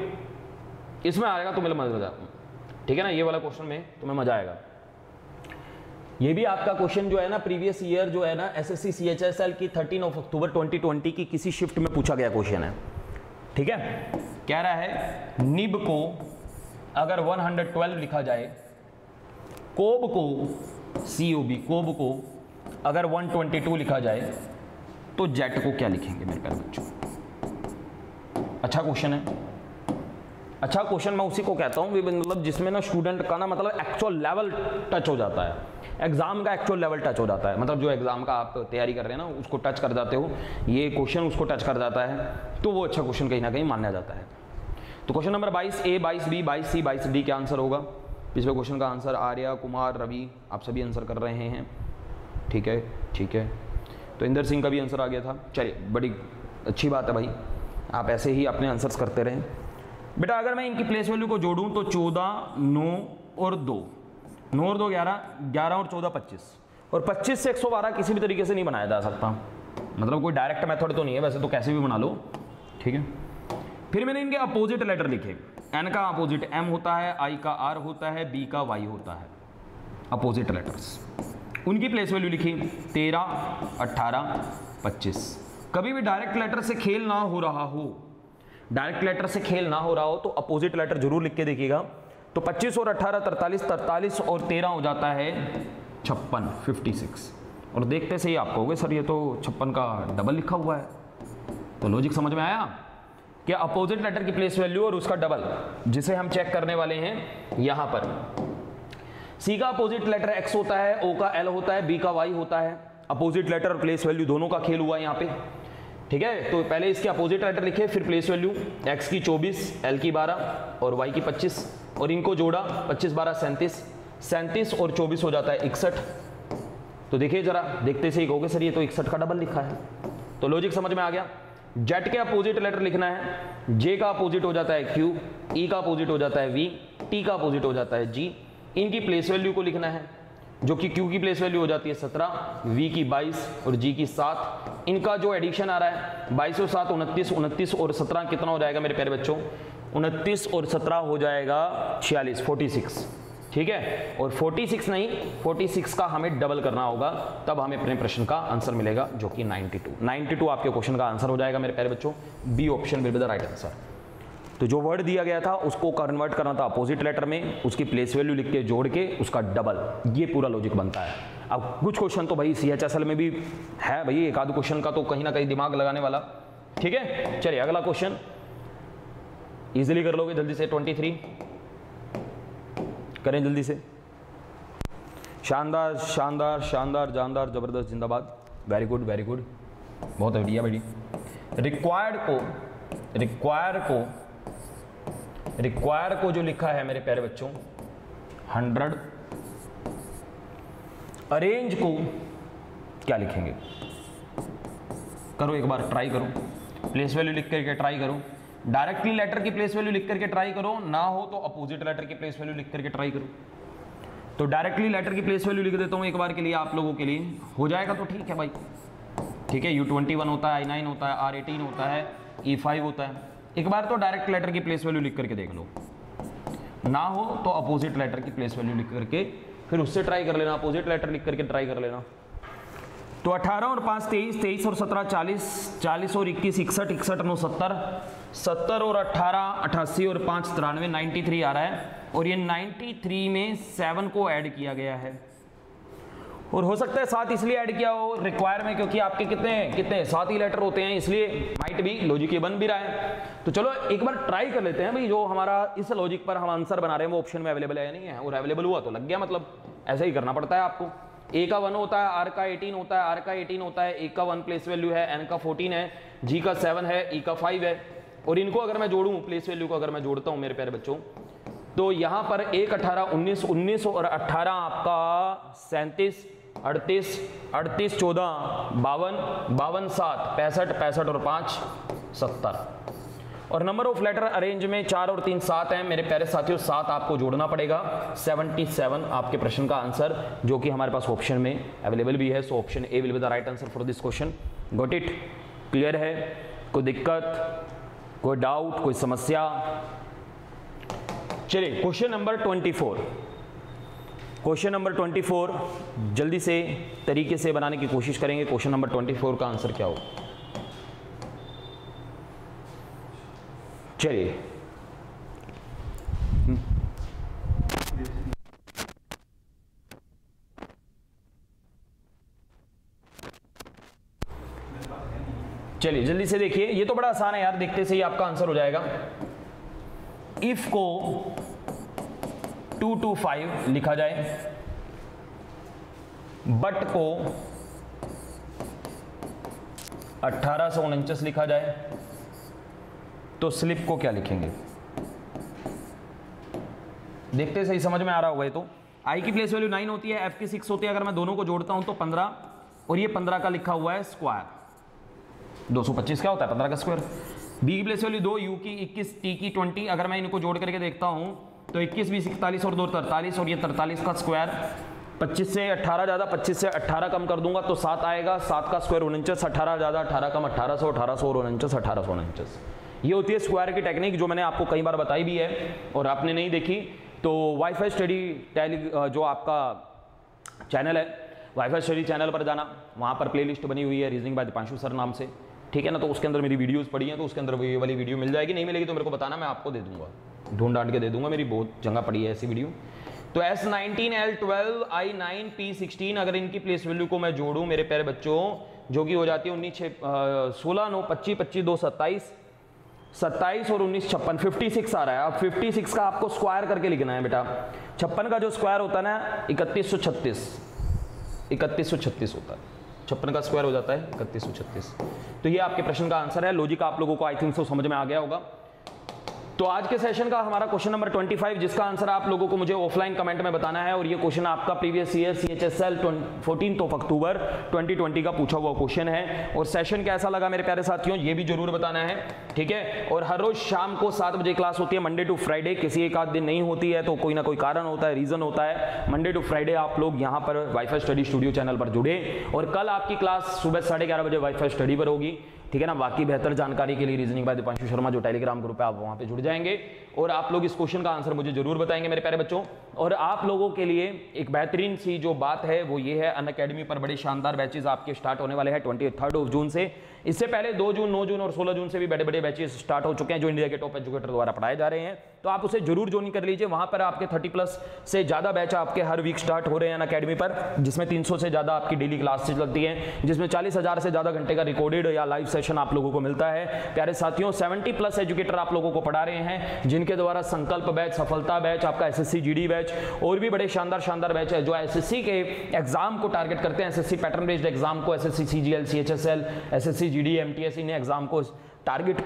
इसमें आएगा तो मेरा मज़ा ठीक है ना? ये वाला क्वेश्चन में तुम्हें मज़ा आएगा। ये भी आपका क्वेश्चन जो है ना प्रीवियस ईयर जो है ना S S C C H S L की थर्टीन ऑफ़ अक्टूबर 2020 की किसी शिफ्ट में पूछा गया क्वेश्चन है। ठीक है? कह रहा है, निब को अगर 112 लिखा जाए, कोब को सी ओ बी कोब को अगर 122 लिखा जाए तो जेट को क्या लिखेंगे मेरे प्यारे बच्चों? अच्छा क्वेश्चन है। अच्छा क्वेश्चन मैं उसी को कहता हूँ मतलब जिसमें ना स्टूडेंट का ना मतलब एक्चुअल लेवल टच हो जाता है। एग्ज़ाम का एक्चुअल लेवल टच हो जाता है। मतलब जो एग्ज़ाम का आप तैयारी कर रहे हैं ना, उसको टच कर जाते हो। ये क्वेश्चन उसको टच कर जाता है तो वो अच्छा क्वेश्चन कहीं ना कहीं माना जाता है। तो question number 22 A 22 B 22 C 22 D क्या आंसर होगा। पिछले क्वेश्चन का आंसर आर्या, कुमार, रवि, आप सभी आंसर कर रहे हैं। ठीक है ठीक है। तो इंदर सिंह का भी आंसर आ गया था। चलिए, बड़ी अच्छी बात है भाई। आप ऐसे ही अपने आंसर्स करते रहें। बेटा, अगर मैं इनकी प्लेस वैल्यू को जोड़ूं तो चौदह, नौ और दो। नौ और दो ग्यारह ग्यारह और चौदह, पच्चीस। और पच्चीस से एक सौ बारह किसी भी तरीके से नहीं बनाया जा सकता। मतलब कोई डायरेक्ट मेथड तो नहीं है, वैसे तो कैसे भी बना लो। ठीक है? फिर मैंने इनके अपोजिट लेटर लिखे। एन का अपोजिट एम होता है आई का आर होता है बी का वाई होता है। अपोजिट लेटर्स उनकी प्लेस वैल्यू लिखी, तेरह अट्ठारह पच्चीस। कभी भी डायरेक्ट लेटर से खेल ना हो रहा हो डायरेक्ट लेटर से खेल ना हो रहा हो तो अपोजिट लेटर ज़रूर लिख के देखिएगा। तो 25 और 18 तरतालीस तरतालीस और 13 हो जाता है छप्पन 56 और देखते से ही आप कहोगे, सर, ये तो छप्पन का डबल लिखा हुआ है। तो लॉजिक समझ में आया? कि अपोजिट लेटर की प्लेस वैल्यू और उसका डबल जिसे हम चेक करने वाले हैं यहाँ पर। सी का अपोजिट लेटर एक्स होता है ओ का एल होता है बी का वाई होता है। अपोजिट लेटर और प्लेस वैल्यू दोनों का खेल हुआ यहाँ पे। ठीक है? तो पहले इसके अपोजिट लेटर लिखे, फिर प्लेस वैल्यू एक्स की 24 एल की 12 और वाई की 25 और इनको जोड़ा 25 बारह, सैंतीस। सैंतीस और 24 हो जाता है इकसठ। तो देखिए जरा, देखते से ही कहोगे, सर, ये तो इकसठ का डबल लिखा है। तो लॉजिक समझ में आ गया? जेट के अपोजिट लेटर लिखना है। जे का अपोजिट हो जाता है क्यू ई का अपोजिट हो जाता है वी टी का अपोजिट हो जाता है जी इनकी प्लेस वैल्यू को लिखना है। जो कि क्यू की प्लेस वैल्यू हो जाती है सत्रह वी की बाईस और जी की सात। इनका जो एडिशन आ रहा है, बाईस और सात, उनतीस उनतीस और सत्रह कितना हो जाएगा मेरे प्यारे बच्चों? उनतीस और सत्रह हो जाएगा छियालीस फोर्टी सिक्स ठीक है? और 46 नहीं 46 का हमें डबल करना होगा, तब हमें अपने प्रश्न का आंसर मिलेगा, जो कि 92 92 आपके क्वेश्चन का आंसर हो जाएगा मेरे प्यारे बच्चों। B option will be the right answer तो जो वर्ड दिया गया था, उसको कन्वर्ट करना था अपोजिट लेटर में, उसकी प्लेस वैल्यू लिख के जोड़ के, उसका डबल ये पूरा लॉजिक बनता है। अब कुछ क्वेश्चन तो भाई सी एच में भी है भाई, एक आध क्वेश्चन का तो कहीं ना कहीं दिमाग लगाने वाला। ठीक है? चलिए, अगला क्वेश्चन इजिली कर लोगे जल्दी से 23 करें जल्दी से। शानदार शानदार शानदार, जानदार, ज़बरदस्त, जिंदाबाद। वेरी गुड वेरी गुड बहुत बढ़िया बड़ी रिक्वायर्ड को रिक्वायर को रिक्वायर को जो लिखा है मेरे प्यारे बच्चों हंड्रेड अरेंज को क्या लिखेंगे? करो एक बार ट्राई करो। प्लेस वैल्यू लिख करके ट्राई करो। डायरेक्टली लेटर की प्लेस वैल्यू लिख करके ट्राई करो। ना हो तो अपोजिट लेटर की प्लेस वैल्यू लिख करके ट्राई करो। तो डायरेक्टली लेटर की प्लेस वैल्यू लिख देता हूँ एक बार के लिए आप लोगों के लिए। हो जाएगा तो ठीक है भाई। ठीक है यू ट्वेंटी वन होता है आई नाइन होता है आर एटीन होता है ई e फाइव होता है। एक बार तो डायरेक्ट लेटर की प्लेस वैल्यू लिख करके देख लो। ना हो तो अपोजिट लेटर की प्लेस वैल्यू लिख करके, फिर उससे ट्राई कर लेना अपोजिट लेटर लिख करके ट्राई कर लेना। तो 18 और 5 तेईस तेईस और 17 40 40 और 21 इकसठ इकसठ, नौ, सत्तर सत्तर और 18 अठासी और पाँच, तिरानवे नाइन्टी आ रहा है। और ये 93 में सेवन को ऐड किया गया है। और हो सकता है साथ इसलिए ऐड किया हो रिक्वायर में, क्योंकि आपके कितने कितने, सात ही लेटर होते हैं, इसलिए माइट भी लॉजिक ये बन भी रहा है। तो चलो, एक बार ट्राई कर लेते हैं भाई, जो हमारा इस लॉजिक पर हम आंसर बना रहे हैं, वो ऑप्शन में अवेलेबल है या नहीं है? और अवेलेबल हुआ तो लग गया मतलब ऐसा ही करना पड़ता है आपको। ए का वन होता है आर का एटीन होता है आर का एटीन होता है ए का वन प्लेस वैल्यू है एन का फोर्टीन है जी का सेवन है ई e का फाइव है। और इनको अगर मैं जोड़ूं प्लेस वैल्यू को अगर मैं जोड़ता हूँ, मेरे प्यारे बच्चों तो यहाँ पर एक अठारह, उन्नीस उन्नीस और अट्ठारह आपका सैंतीस अड़तीस अड़तीस चौदह, बावन बावन सात, पैंसठ पैंसठ और पाँच, सत्तर। और नंबर ऑफ़ लेटर अरेंज में चार और तीन सात हैं। मेरे प्यारे साथियों, सात आपको जोड़ना पड़ेगा। सेवनटी सेवन आपके प्रश्न का आंसर, जो कि हमारे पास ऑप्शन में अवेलेबल भी है। So option A will be the right answer for this question got it clear है? कोई दिक्कत? कोई डाउट कोई समस्या? चलिए question number twenty four question number 24 जल्दी से तरीके से बनाने की कोशिश करेंगे। क्वेश्चन नंबर 24 का आंसर क्या हो? चलिए। चलिए, जल्दी से देखिए। ये तो बड़ा आसान है यार, देखते से ही आपका आंसर हो जाएगा। इफ़ को टू टू फाइव लिखा जाए। बट को अट्ठारह लिखा जाए। तो स्लिप को क्या लिखेंगे? देखते सही समझ में आ रहा होगा ये तो। आई की प्लेस वैल्यू नाइन होती है एफ़ की सिक्स होती है। अगर मैं दोनों को जोड़ता हूँ तो पंद्रह, और ये पंद्रह का लिखा हुआ है स्क्वायर 225 क्या होता है? पंद्रह का स्क्वायर बी की प्लेस वैल्यू दो यू की इक्कीस टी की ट्वेंटी अगर मैं इनको जोड़ करके देखता हूँ तो इक्कीस, बीस, इकतालीस और दो, तरतालीस और ये तरतालीस का स्क्वायर 25 से 18 ज़्यादा 25 से 18 कम कर दूँगा तो सात आएगा। सात का स्क्वायर उनचास, अठारह ज़्यादा 18 कम 1800 1800 और उनचास, अठारह सौ उनचास। ये होती है स्क्वायर की टेक्निक जो मैंने आपको कई बार बताई भी है और आपने नहीं देखी। तो वाईफाई स्टडी टेली जो आपका चैनल है वाईफाई स्टडी चैनल पर जाना, वहाँ पर प्लेलिस्ट बनी हुई है रीजनिंग बाय दीपांशु सर नाम से। ठीक है ना? तो उसके अंदर मेरी वीडियोज़ पड़ी हैं तो उसके अंदर ये वाली वीडियो मिल जाएगी। नहीं मिलेगी तो मेरे को बताना, मैं आपको दे दूँगा। ढूंढ डांट के दे दूँगा, मेरी बहुत जगह पड़ी है ऐसी वीडियो। तो S nineteen L twelve I nine P sixteen, अगर इनकी प्लेस वैल्यू को मैं जोड़ूं, मेरे प्यारे बच्चों, जो कि हो जाती है उन्नीस छः सोलह, नौ, पच्चीस पच्चीस, दो सत्ताईस। सत्ताईस और उन्नीस छप्पन फिफ्टी सिक्स आ रहा है। अब फिफ्टी सिक्स का आपको स्क्वायर करके लिखना है बेटा। छप्पन का जो स्क्वायर होता है ना, इकतीस सौ छत्तीस। इकतीस सौ छत्तीस होता है। छप्पन का स्क्वायर हो जाता है, इकतीस सौ छत्तीस। तो ये आपके प्रश्न का आंसर है। लॉजिक आप लोगों को आई थिंक सो समझ में आ गया होगा। तो आज के सेशन का हमारा क्वेश्चन नंबर 25 जिसका आंसर आप लोगों को मुझे ऑफलाइन कमेंट में बताना है, और ये क्वेश्चन आपका previous year C H S L fourteen of October 2020 का पूछा हुआ क्वेश्चन है। और सेशन कैसा लगा मेरे प्यारे साथियों, ये भी ज़रूर बताना है, ठीक है? और हर रोज शाम को सात बजे क्लास होती है मंडे टू फ्राइडे किसी एक आध दिन नहीं होती है तो कोई ना कोई कारण होता है रीजन होता है। मंडे टू फ्राइडे आप लोग यहाँ पर वाईफाई स्टडी स्टूडियो चैनल पर जुड़े, और कल आपकी क्लास सुबह साढ़े ग्यारह बजे वाईफाई स्टडी पर होगी। ठीक है ना? बाकी बेहतर जानकारी के लिए रीजनिंग बाय दीपांशु शर्मा जो टेलीग्राम ग्रुप है, आप वहाँ पे जुड़ जाएँगे। और आप लोग इस क्वेश्चन का आंसर मुझे ज़रूर बताएँगे मेरे प्यारे बच्चों। और आप लोगों के लिए एक बेहतरीन सी जो बात है, वो ये है, अन अकेडमी पर बड़े शानदार बैचेज आपके स्टार्ट होने वाले हैं ट्वेंटी थर्ड ऑफ़ जून से। इससे पहले दो जून, नौ जून और सोलह जून से भी बड़े बड़े बैचेस स्टार्ट हो चुके हैं जो इंडिया के टॉप एजुकेटर द्वारा पढ़ाए जा रहे हैं। तो आप उसे ज़रूर ज्वाइन कर लीजिए। वहाँ पर आपके 30 प्लस से ज़्यादा बैच आपके हर वीक स्टार्ट हो रहे हैं अकेडमी पर, जिसमें 300 से ज़्यादा आपकी डेली क्लासेज लगती हैं, जिसमें चालीस हज़ार से ज़्यादा घंटे का रिकॉर्डेड या लाइव सेशन आप लोगों को मिलता है। प्यारे साथियों, सेवेंटी प्लस एजुकेटर आप लोगों को पढ़ा रहे हैं, जिनके द्वारा संकल्प बैच, सफलता बैच, आपका एस एस बैच, और भी बड़े शानदार शानदार बैच है जो एसएससी के एग्ज़ाम को टारगेट करते हैं। एसएससी पैटर्न बेस्ड एग्ज़ाम को S S C G L C H S L S S C G D M T exam को टारगेट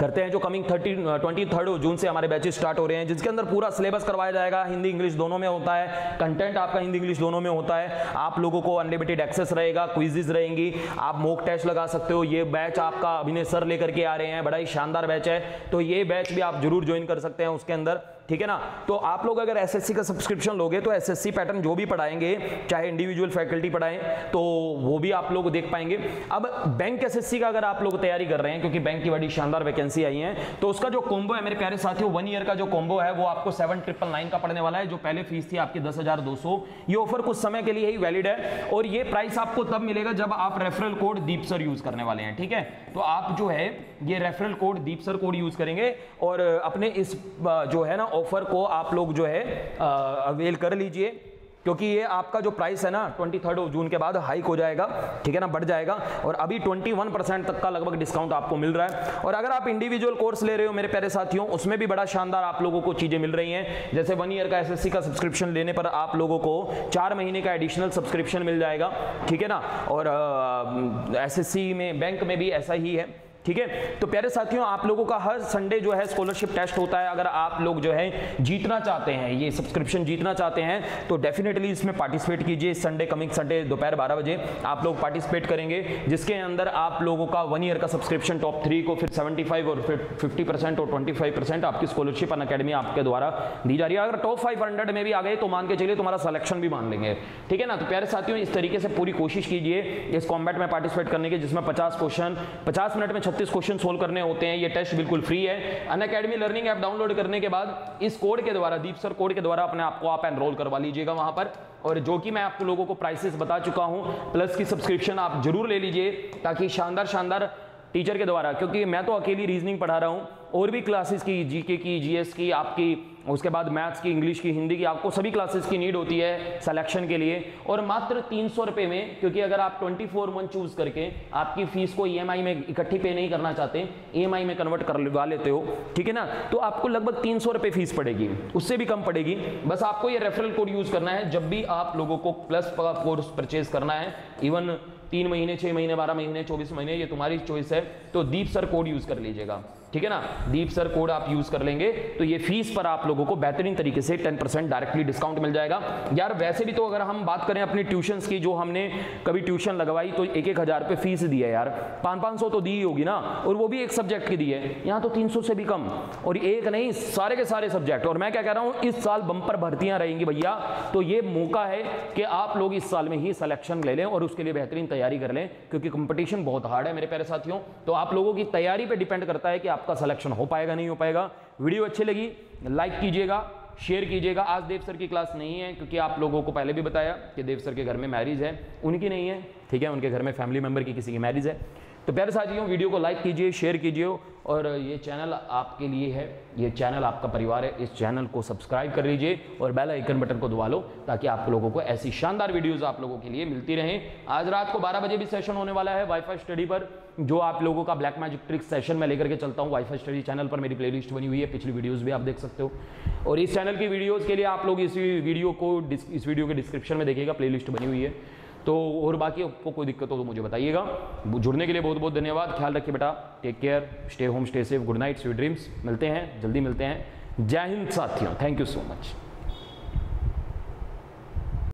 करते हैं, जो coming thirty twenty third June से हमारे बैचेस स्टार्ट हो रहे हैं, जिसके अंदर पूरा सिलेबस करवाया जाएगा। हिंदी, इंग्लिश दोनों में होता है। कंटेंट आपका हिंदी, इंग्लिश दोनों में होता है। आप लोगों को अनलिमिटेड एक्सेस रहेगा क्विजेज रहेंगी। आप मोक टेस्ट लगा सकते हो। ये बैच आपका अभिनय सर लेकर के आ रहे हैं। बड़ा ही शानदार बैच है। तो ये बैच भी आप ज़रूर ज्वाइन कर सकते हैं उसके अंदर। ठीक है ना? तो आप लोग अगर एसएससी का सब्सक्रिप्शन लोगे तो एसएससी पैटर्न जो भी पढ़ाएँगे, चाहे इंडिविजुअल फैकल्टी पढ़ाएँ तो वो भी आप लोग देख पाएँगे। अब बैंक एसएससी का अगर आप लोग तैयारी कर रहे हैं, क्योंकि बैंक की बड़ी शानदार वैकेंसी आई है तो उसका जो कॉम्बो है, मेरे प्यारे साथियों वन ईयर का जो कॉम्बो है, वो आपको सेवन ट्रिपल नाइन का पड़ने वाला है, जो पहले फ़ीस थी आपकी दस हज़ार दो सौ। ये ऑफ़र कुछ समय के लिए ही वैलिड है, और ये प्राइस आपको तब मिलेगा जब आप referral code Deep sir use करने वाले हैं, ठीक है? तो आप जो है, ये referral code Deep sir code use करेंगे, और अपने इस, जो है ना ऑफ़र को आप लोग जो है अवेल कर लीजिए, क्योंकि ये आपका जो प्राइस है ना ट्वेंटी थर्ड जून के बाद हाइक हो जाएगा, ठीक है ना, बढ़ जाएगा, और अभी 21 परसेंट तक का लगभग डिस्काउंट आपको मिल रहा है। और अगर आप इंडिविजुअल कोर्स ले रहे हो, मेरे प्यारे साथियों, उसमें भी बड़ा शानदार आप लोगों को चीज़ें मिल रही हैं। जैसे वन ईयर का एसएससी का सब्सक्रिप्शन लेने पर आप लोगों को चार महीने का एडिशनल सब्सक्रिप्शन मिल जाएगा, ठीक है ना? और एसएससी में बैंक में भी ऐसा ही है। ठीक है? तो प्यारे साथियों, आप लोगों का हर संडे जो है स्कॉलरशिप टेस्ट होता है। अगर आप लोग जो है जीतना चाहते हैं, ये सब्सक्रिप्शन जीतना चाहते हैं तो डेफिनेटली इसमें पार्टिसिपेट कीजिए। संडे कमिंग संडे दोपहर बारह बजे आप लोग पार्टिसिपेट करेंगे, जिसके अंदर आप लोगों का वन ईयर का सब्सक्रिप्शन टॉप थ्री को फिर सेवेंटी और फिर फिफ्टी और ट्वेंटी आपकी स्कॉलरशिप अन अकेडमी आपके द्वारा दी जा रही है। अगर टॉप फाइव में भी आ गए तो मान के चलिए तुम्हारा सिलेक्शन भी मान लेंगे। ठीक है ना? तो प्यारे साथियों, इस तरीके से पूरी कोशिश कीजिए, इस कॉम्बैट में पार्टिसिपेट करने की, जिसमें पचास क्वेश्चन पचास मिनट में छत्तीस क्वेश्चन सोल्व करने होते हैं, ये टेस्ट बिल्कुल फ्री है। Unacademy learning app download करने के बाद इस कोड के द्वारा दीप सर कोड के द्वारा अपने आपको आप एनरोल करवा लीजिएगा वहाँ पर। और जो कि मैं आपको लोगों को प्राइसेस बता चुका हूँ प्लस की सब्सक्रिप्शन आप ज़रूर ले लीजिए, ताकि शानदार शानदार टीचर के द्वारा, क्योंकि मैं तो अकेली रीजनिंग पढ़ा रहा हूँ। और भी क्लासेस की जीके की जीएस की, आपकी उसके बाद मैथ्स की, इंग्लिश की, हिंदी की, आपको सभी क्लासेस की नीड होती है सिलेक्शन के लिए। और मात्र तीन सौ रुपए में, क्योंकि अगर आप 24 फोर मंथ चूज़ करके आपकी फ़ीस को ईएमआई में इकट्ठी पे नहीं करना चाहते ईएमआई में कन्वर्ट करवा लेते हो, ठीक है ना? तो आपको लगभग तीन सौ रुपए फ़ीस पड़ेगी, उससे भी कम पड़ेगी। बस आपको ये रेफरल कोड यूज़ करना है, जब भी आप लोगों को प्लस कोर्स परचेज करना है इवन तीन महीने, छह महीने, बारह महीने, चौबीस महीने, ये तुम्हारी चॉइस है तो दीप सर कोड यूज़ कर लीजिएगा। ठीक है ना? दीप सर कोड आप यूज़ कर लेंगे तो ये फ़ीस पर आप लोगों को बेहतरीन तरीके से 10 परसेंट डायरेक्टली डिस्काउंट मिल जाएगा। यार, वैसे भी तो अगर हम बात करें अपनी ट्यूशन की, जो हमने कभी ट्यूशन लगवाई तो एक एक हज़ार रुपए फ़ीस दी है यार। पाँच पाँच सौ तो दी होगी ना, और वो भी एक सब्जेक्ट की दी है। यहाँ तो तीन सौ से भी कम, और एक नहीं, सारे के सारे सब्जेक्ट और मैं क्या कह रहा हूँ, इस साल बंपर भर्तियाँ रहेंगी भैया तो ये मौका है कि आप लोग इस साल में ही सिलेक्शन ले लें और उसके लिए बेहतरीन तैयारी कर लें, क्योंकि कंपटीशन बहुत हार्ड है मेरे प्यारे साथियों। तो आप लोगों की तैयारी पर डिपेंड करता है कि आपका सिलेक्शन हो पाएगा, नहीं हो पाएगा। वीडियो अच्छी लगी लाइक कीजिएगा शेयर कीजिएगा। आज देव सर की क्लास नहीं है, क्योंकि आप लोगों को पहले भी बताया कि देव सर के घर में मैरिज है, उनकी नहीं है, ठीक है? उनके घर में फैमिली मेंबर की किसी की मैरिज है। तो प्यारे साथियों, वीडियो को लाइक कीजिए शेयर कीजिए और ये चैनल आपके लिए है। ये चैनल आपका परिवार है। इस चैनल को सब्सक्राइब कर लीजिए और बेल आइकन बटन को दबा लो ताकि आप लोगों को ऐसी शानदार वीडियोस आप लोगों के लिए मिलती रहें। आज रात को 12 बजे भी सेशन होने वाला है वाईफाई स्टडी पर, जो आप लोगों का ब्लैक मैजिक ट्रिक सेशन में लेकर के चलता हूँ। वाईफाई स्टडी चैनल पर मेरी प्लेलिस्ट बनी हुई है। पिछली वीडियोज़ भी आप देख सकते हो। और इस चैनल की वीडियोज़ के लिए आप लोग इस वीडियो को इस वीडियो के डिस्क्रिप्शन में देखिएगा। प्ले बनी हुई है। तो और बाकी आपको कोई दिक्कत हो तो मुझे बताइएगा। जुड़ने के लिए बहुत बहुत धन्यवाद। ख्याल रखिए बेटा। Take care stay home stay safe good night sweet dreams मिलते हैं। जल्दी मिलते हैं। जय हिंद, साथियों। Thank you so much